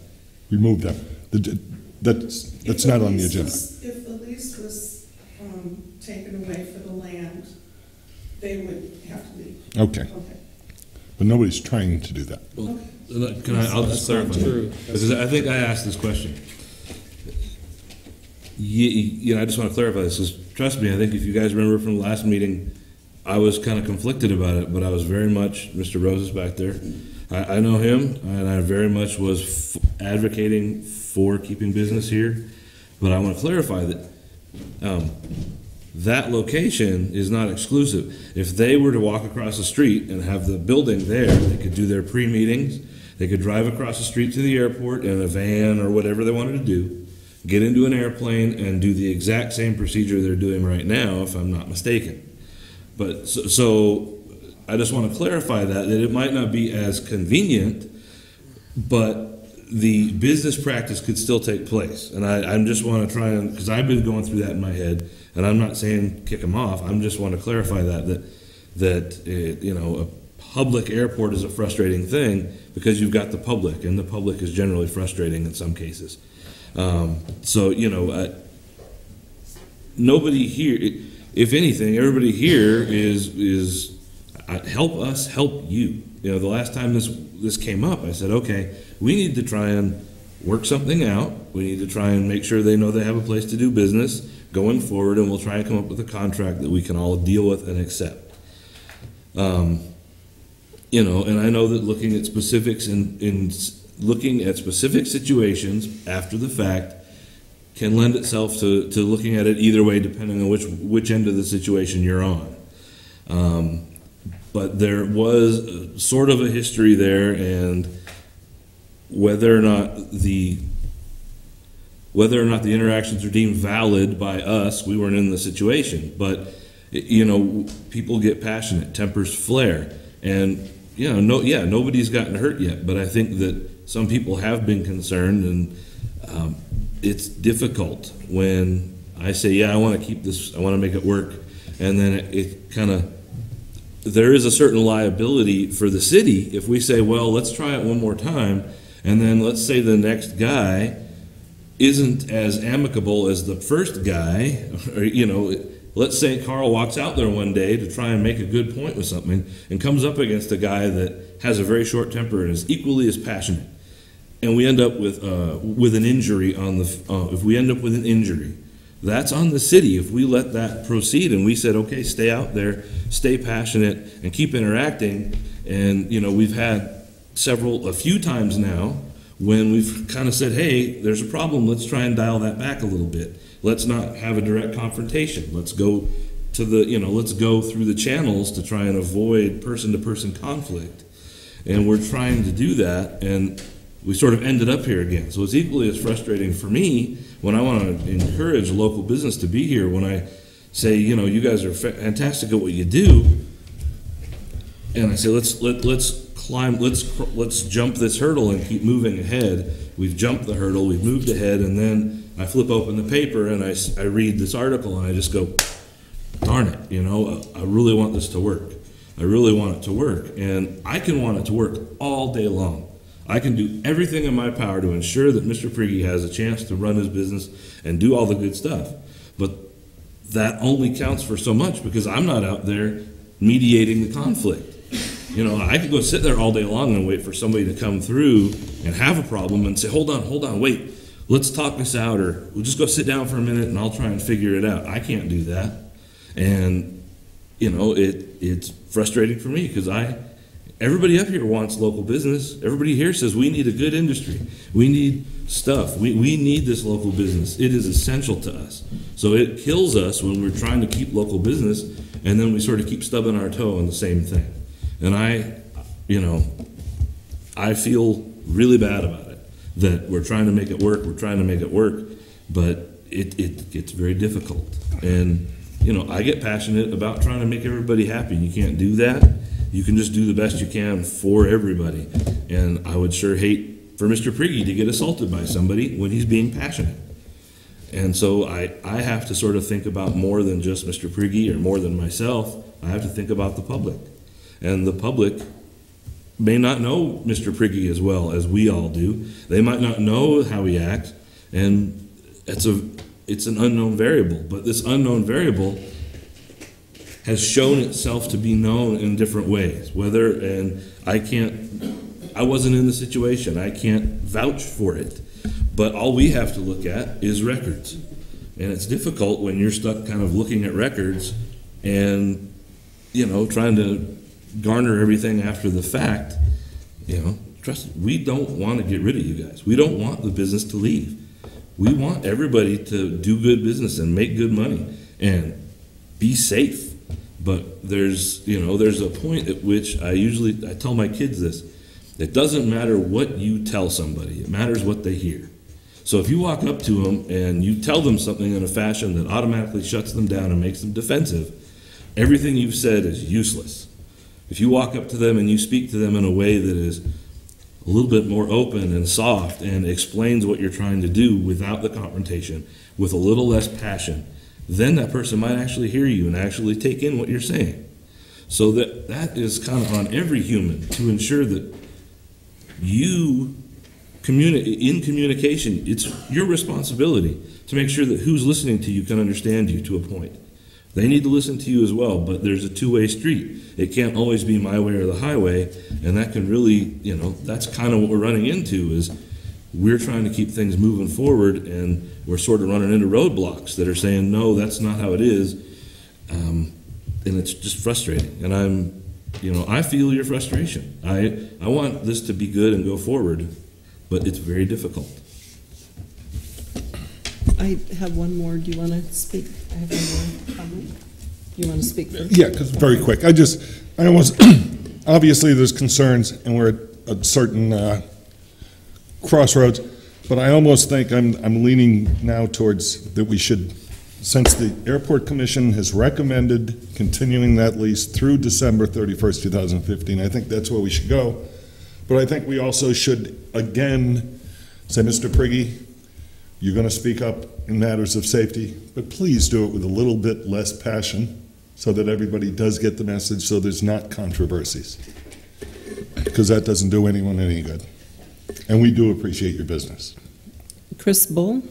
[SPEAKER 3] remove them. The- That's, that's not on the agenda.
[SPEAKER 31] was- If the lease was um, taken away for the land, they would have to leave.
[SPEAKER 3] Okay.
[SPEAKER 31] Okay.
[SPEAKER 3] But nobody's trying to do that.
[SPEAKER 5] Well, Can I, I'll just
[SPEAKER 12] That's
[SPEAKER 5] clarify.
[SPEAKER 12] true.
[SPEAKER 5] Because I think I asked this question. You, you know, I just want to clarify this, because trust me, I think if you guys remember from the last meeting, I was kind of conflicted about it, but I was very much, Mr. Rose is back there. I, I know him, and I very much was f- advocating for keeping business here. But I want to clarify that, um, that location is not exclusive. If they were to walk across the street and have the building there, they could do their pre-meetings, they could drive across the street to the airport in a van or whatever they wanted to do, get into an airplane and do the exact same procedure they're doing right now, if I'm not mistaken. But, so, so I just want to clarify that, that it might not be as convenient, but the business practice could still take place. And I, I just want to try and, because I've been going through that in my head, and I'm not saying kick them off, I'm just want to clarify that, that, that, uh, you know, a public airport is a frustrating thing because you've got the public, and the public is generally frustrating in some cases. Um, so, you know, nobody here, if anything, everybody here is, is, uh, help us help you. You know, the last time this, this came up, I said, okay, we need to try and work something out. We need to try and make sure they know they have a place to do business going forward, and we'll try and come up with a contract that we can all deal with and accept. Um, you know, and I know that looking at specifics in, in looking at specific situations after the fact can lend itself to, to looking at it either way, depending on which, which end of the situation you're on. Um, but there was uh, sort of a history there, and whether or not the whether or not the interactions are deemed valid by us, we weren't in the situation. But you know, people get passionate, tempers flare, and you know, no, yeah, nobody's gotten hurt yet. But I think that some people have been concerned, and um, it's difficult when I say, yeah, I want to keep this, I want to make it work, and then it, it kind of there is a certain liability for the city if we say, well, let's try it one more time, and then let's say the next guy isn't as amicable as the first guy, or, you know, let's say Carl walks out there one day to try and make a good point with something and comes up against a guy that has a very short temper and is equally as passionate. And we end up with, uh, with an injury on the, uh, if we end up with an injury, that's on the city. If we let that proceed and we said, okay, stay out there, stay passionate, and keep interacting, and, you know, we've had several, a few times now, when we've kind of said, hey, there's a problem, let's try and dial that back a little bit. Let's not have a direct confrontation. Let's go to the, you know, let's go through the channels to try and avoid person to person conflict. And we're trying to do that, and we sort of ended up here again. So it's equally as frustrating for me when I want to encourage local business to be here, when I say, you know, you guys are fantastic at what you do, and I say, let's let let's climb, let's let's jump this hurdle and keep moving ahead. We've jumped the hurdle, we've moved ahead, and then I flip open the paper and I, I read this article and I just go, darn it, you know, I I really want this to work. I really want it to work, and I can want it to work all day long. I can do everything in my power to ensure that Mr. Prigge has a chance to run his business and do all the good stuff. But that only counts for so much because I'm not out there mediating the conflict. You know, I could go sit there all day long and wait for somebody to come through and have a problem and say, hold on, hold on, wait, let's talk this out, or we'll just go sit down for a minute and I'll try and figure it out. I can't do that. And, you know, it, it's frustrating for me because I, everybody up here wants local business. Everybody here says we need a good industry. We need stuff. We, we need this local business. It is essential to us. So it kills us when we're trying to keep local business and then we sort of keep stubbing our toe on the same thing. And I, you know, I feel really bad about it that we're trying to make it work, we're trying to make it work, but it, it gets very difficult. And, you know, I get passionate about trying to make everybody happy. You can't do that. You can just do the best you can for everybody. And I would sure hate for Mr. Prigge to get assaulted by somebody when he's being passionate. And so I, I have to sort of think about more than just Mr. Prigge or more than myself. I have to think about the public. And the public may not know Mr. Prigge as well as we all do. They might not know how he acts, and it's a it's an unknown variable. But this unknown variable has shown itself to be known in different ways. Whether and I can't, I wasn't in the situation. I can't vouch for it. But all we have to look at is records, and it's difficult when you're stuck kind of looking at records and you know trying to garner everything after the fact, you know, trust me, we don't want to get rid of you guys. We don't want the business to leave. We want everybody to do good business and make good money and be safe. But there's, you know, there's a point at which I usually I tell my kids this. It doesn't matter what you tell somebody. It matters what they hear. So if you walk up to them and you tell them something in a fashion that automatically shuts them down and makes them defensive, everything you've said is useless. If you walk up to them and you speak to them in a way that is a little bit more open and soft and explains what you're trying to do without the confrontation, with a little less passion, then that person might actually hear you and actually take in what you're saying. So that that is kind of on every human to ensure that you communi- in communication, it's your responsibility to make sure that who's listening to you can understand you to a point. They need to listen to you as well, but there's a two-way street. It can't always be my way or the highway, and that can really, you know, that's kind of what we're running into is we're trying to keep things moving forward, and we're sort of running into roadblocks that are saying, no, that's not how it is, um, and it's just frustrating. And I'm, you know, I feel your frustration. I I want this to be good and go forward, but it's very difficult.
[SPEAKER 1] I have one more. Do you want to speak? I have one more comment. Do you want to speak first?
[SPEAKER 3] Yeah, because very quick. I just, I almost, obviously there's concerns and we're at a certain uh, crossroads, but I almost think I'm, I'm leaning now towards that we should, since the Airport Commission has recommended continuing that lease through December 31st, 2015, I think that's where we should go. But I think we also should, again, say, Mr. Prigge, you're going to speak up in matters of safety, but please do it with a little bit less passion so that everybody does get the message so there's not controversies. Because that doesn't do anyone any good. And we do appreciate your business.
[SPEAKER 1] Chris Bull.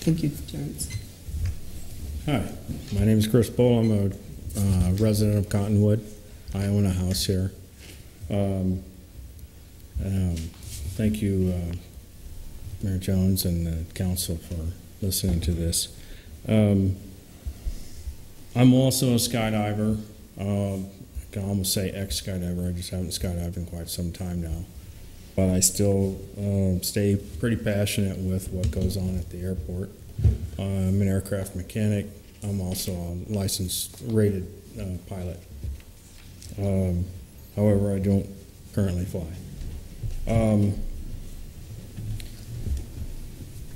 [SPEAKER 1] Thank you, Terrence.
[SPEAKER 32] Hi, my name is Chris Bull. I'm a uh, resident of Cottonwood. I own a house here. Um, um, thank you, uh, Mayor Joens and the council for listening to this. Um, I'm also a skydiver. Uh, I can almost say ex-skydiver. I just haven't skydived in quite some time now. But I still um, stay pretty passionate with what goes on at the airport. Uh, I'm an aircraft mechanic. I'm also a licensed rated uh, pilot. Um, however, I don't currently fly. Um,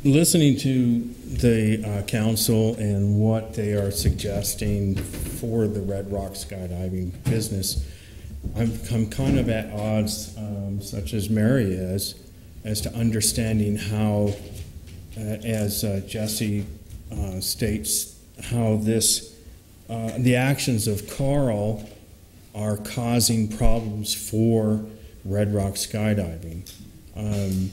[SPEAKER 32] listening to the uh, council and what they are suggesting for the Red Rock skydiving business, I'm, kind of at odds, um, such as Mary is, as to understanding how, uh, as uh, Jesse uh, states, how this, uh, the actions of Carl are causing problems for Red Rock skydiving. Um,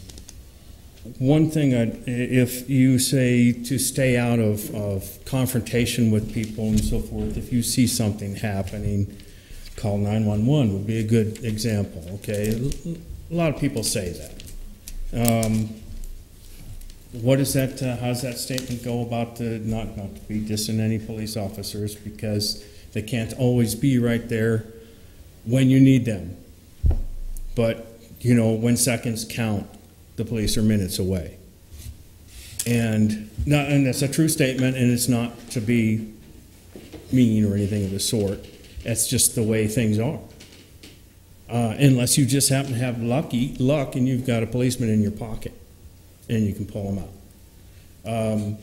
[SPEAKER 32] one thing, I'd- if you say to stay out of, of confrontation with people and so forth, if you see something happening, call 911 would be a good example, okay? A lot of people say that. Um, What is that, uh, does that statement go about the, not, not to be dissing any police officers because they can't always be right there when you need them. But, you know, when seconds count, the police are minutes away. And, not, and that's a true statement, and it's not to be mean or anything of the sort. That's just the way things are. Uh, unless you just happen to have lucky luck and you've got a policeman in your pocket and you can pull them out. Um,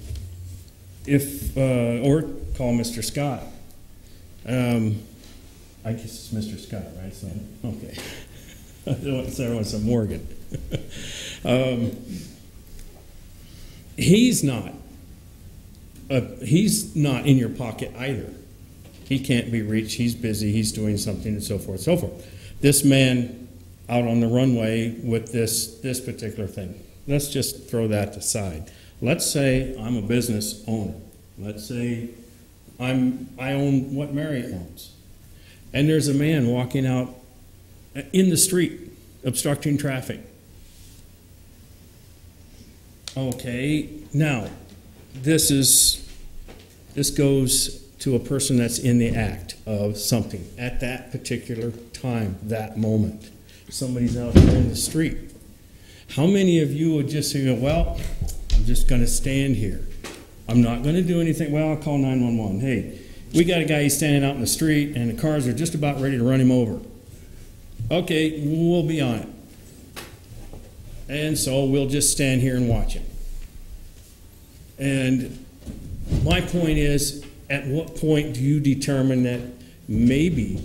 [SPEAKER 32] if uh, or call Mr. Scott. Um, I guess it's Mr. Scott, right? So okay. there was a Morgan. um, he's not. Uh, he's not in your pocket either. He can't be reached. He's busy. He's doing something, and so forth, so forth. This man out on the runway with this this particular thing. Let's just throw that aside. Let's say I'm a business owner. Let's say I'm I own what Mary owns, and there's a man walking out in the street obstructing traffic. Okay, now this is this goes to a person that's in the act of something at that particular time, that moment. Somebody's out there in the street. How many of you would just say, well, I'm just going to stand here. I'm not going to do anything. Well, I'll call 911. Hey, we got a guy he's standing out in the street and the cars are just about ready to run him over. Okay, we'll be on it. And so we'll just stand here and watch him. And my point is, at what point do you determine that maybe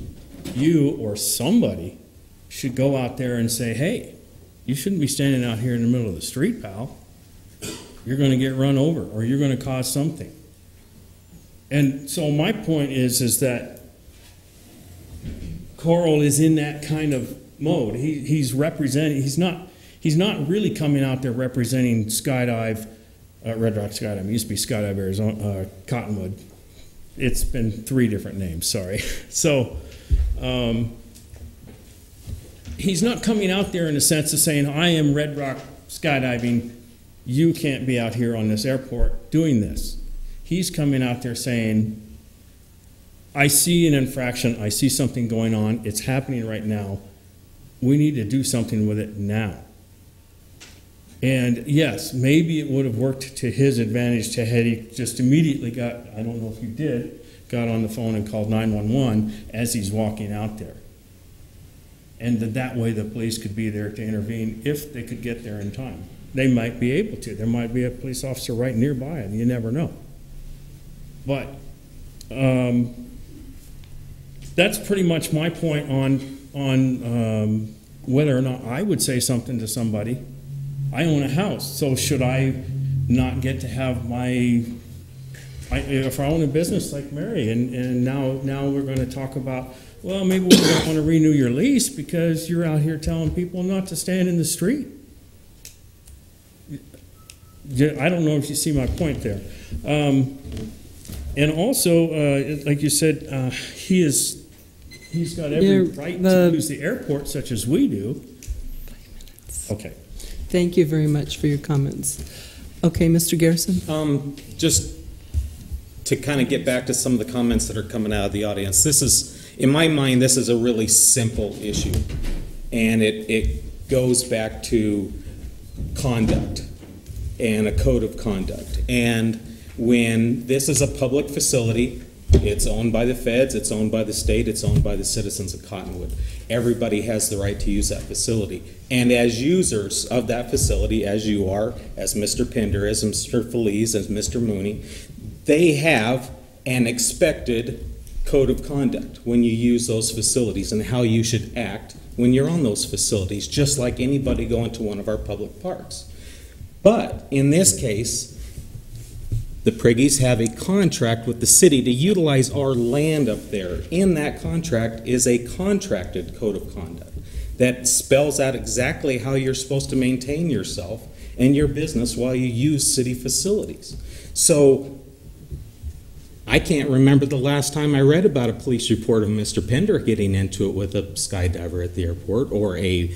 [SPEAKER 32] you or somebody should go out there and say, hey, you shouldn't be standing out here in the middle of the street, pal. You're going to get run over or you're going to cause something. And so my point is is that Carl is in that kind of mode. He, he's representing. He's not. He's not really coming out there representing skydive, uh, Red Rock Skydive. It used to be Skydive Arizona, uh, Cottonwood. It's been three different names. Sorry. So. Um, he's not coming out there in a sense of saying, I am Red Rock skydiving, you can't be out here on this airport doing this. He's coming out there saying, I see an infraction, I see something going on, it's happening right now. We need to do something with it now. And yes, maybe it would have worked to his advantage to had he just immediately got, I don't know if you did, got on the phone and called 911 as he's walking out there and that that way the police could be there to intervene if they could get there in time. They might be able to. There might be a police officer right nearby, and you never know. But um, that's pretty much my point on on um, whether or not I would say something to somebody. I own a house, so should I not get to have my I, if I own a business like Mary, and, and now now we're going to talk about well, maybe we don't want to renew your lease because you're out here telling people not to stand in the street. I don't know if you see my point there. Um, and also, uh, like you said, uh, he is he's got every right to use the airport, such as we do. Okay.
[SPEAKER 1] Thank you very much for your comments. Okay, Mr. Garrison?
[SPEAKER 7] Um, just to kind of get back to some of the comments that are coming out of the audience, this is, in my mind, this is a really simple issue. And it, it goes back to conduct and a code of conduct. And when this is a public facility, it's owned by the feds, it's owned by the state, it's owned by the citizens of Cottonwood. Everybody has the right to use that facility. And as users of that facility, as you are, as Mr. Pender, as Mr. Feliz, as Mr. Mooney, they have an expected code of conduct when you use those facilities and how you should act when you're on those facilities, just like anybody going to one of our public parks. But in this case, the Prigges have a contract with the city to utilize our land up there. In that contract is a contracted code of conduct that spells out exactly how you're supposed to maintain yourself and your business while you use city facilities. So I can't remember the last time I read about a police report of Mr. Pender getting into it with a skydiver at the airport or a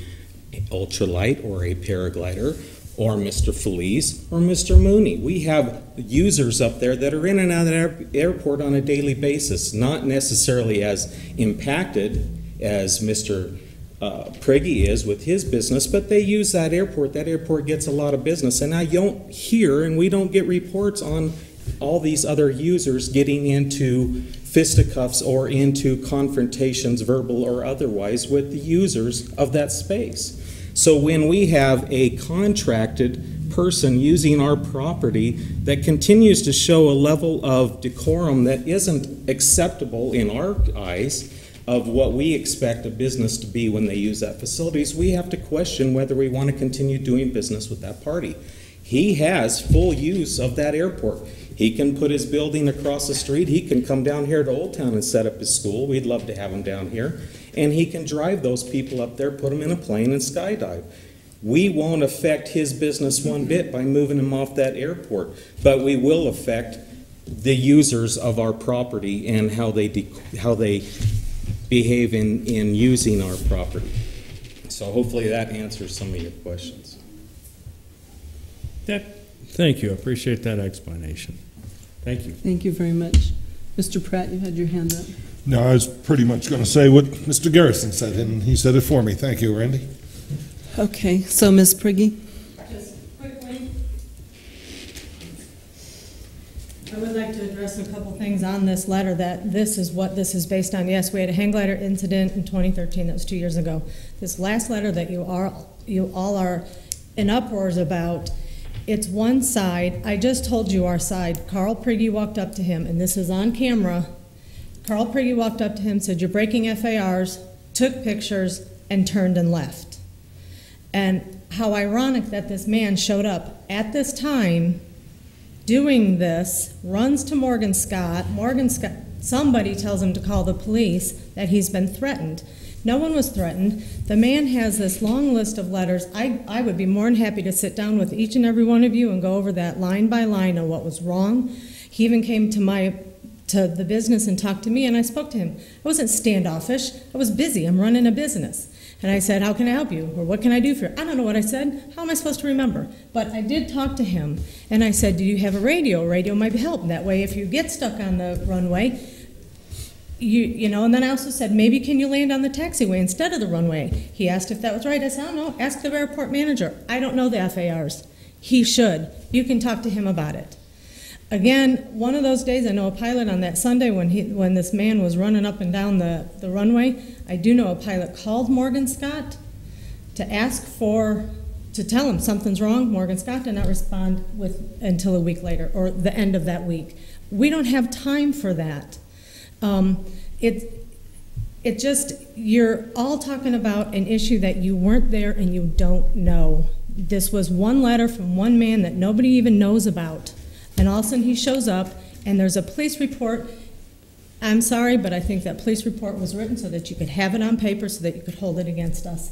[SPEAKER 7] ultralight or a paraglider or Mr. Felice or Mr. Mooney. We have users up there that are in and out of the air- airport on a daily basis, not necessarily as impacted as Mr. Uh, Prigge is with his business, but they use that airport. That airport gets a lot of business, and I don't hear and we don't get reports on all these other users getting into fisticuffs or into confrontations, verbal or otherwise, with the users of that space. So when we have a contracted person using our property that continues to show a level of decorum that isn't acceptable in our eyes of what we expect a business to be when they use that facilities, we have to question whether we want to continue doing business with that party. He has full use of that airport. He can put his building across the street. He can come down here to Old Town and set up his school. We'd love to have him down here. And he can drive those people up there, put them in a plane, and skydive. We won't affect his business one bit by moving him off that airport, but we will affect the users of our property and how they de- how they behave in, in using our property. So hopefully that answers some of your questions.
[SPEAKER 32] That, thank you, I appreciate that explanation. Thank you.
[SPEAKER 1] Thank you very much. Mr. Pratt, you had your hand up.
[SPEAKER 3] No, I was pretty much going to say what Mr. Garrison said, and he said it for me. Thank you, Randy.
[SPEAKER 1] Okay, so Ms. Prigge?
[SPEAKER 27] Just quickly, I would like to address a couple things on this letter, that this is what this is based on. Yes, we had a hang glider incident in 2013, that was two years ago. This last letter that you are, you all are in uproars about, it's one side. I just told you our side. Carl Prigge walked up to him, and this is on camera. Carl Prigge walked up to him, said, You're breaking FARs, took pictures, and turned and left. And how ironic that this man showed up at this time doing this, runs to Morgan Scott. Morgan Scott, somebody tells him to call the police that he's been threatened. No one was threatened. The man has this long list of letters. I, I would be more than happy to sit down with each and every one of you and go over that line by line on what was wrong. He even came to my to the business and talked to me, and I spoke to him. I wasn't standoffish. I was busy. I'm running a business. And I said, How can I help you? Or what can I do for you? I don't know what I said. How am I supposed to remember? But I did talk to him, and I said, Do you have a radio? A Radio might help. That way, if you get stuck on the runway, you, you know, and then I also said, maybe can you land on the taxiway instead of the runway? He asked if that was right. I said, I don't know. Ask the airport manager. I don't know the FARs. He should. You can talk to him about it. Again, one of those days, I know a pilot on that Sunday when, he, when this man was running up and down the, the runway, I do know a pilot called Morgan Scott to ask for, to tell him something's wrong. Morgan Scott did not respond with, until a week later, or the end of that week. We don't have time for that. Um, it, it just, you're all talking about an issue that you weren't there and you don't know. This was one letter from one man that nobody even knows about. And all of a sudden he shows up and there's a police report. I'm sorry, but I think that police report was written so that you could have it on paper so that you could hold it against us.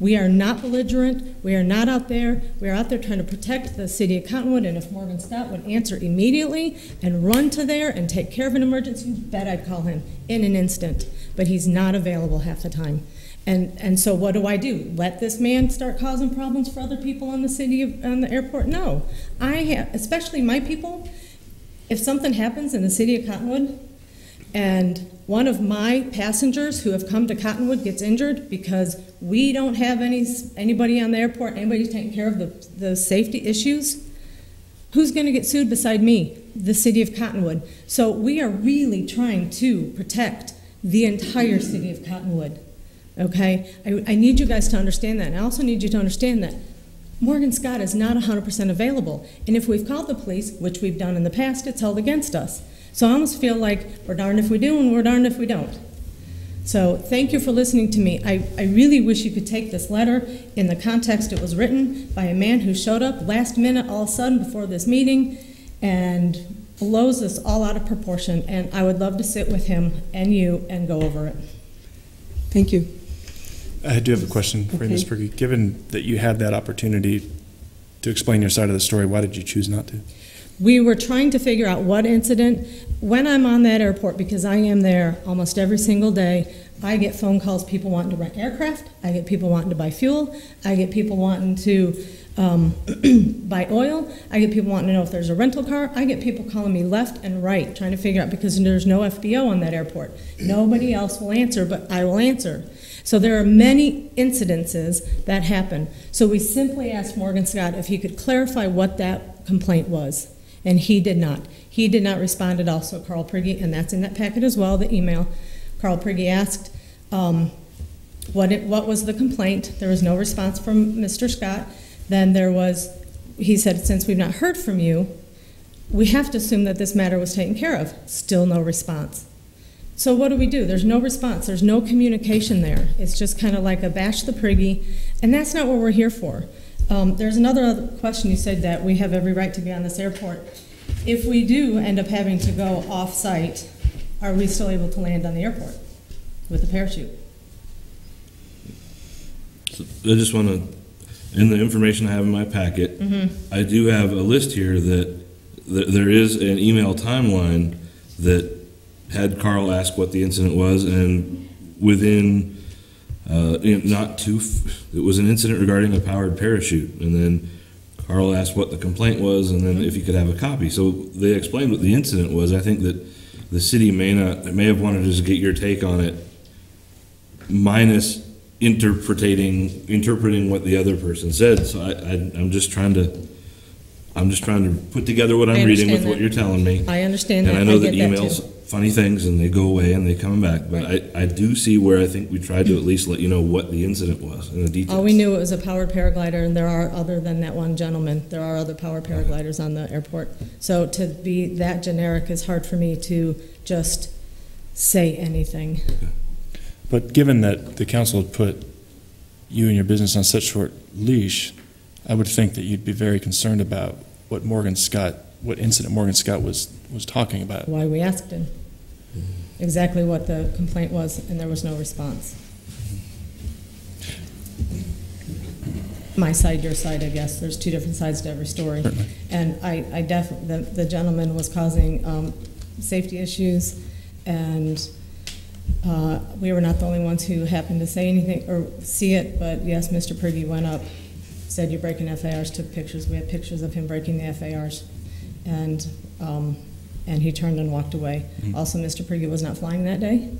[SPEAKER 27] We are not belligerent. We are not out there. We are out there trying to protect the city of Cottonwood. And if Morgan Scott would answer immediately and run to there and take care of an emergency, you bet I'd call him in an instant. But he's not available half the time. And, and so what do I do? Let this man start causing problems for other people on the city of, on the airport? No. I have, especially my people, if something happens in the city of Cottonwood and one of my passengers who have come to Cottonwood gets injured because we don't have any anybody on the airport, anybody taking care of the, the safety issues, who's going to get sued beside me? The city of Cottonwood. So we are really trying to protect the entire city of Cottonwood. Okay? I, I need you guys to understand that. And I also need you to understand that Morgan Scott is not 100% available. And if we've called the police, which we've done in the past, it's held against us. So I almost feel like we're darned if we do and we're darned if we don't. So thank you for listening to me. I, I really wish you could take this letter in the context it was written by a man who showed up last minute all of a sudden before this meeting and blows this all out of proportion. And I would love to sit with him and you and go over it.
[SPEAKER 1] Thank you.
[SPEAKER 6] I do have a question for you, Ms.
[SPEAKER 1] Okay.
[SPEAKER 6] Prigge. Given that you had that opportunity to explain your side of the story, why did you choose not to?
[SPEAKER 27] We were trying to figure out what incident, when I'm on that airport, because I am there almost every single day, I get phone calls, people wanting to rent aircraft, I get people wanting to buy fuel, I get people wanting to um, buy oil, I get people wanting to know if there's a rental car, I get people calling me left and right, trying to figure out, because there's no FBO on that airport. Nobody else will answer, but I will answer. So there are many incidences that happen. So we simply asked Morgan Scott if he could clarify what that complaint was, and he did not. He did not respond at all, so Carl Prigge, and that's in that packet as well, the email. Carl Prigge asked um, what, it, what was the complaint. There was no response from Mr. Scott. Then there was, he said, since we've not heard from you, we have to assume that this matter was taken care of. Still no response. So what do we do? There's no response. There's no communication there. It's just kind of like a bash the Prigge, and that's not what we're here for. Um, there's another other question you said that we have every right to be on this airport. If we do end up having to go off-site, are we still able to land on the airport with a parachute?
[SPEAKER 5] So I just want to, in the information I have in my packet,
[SPEAKER 27] Mhm.
[SPEAKER 5] I do have a list here that, that there is an email timeline that had Carl ask what the incident was, and within, uh, not too, f- it was an incident regarding a powered parachute, and then Carl asked what the complaint was, and then if he could have a copy. So they explained what the incident was. I think that the city may not, may have wanted to just get your take on it, minus interpreting, interpreting what the other person said. So I, I, I'm just trying to, I'm just trying to put together what I'm reading with
[SPEAKER 27] understand
[SPEAKER 5] what you're telling me.
[SPEAKER 27] I understand
[SPEAKER 5] And
[SPEAKER 27] that.
[SPEAKER 5] I know
[SPEAKER 27] I
[SPEAKER 5] that
[SPEAKER 27] that
[SPEAKER 5] emails,
[SPEAKER 27] too.
[SPEAKER 5] Funny things, and they go away and they come back, but I, I do see where I think we tried to at least let you know what the incident was and the details.
[SPEAKER 27] All we knew it was a powered paraglider, and there are, other than that one gentleman, there are other powered paragliders on the airport. So to be that generic is hard for me to just say anything.
[SPEAKER 6] But given that the council had put you and your business on such short leash, I would think that you'd be very concerned about what Morgan Scott, what incident Morgan Scott was, was talking about.
[SPEAKER 27] Why we asked him exactly what the complaint was, and there was no response. My side, your side, I guess. There's two different sides to every story. And I, I definitely, the, the gentleman was causing um, safety issues, and uh, we were not the only ones who happened to say anything or see it, but yes, Mr. Prigge went up, said you're breaking FARs, took pictures. We had pictures of him breaking the FARs. And, um, and he turned and walked away. Mm-hmm. Also, Mr. Prigge was not flying that day.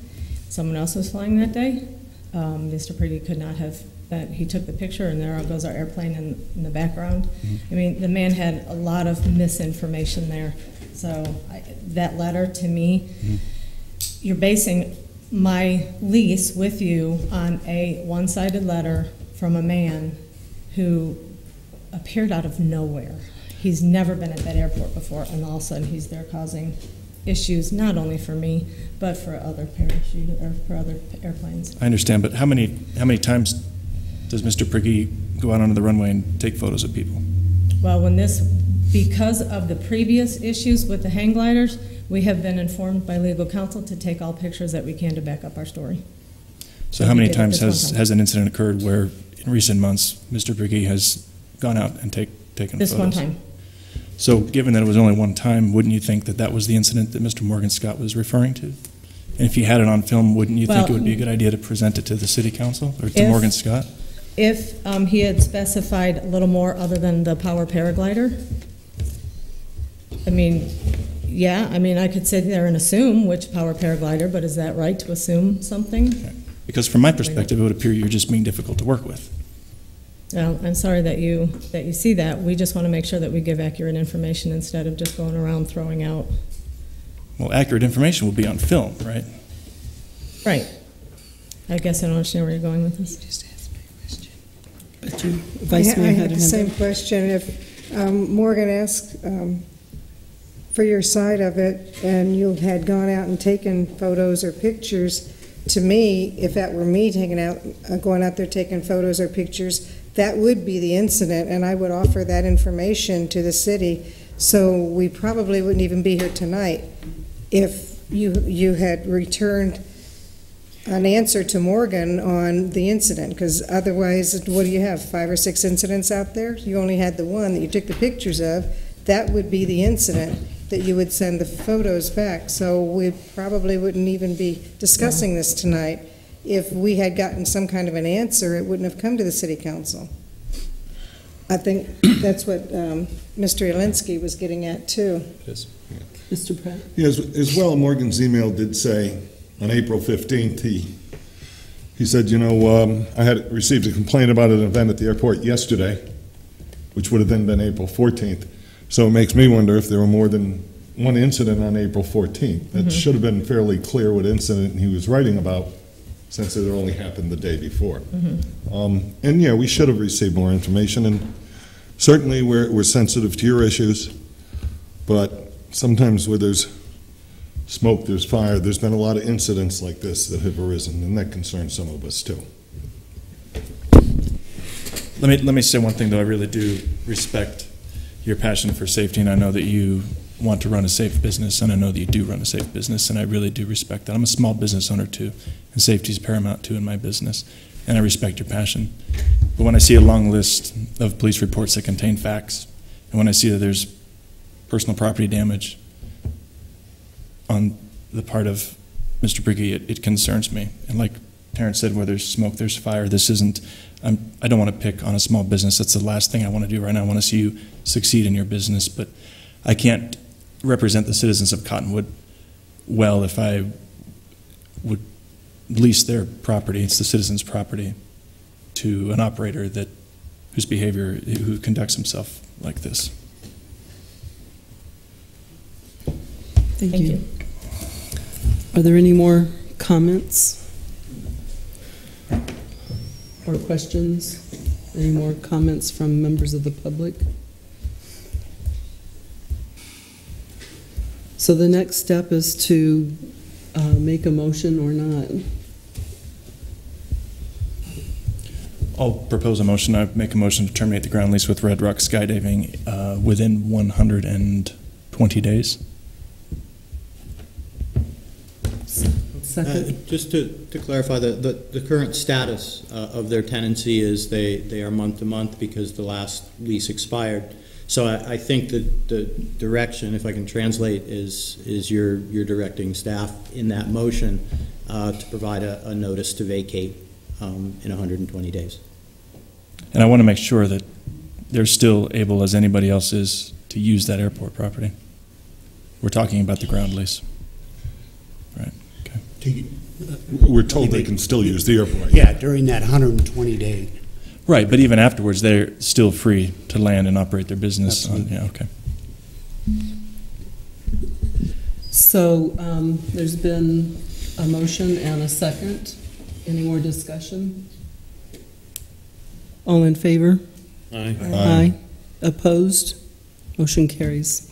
[SPEAKER 27] Someone else was flying that day. Um, Mr. Prigge could not have, that, he took the picture and there goes our airplane in, in the background. Mm-hmm. I mean, the man had a lot of misinformation there. So I, that letter to me, mm-hmm. you're basing my lease with you on a one-sided letter from a man who appeared out of nowhere. He's never been at that airport before, and all of a sudden he's there causing issues, not only for me, but for other parachute, or for other airplanes.
[SPEAKER 6] I understand, but how many, how many times does Mr. Prigge go out onto the runway and take photos of people?
[SPEAKER 27] Well, when this, because of the previous issues with the hang gliders, we have been informed by legal counsel to take all pictures that we can to back up our story.
[SPEAKER 6] So how many
[SPEAKER 27] he did it
[SPEAKER 6] times has,
[SPEAKER 27] time.
[SPEAKER 6] has an incident occurred where in recent months, Mr. Prigge has gone out and take, taken
[SPEAKER 27] This
[SPEAKER 6] photos?
[SPEAKER 27] one time.
[SPEAKER 6] So given that it was only one time, wouldn't you think that that was the incident that Mr. Morgan Scott was referring to? And if you had it on film, wouldn't you think it would be a good idea to present it to the city council or to
[SPEAKER 27] If-
[SPEAKER 6] Morgan Scott?
[SPEAKER 27] If um, he had specified a little more other than the power paraglider, I mean, yeah, I mean, I could sit there and assume which power paraglider, but is that right to assume something?
[SPEAKER 6] Because from my perspective, it would appear you're just being difficult to work with.
[SPEAKER 27] Well, I'm sorry that you, that you see that. We just want to make sure that we give accurate information instead of just going around throwing out.
[SPEAKER 6] Well, accurate information will be on film, right?
[SPEAKER 27] Right. I guess I don't understand where you're going with this.
[SPEAKER 1] But you,
[SPEAKER 14] I
[SPEAKER 1] Vice
[SPEAKER 14] ha-
[SPEAKER 1] Mayor
[SPEAKER 14] I
[SPEAKER 1] had
[SPEAKER 14] had the same
[SPEAKER 1] up.
[SPEAKER 14] question. If um, Morgan asked um, for your side of it, and you had gone out and taken photos or pictures, to me, if that were me taking out, uh, going out there taking photos or pictures, that would be the incident, and I would offer that information to the city. So we probably wouldn't even be here tonight if you, you had returned an answer to Morgan on the incident, because otherwise, what do you have, five or six incidents out there? You only had the one that you took the pictures of. That would be the incident that you would send the photos back. So we probably wouldn't even be discussing this tonight. If we had gotten some kind of an answer, it wouldn't have come to the city council. I think that's what um, Mr. Elinski was getting at, too.
[SPEAKER 1] Yes, Mr. Pratt?
[SPEAKER 3] Yes, as well, Morgan's email did say, on April 15th, he, he said, you know, um, I had received a complaint about an event at the airport yesterday, which would have then been April 14th. So it makes me wonder if there were more than one incident on April 14th. That
[SPEAKER 33] Mhm.
[SPEAKER 3] should have been fairly clear what incident he was writing about, since it only happened the day before. Um, And yeah, we should have received more information, and certainly we're, we're sensitive to your issues, but sometimes where there's smoke, there's fire. There's been a lot of incidents like this that have arisen, and that concerns some of us too.
[SPEAKER 6] Let me, let me say one thing, though. I really do respect your passion for safety, and I know that you want to run a safe business, and I know that you do run a safe business, and I really do respect that. I'm a small business owner, too, and safety is paramount, too, in my business, and I respect your passion. But when I see a long list of police reports that contain facts, and when I see that there's personal property damage on the part of Mr. Prigge, it, it concerns me. And like Terrence said, where there's smoke, there's fire. This isn't, I'm, I don't want to pick on a small business. That's the last thing I want to do right now. I want to see you succeed in your business, but I can't represent the citizens of Cottonwood well if I would lease their property, it's the citizens' property, to an operator that, whose behavior, who conducts himself like this.
[SPEAKER 1] Thank you. Are there any more comments? Or questions? Any more comments from members of the public? So the next step is to uh, make a motion or not.
[SPEAKER 6] I'll propose a motion. I make a motion to terminate the ground lease with Red Rock Skydiving uh, within 120 days.
[SPEAKER 1] Second.
[SPEAKER 19] Uh, Just to, to clarify, the, the, the current status uh, of their tenancy is they, they are month to month because the last lease expired. So I, I think that the direction, if I can translate, is, is you're, you're directing staff in that motion uh, to provide a, a notice to vacate um, in 120 days.
[SPEAKER 6] And I want to make sure that they're still able, as anybody else is, to use that airport property. We're talking about the ground lease. Right, okay.
[SPEAKER 3] We're told they can still use the airport.
[SPEAKER 30] Yeah, during that 120 day.
[SPEAKER 6] Right, but even afterwards, they're still free to land and operate their business on, yeah, okay.
[SPEAKER 1] So um, there's been a motion and a second. Any more discussion? All in favor?
[SPEAKER 7] Aye.
[SPEAKER 1] Aye. Opposed? Motion carries.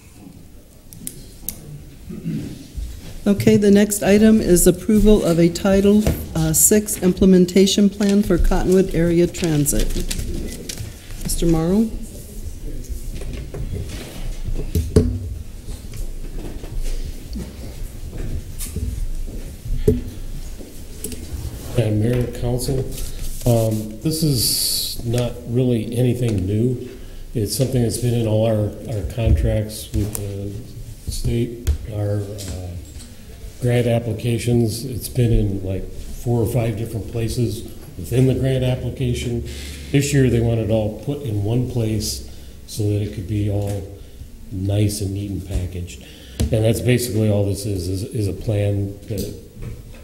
[SPEAKER 1] Okay, the next item is approval of a Title uh, VI implementation plan for Cottonwood Area Transit. Mr. Morrow?
[SPEAKER 33] Madam Mayor, Council, um, this is not really anything new. It's something that's been in all our, our contracts with the state, our uh, grant applications. It's been in like four or five different places within the grant application. This year, they want it all put in one place so that it could be all nice and neat and packaged. And that's basically all this is, is, is a plan that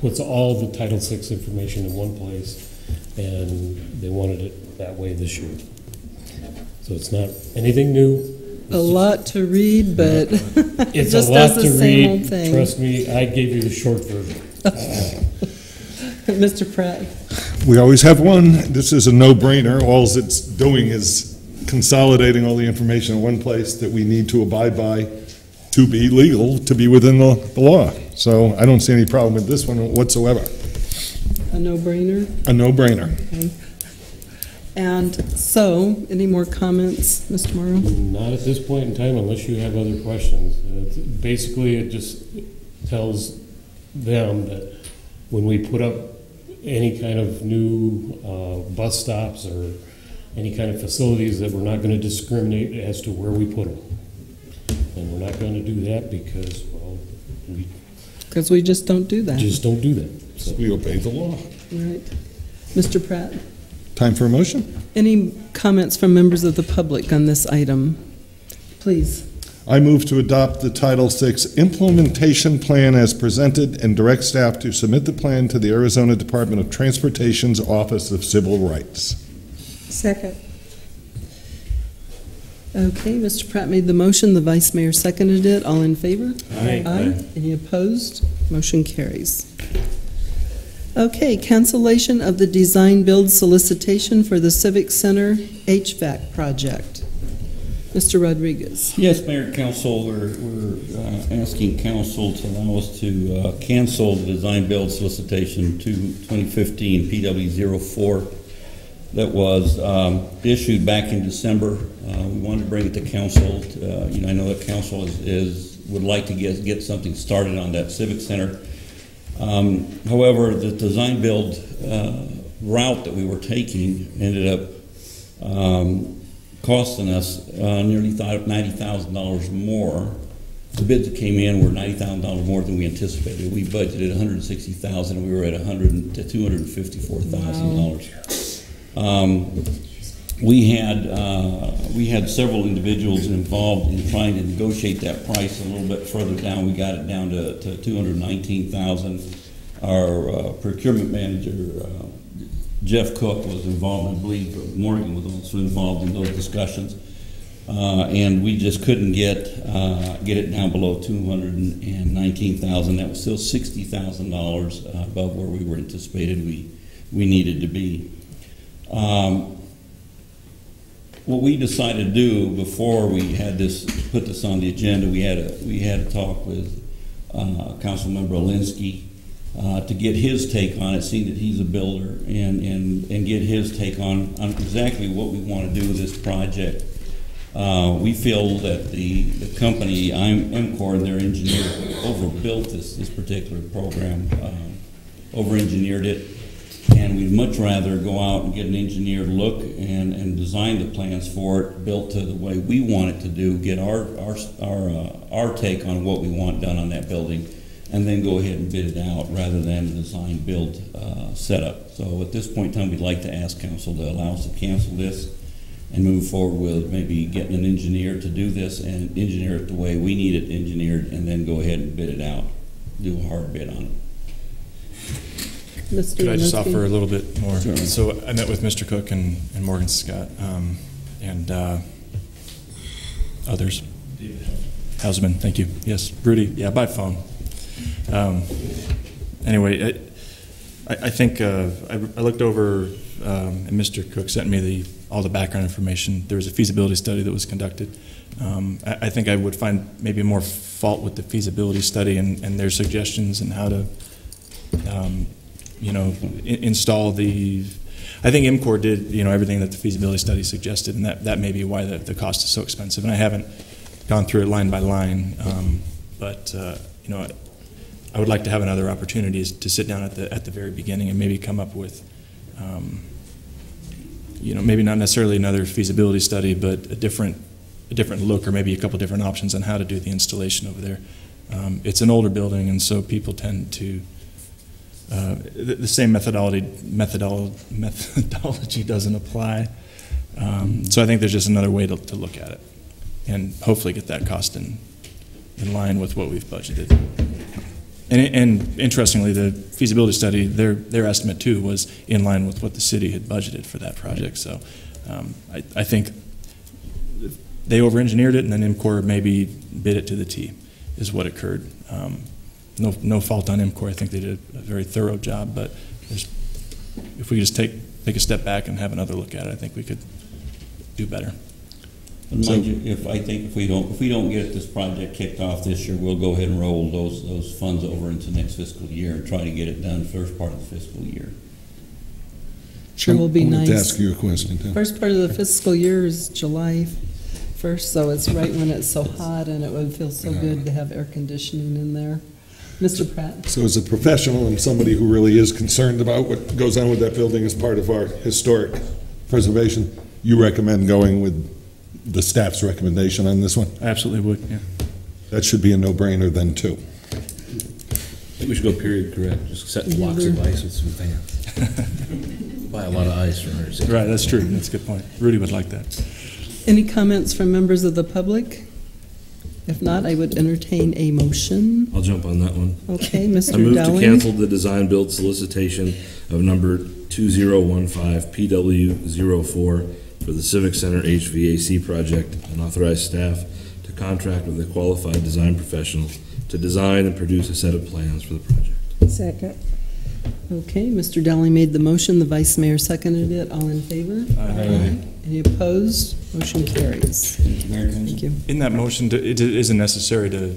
[SPEAKER 33] puts all the Title VI information in one place, and they wanted it that way this year. So it's not anything new.
[SPEAKER 1] A lot to read, but it
[SPEAKER 33] It's
[SPEAKER 1] just
[SPEAKER 33] a
[SPEAKER 1] does the
[SPEAKER 33] to
[SPEAKER 1] same old thing.
[SPEAKER 33] Trust me, I gave you the short version.
[SPEAKER 1] Mr. Pratt?
[SPEAKER 3] We always have one. This is a no-brainer. All it's doing is consolidating all the information in one place that we need to abide by to be legal, to be within the the law. So I don't see any problem with this one whatsoever.
[SPEAKER 1] A no-brainer?
[SPEAKER 3] A no-brainer.
[SPEAKER 1] Okay. And so, any more comments, Mr. Morrow?
[SPEAKER 33] Not at this point in time unless you have other questions. Uh, Basically, it just tells them that when we put up any kind of new uh, bus stops or any kind of facilities that we're not going to discriminate as to where we put them. And we're not going to do that because, well, we
[SPEAKER 1] Because we just don't do that.
[SPEAKER 33] just don't do that. So
[SPEAKER 3] We obey the law.
[SPEAKER 1] Right. Mr. Pratt,
[SPEAKER 3] Time for a motion?
[SPEAKER 1] any comments from members of the public on this item? Please.
[SPEAKER 3] I move to adopt the Title VI Implementation Plan as presented and direct staff to submit the plan to the Arizona Department of Transportation's Office of Civil Rights.
[SPEAKER 14] Second.
[SPEAKER 1] Okay, Mr. Pratt made the motion, the vice mayor seconded it. All in favor?
[SPEAKER 33] Aye.
[SPEAKER 1] Aye. Any opposed? Motion carries. Okay, cancellation of the design build solicitation for the Civic Center HVAC project. Mr. Rodriguez.
[SPEAKER 20] Yes, Mayor Council, we're, we're uh, asking council to allow us to uh, cancel the design build solicitation to 2015 PW04 that was um, issued back in December. Uh, We wanted to bring it to council. Uh, You know, I know that council is, is, would like to get, get something started on that civic center. Um, However, the design build uh, route that we were taking ended up um, costing us uh, nearly $90,000 more. The bids that came in were $90,000 more than we anticipated. We budgeted 160,000, and we were at 100 to $254,000. Um, We had, uh, we had several individuals involved in trying to negotiate that price a little bit further down. We got it down to to 219,000. Our uh, procurement manager, uh, Jeff Cook was involved, I believe Morgan was also involved in those discussions. Uh, and we just couldn't get, uh, get it down below two hundred and nineteen thousand. That was still sixty thousand dollars above where we were anticipated we, we needed to be. Um, what we decided to do before we had this, put this on the agenda, we had a, we had a talk with, uh, Councilmember Elinski, uh, to get his take on it, seeing that he's a builder, and, and, and get his take on, on exactly what we want to do with this project. Uh, we feel that the, the company, I'm, MCOR, and their engineer overbuilt this, this particular program, um, over-engineered it, and we'd much rather go out and get an engineered look and, and design the plans for it, built to the way we want it to do, get our, our, our, uh, our take on what we want done on that building, and then go ahead and bid it out rather than design build uh, setup. So at this point in time, we'd like to ask council to allow us to cancel this and move forward with maybe getting an engineer to do this and engineer it the way we need it engineered, and then go ahead and bid it out, do a hard bid on it.
[SPEAKER 1] Mr.
[SPEAKER 6] Could I just
[SPEAKER 1] Elinski?
[SPEAKER 6] offer a little bit more? So I met with Mr. Cook and, and Morgan Scott, um, and, uh, others. Houseman, thank you. Yes, Rudy, yeah, by phone. Um, anyway, I, I I think, uh, I, I looked over, um, and Mr. Cook sent me the, all the background information. There was a feasibility study that was conducted. Um, I, I think I would find maybe more fault with the feasibility study and, and their suggestions and how to, um, you know, install the, I think MCOR did, you know, everything that the feasibility study suggested, and that, that may be why the, the cost is so expensive. And I haven't gone through it line by line, um, but, uh, you know, I would like to have another opportunity to sit down at the, at the very beginning and maybe come up with, um, you know, maybe not necessarily another feasibility study, but a different, a different look or maybe a couple different options on how to do the installation over there. Um, it's an older building, and so people tend to, uh, the, the same methodology, methodol, methodology doesn't apply. Um, so I think there's just another way to, to look at it and hopefully get that cost in, in line with what we've budgeted. And, and interestingly, the feasibility study, their, their estimate too was in line with what the city had budgeted for that project. So um, I, I think they over-engineered it and then MCOR maybe bid it to the T is what occurred. Um, no, no fault on MCOR. I think they did a very thorough job, but there's, if we could just take, take a step back and have another look at it, I think we could do better.
[SPEAKER 20] And mind you, if, I think if we don't, if we don't get this project kicked off this year, we'll go ahead and roll those, those funds over into next fiscal year and try to get it done first part of the fiscal year.
[SPEAKER 1] Sure will be
[SPEAKER 3] I wanted
[SPEAKER 1] nice.
[SPEAKER 3] to ask you a question, too.
[SPEAKER 1] First part of the fiscal year is July 1st, so it's right when it's so hot, and it would feel so good to have air conditioning in there. Mr. Pratt?
[SPEAKER 3] So as a professional and somebody who really is concerned about what goes on with that building as part of our historic preservation, you recommend going with the staff's recommendation on this one?
[SPEAKER 6] Absolutely would, yeah.
[SPEAKER 3] That should be a no-brainer then, too.
[SPEAKER 5] I think we should go period correct, just set blocks of ice with some fans. Buy a lot of ice from her.
[SPEAKER 6] Right, that's true, that's a good point. Rudy would like that.
[SPEAKER 1] Any comments from members of the public? If not, I would entertain a motion.
[SPEAKER 5] I'll jump on that one.
[SPEAKER 1] Okay, Mr.
[SPEAKER 5] I move to
[SPEAKER 1] Dowling.
[SPEAKER 5] cancel the design build solicitation of number 2015 PW04 for the Civic Center HVAC project and authorize staff to contract with a qualified design professional to design and produce a set of plans for the project.
[SPEAKER 14] Second.
[SPEAKER 1] Okay, Mr. Dowling made the motion, the vice mayor seconded it. All in favor?
[SPEAKER 6] Aye.
[SPEAKER 1] Any opposed? Motion carries. Thank you.
[SPEAKER 6] In that motion, d- it isn't necessary to,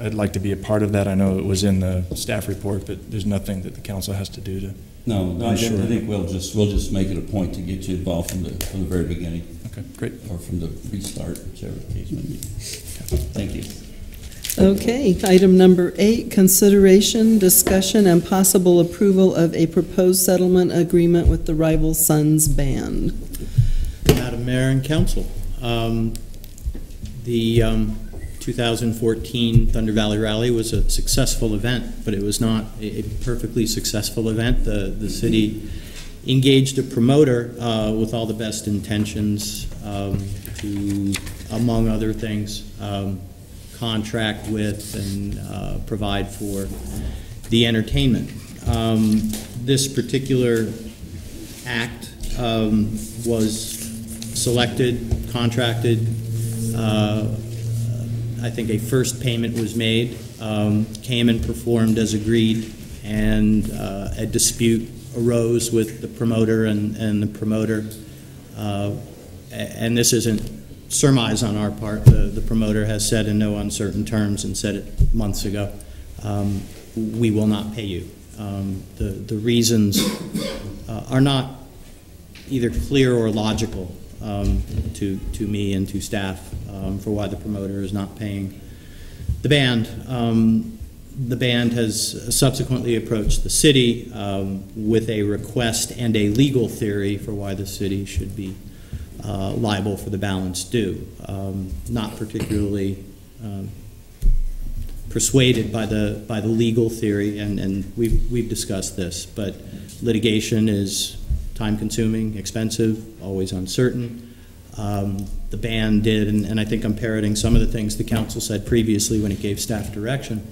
[SPEAKER 6] I'd like to be a part of that. I know it was in the staff report, but there's nothing that the council has to do to.
[SPEAKER 34] No, no, I think-
[SPEAKER 6] ensure.
[SPEAKER 34] I think we'll just, we'll just make it a point to get you involved from the, from the very beginning.
[SPEAKER 6] Okay, great.
[SPEAKER 34] Or from the restart, whichever the case may be. Thank you.
[SPEAKER 1] Okay, item number eight, consideration, discussion, and possible approval of a proposed settlement agreement with the Rival Sons Band.
[SPEAKER 19] Madam Mayor and Council, um, the um, 2014 Thunder Valley Rally was a successful event, but it was not a perfectly successful event. The, the city engaged a promoter uh, with all the best intentions um, to, among other things, um, contract with and uh, provide for the entertainment. Um, This particular act um, was selected, contracted. uh, I think a first payment was made, um, came and performed as agreed, and uh, a dispute arose with the promoter and and the promoter. uh, And this isn't surmise on our part. The the promoter has said in no uncertain terms, and said it months ago, um, we will not pay you. Um, The the reasons uh, are not either clear or logical um, to, to me and to staff um, for why the promoter is not paying the band. Um, The band has subsequently approached the city um, with a request and a legal theory for why the city should be uh, liable for the balance due. Um, Not particularly um, persuaded by the, by the legal theory, and, and we've, we've discussed this, but litigation is time-consuming, expensive, always uncertain. Um, The band did, and, and I think I'm parroting some of the things the council said previously when it gave staff direction.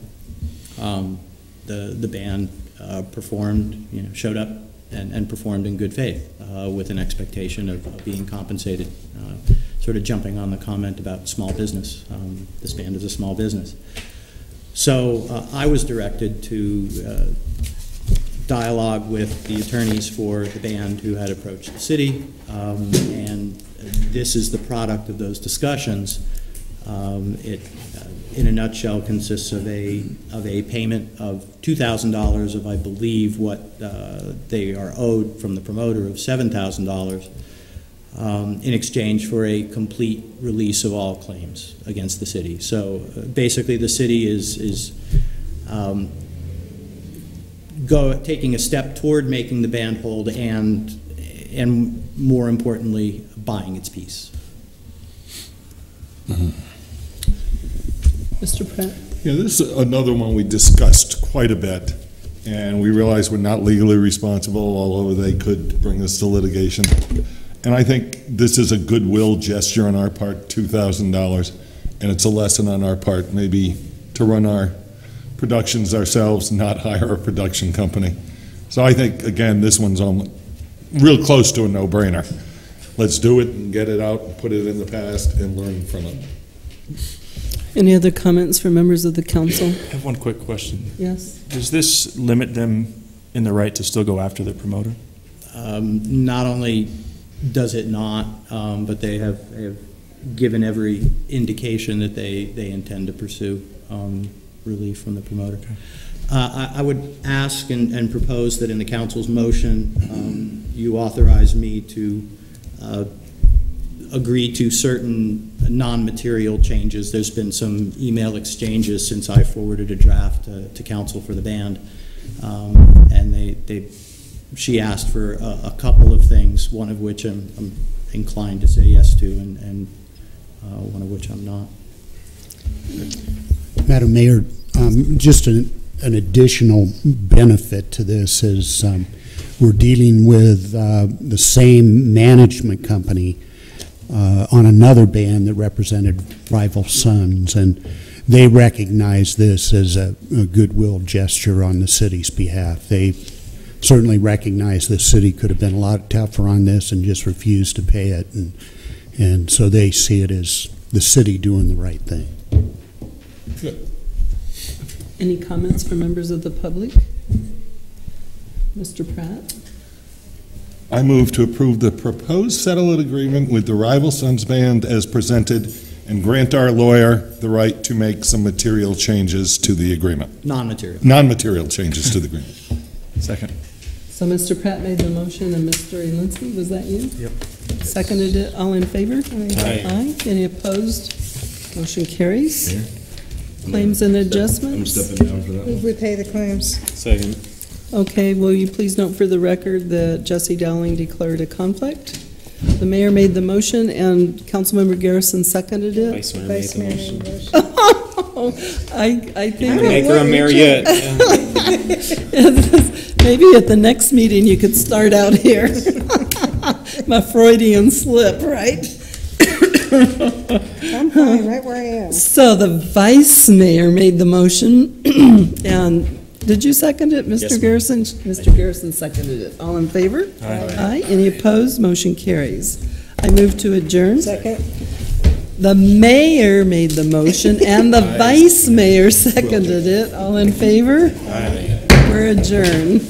[SPEAKER 19] Um, The, the band uh, performed, you know, showed up and, and performed in good faith uh, with an expectation of, of being compensated. Uh, Sort of jumping on the comment about small business. Um, This band is a small business. So uh, I was directed to uh, dialogue with the attorneys for the band who had approached the city, um, and this is the product of those discussions. Um, It, uh, in a nutshell, consists of a, of a payment of $2,000 of, I believe, what uh, they are owed from the promoter of $7,000 um, in exchange for a complete release of all claims against the city. So uh, basically, the city is, is um, go, taking a step toward making the band hold and, and more importantly, buying its piece. Mm-hmm.
[SPEAKER 1] Mr. Pratt?
[SPEAKER 3] Yeah, this is another one we discussed quite a bit, and we realize we're not legally responsible, although they could bring us to litigation. And I think this is a goodwill gesture on our part, $2,000, and it's a lesson on our part, maybe to run our productions ourselves, not hire a production company. So I think, again, this one's on, real close to a no-brainer. Let's do it and get it out, and put it in the past, and learn from it.
[SPEAKER 1] Any other comments from members of the council?
[SPEAKER 6] I have one quick question.
[SPEAKER 1] Yes?
[SPEAKER 6] Does this limit them in the right to still go after the promoter?
[SPEAKER 19] Um, Not only does it not, um, but they have, they have given every indication that they, they intend to pursue um, relief from the promoter. Uh, I I would ask and and propose that in the council's motion, um, you authorize me to uh, agree to certain non-material changes. There's been some email exchanges since I forwarded a draft uh, to council for the band. Um, And they, they, she asked for a, a couple of things, one of which I'm, I'm inclined to say yes to, and, and uh, one of which I'm not.
[SPEAKER 30] Madam Mayor, um, just an, an additional benefit to this is um, we're dealing with uh, the same management company uh, on another band that represented rival sons, and they recognize this as a, a goodwill gesture on the city's behalf. They certainly recognize the city could have been a lot tougher on this and just refused to pay it, and and so they see it as the city doing the right thing.
[SPEAKER 1] Any comments from members of the public? Mr. Pratt?
[SPEAKER 3] I move to approve the proposed settlement agreement with the Rival Sons Band as presented and grant our lawyer the right to make some material changes to the agreement.
[SPEAKER 19] Non-material.
[SPEAKER 3] Non-material changes to the agreement.
[SPEAKER 6] Second.
[SPEAKER 1] So Mr. Pratt made the motion and Mr. Elinski, was that you?
[SPEAKER 6] Yep.
[SPEAKER 1] Seconded it, all in favor?
[SPEAKER 6] Aye.
[SPEAKER 1] Aye, any opposed? Motion carries. Claims and adjustments?
[SPEAKER 5] I'm stepping down for that
[SPEAKER 14] Move we pay the claims.
[SPEAKER 7] Second.
[SPEAKER 1] Okay, will you please note for the record that Jesse Dowling declared a conflict? The mayor made the motion and Councilmember Garrison seconded it.
[SPEAKER 7] Vice Mayor made
[SPEAKER 14] Vice
[SPEAKER 7] the
[SPEAKER 14] Mayor
[SPEAKER 7] motion.
[SPEAKER 14] made the motion.
[SPEAKER 1] I, I think.
[SPEAKER 7] Make her a mayor yet.
[SPEAKER 1] Maybe at the next meeting you could start out here. My Freudian slip, right?
[SPEAKER 14] I'm fine, right where I am.
[SPEAKER 1] So the vice mayor made the motion, and did you second it,
[SPEAKER 7] Yes,
[SPEAKER 1] Mr.
[SPEAKER 7] ma'am.
[SPEAKER 1] Garrison? Mr. Garrison seconded it. All in favor?
[SPEAKER 6] Aye.
[SPEAKER 1] Aye. Any opposed? Motion carries. I move to adjourn.
[SPEAKER 14] Second.
[SPEAKER 1] The mayor made the motion, and the vice mayor seconded it. All in favor?
[SPEAKER 6] Aye.
[SPEAKER 1] We're adjourned.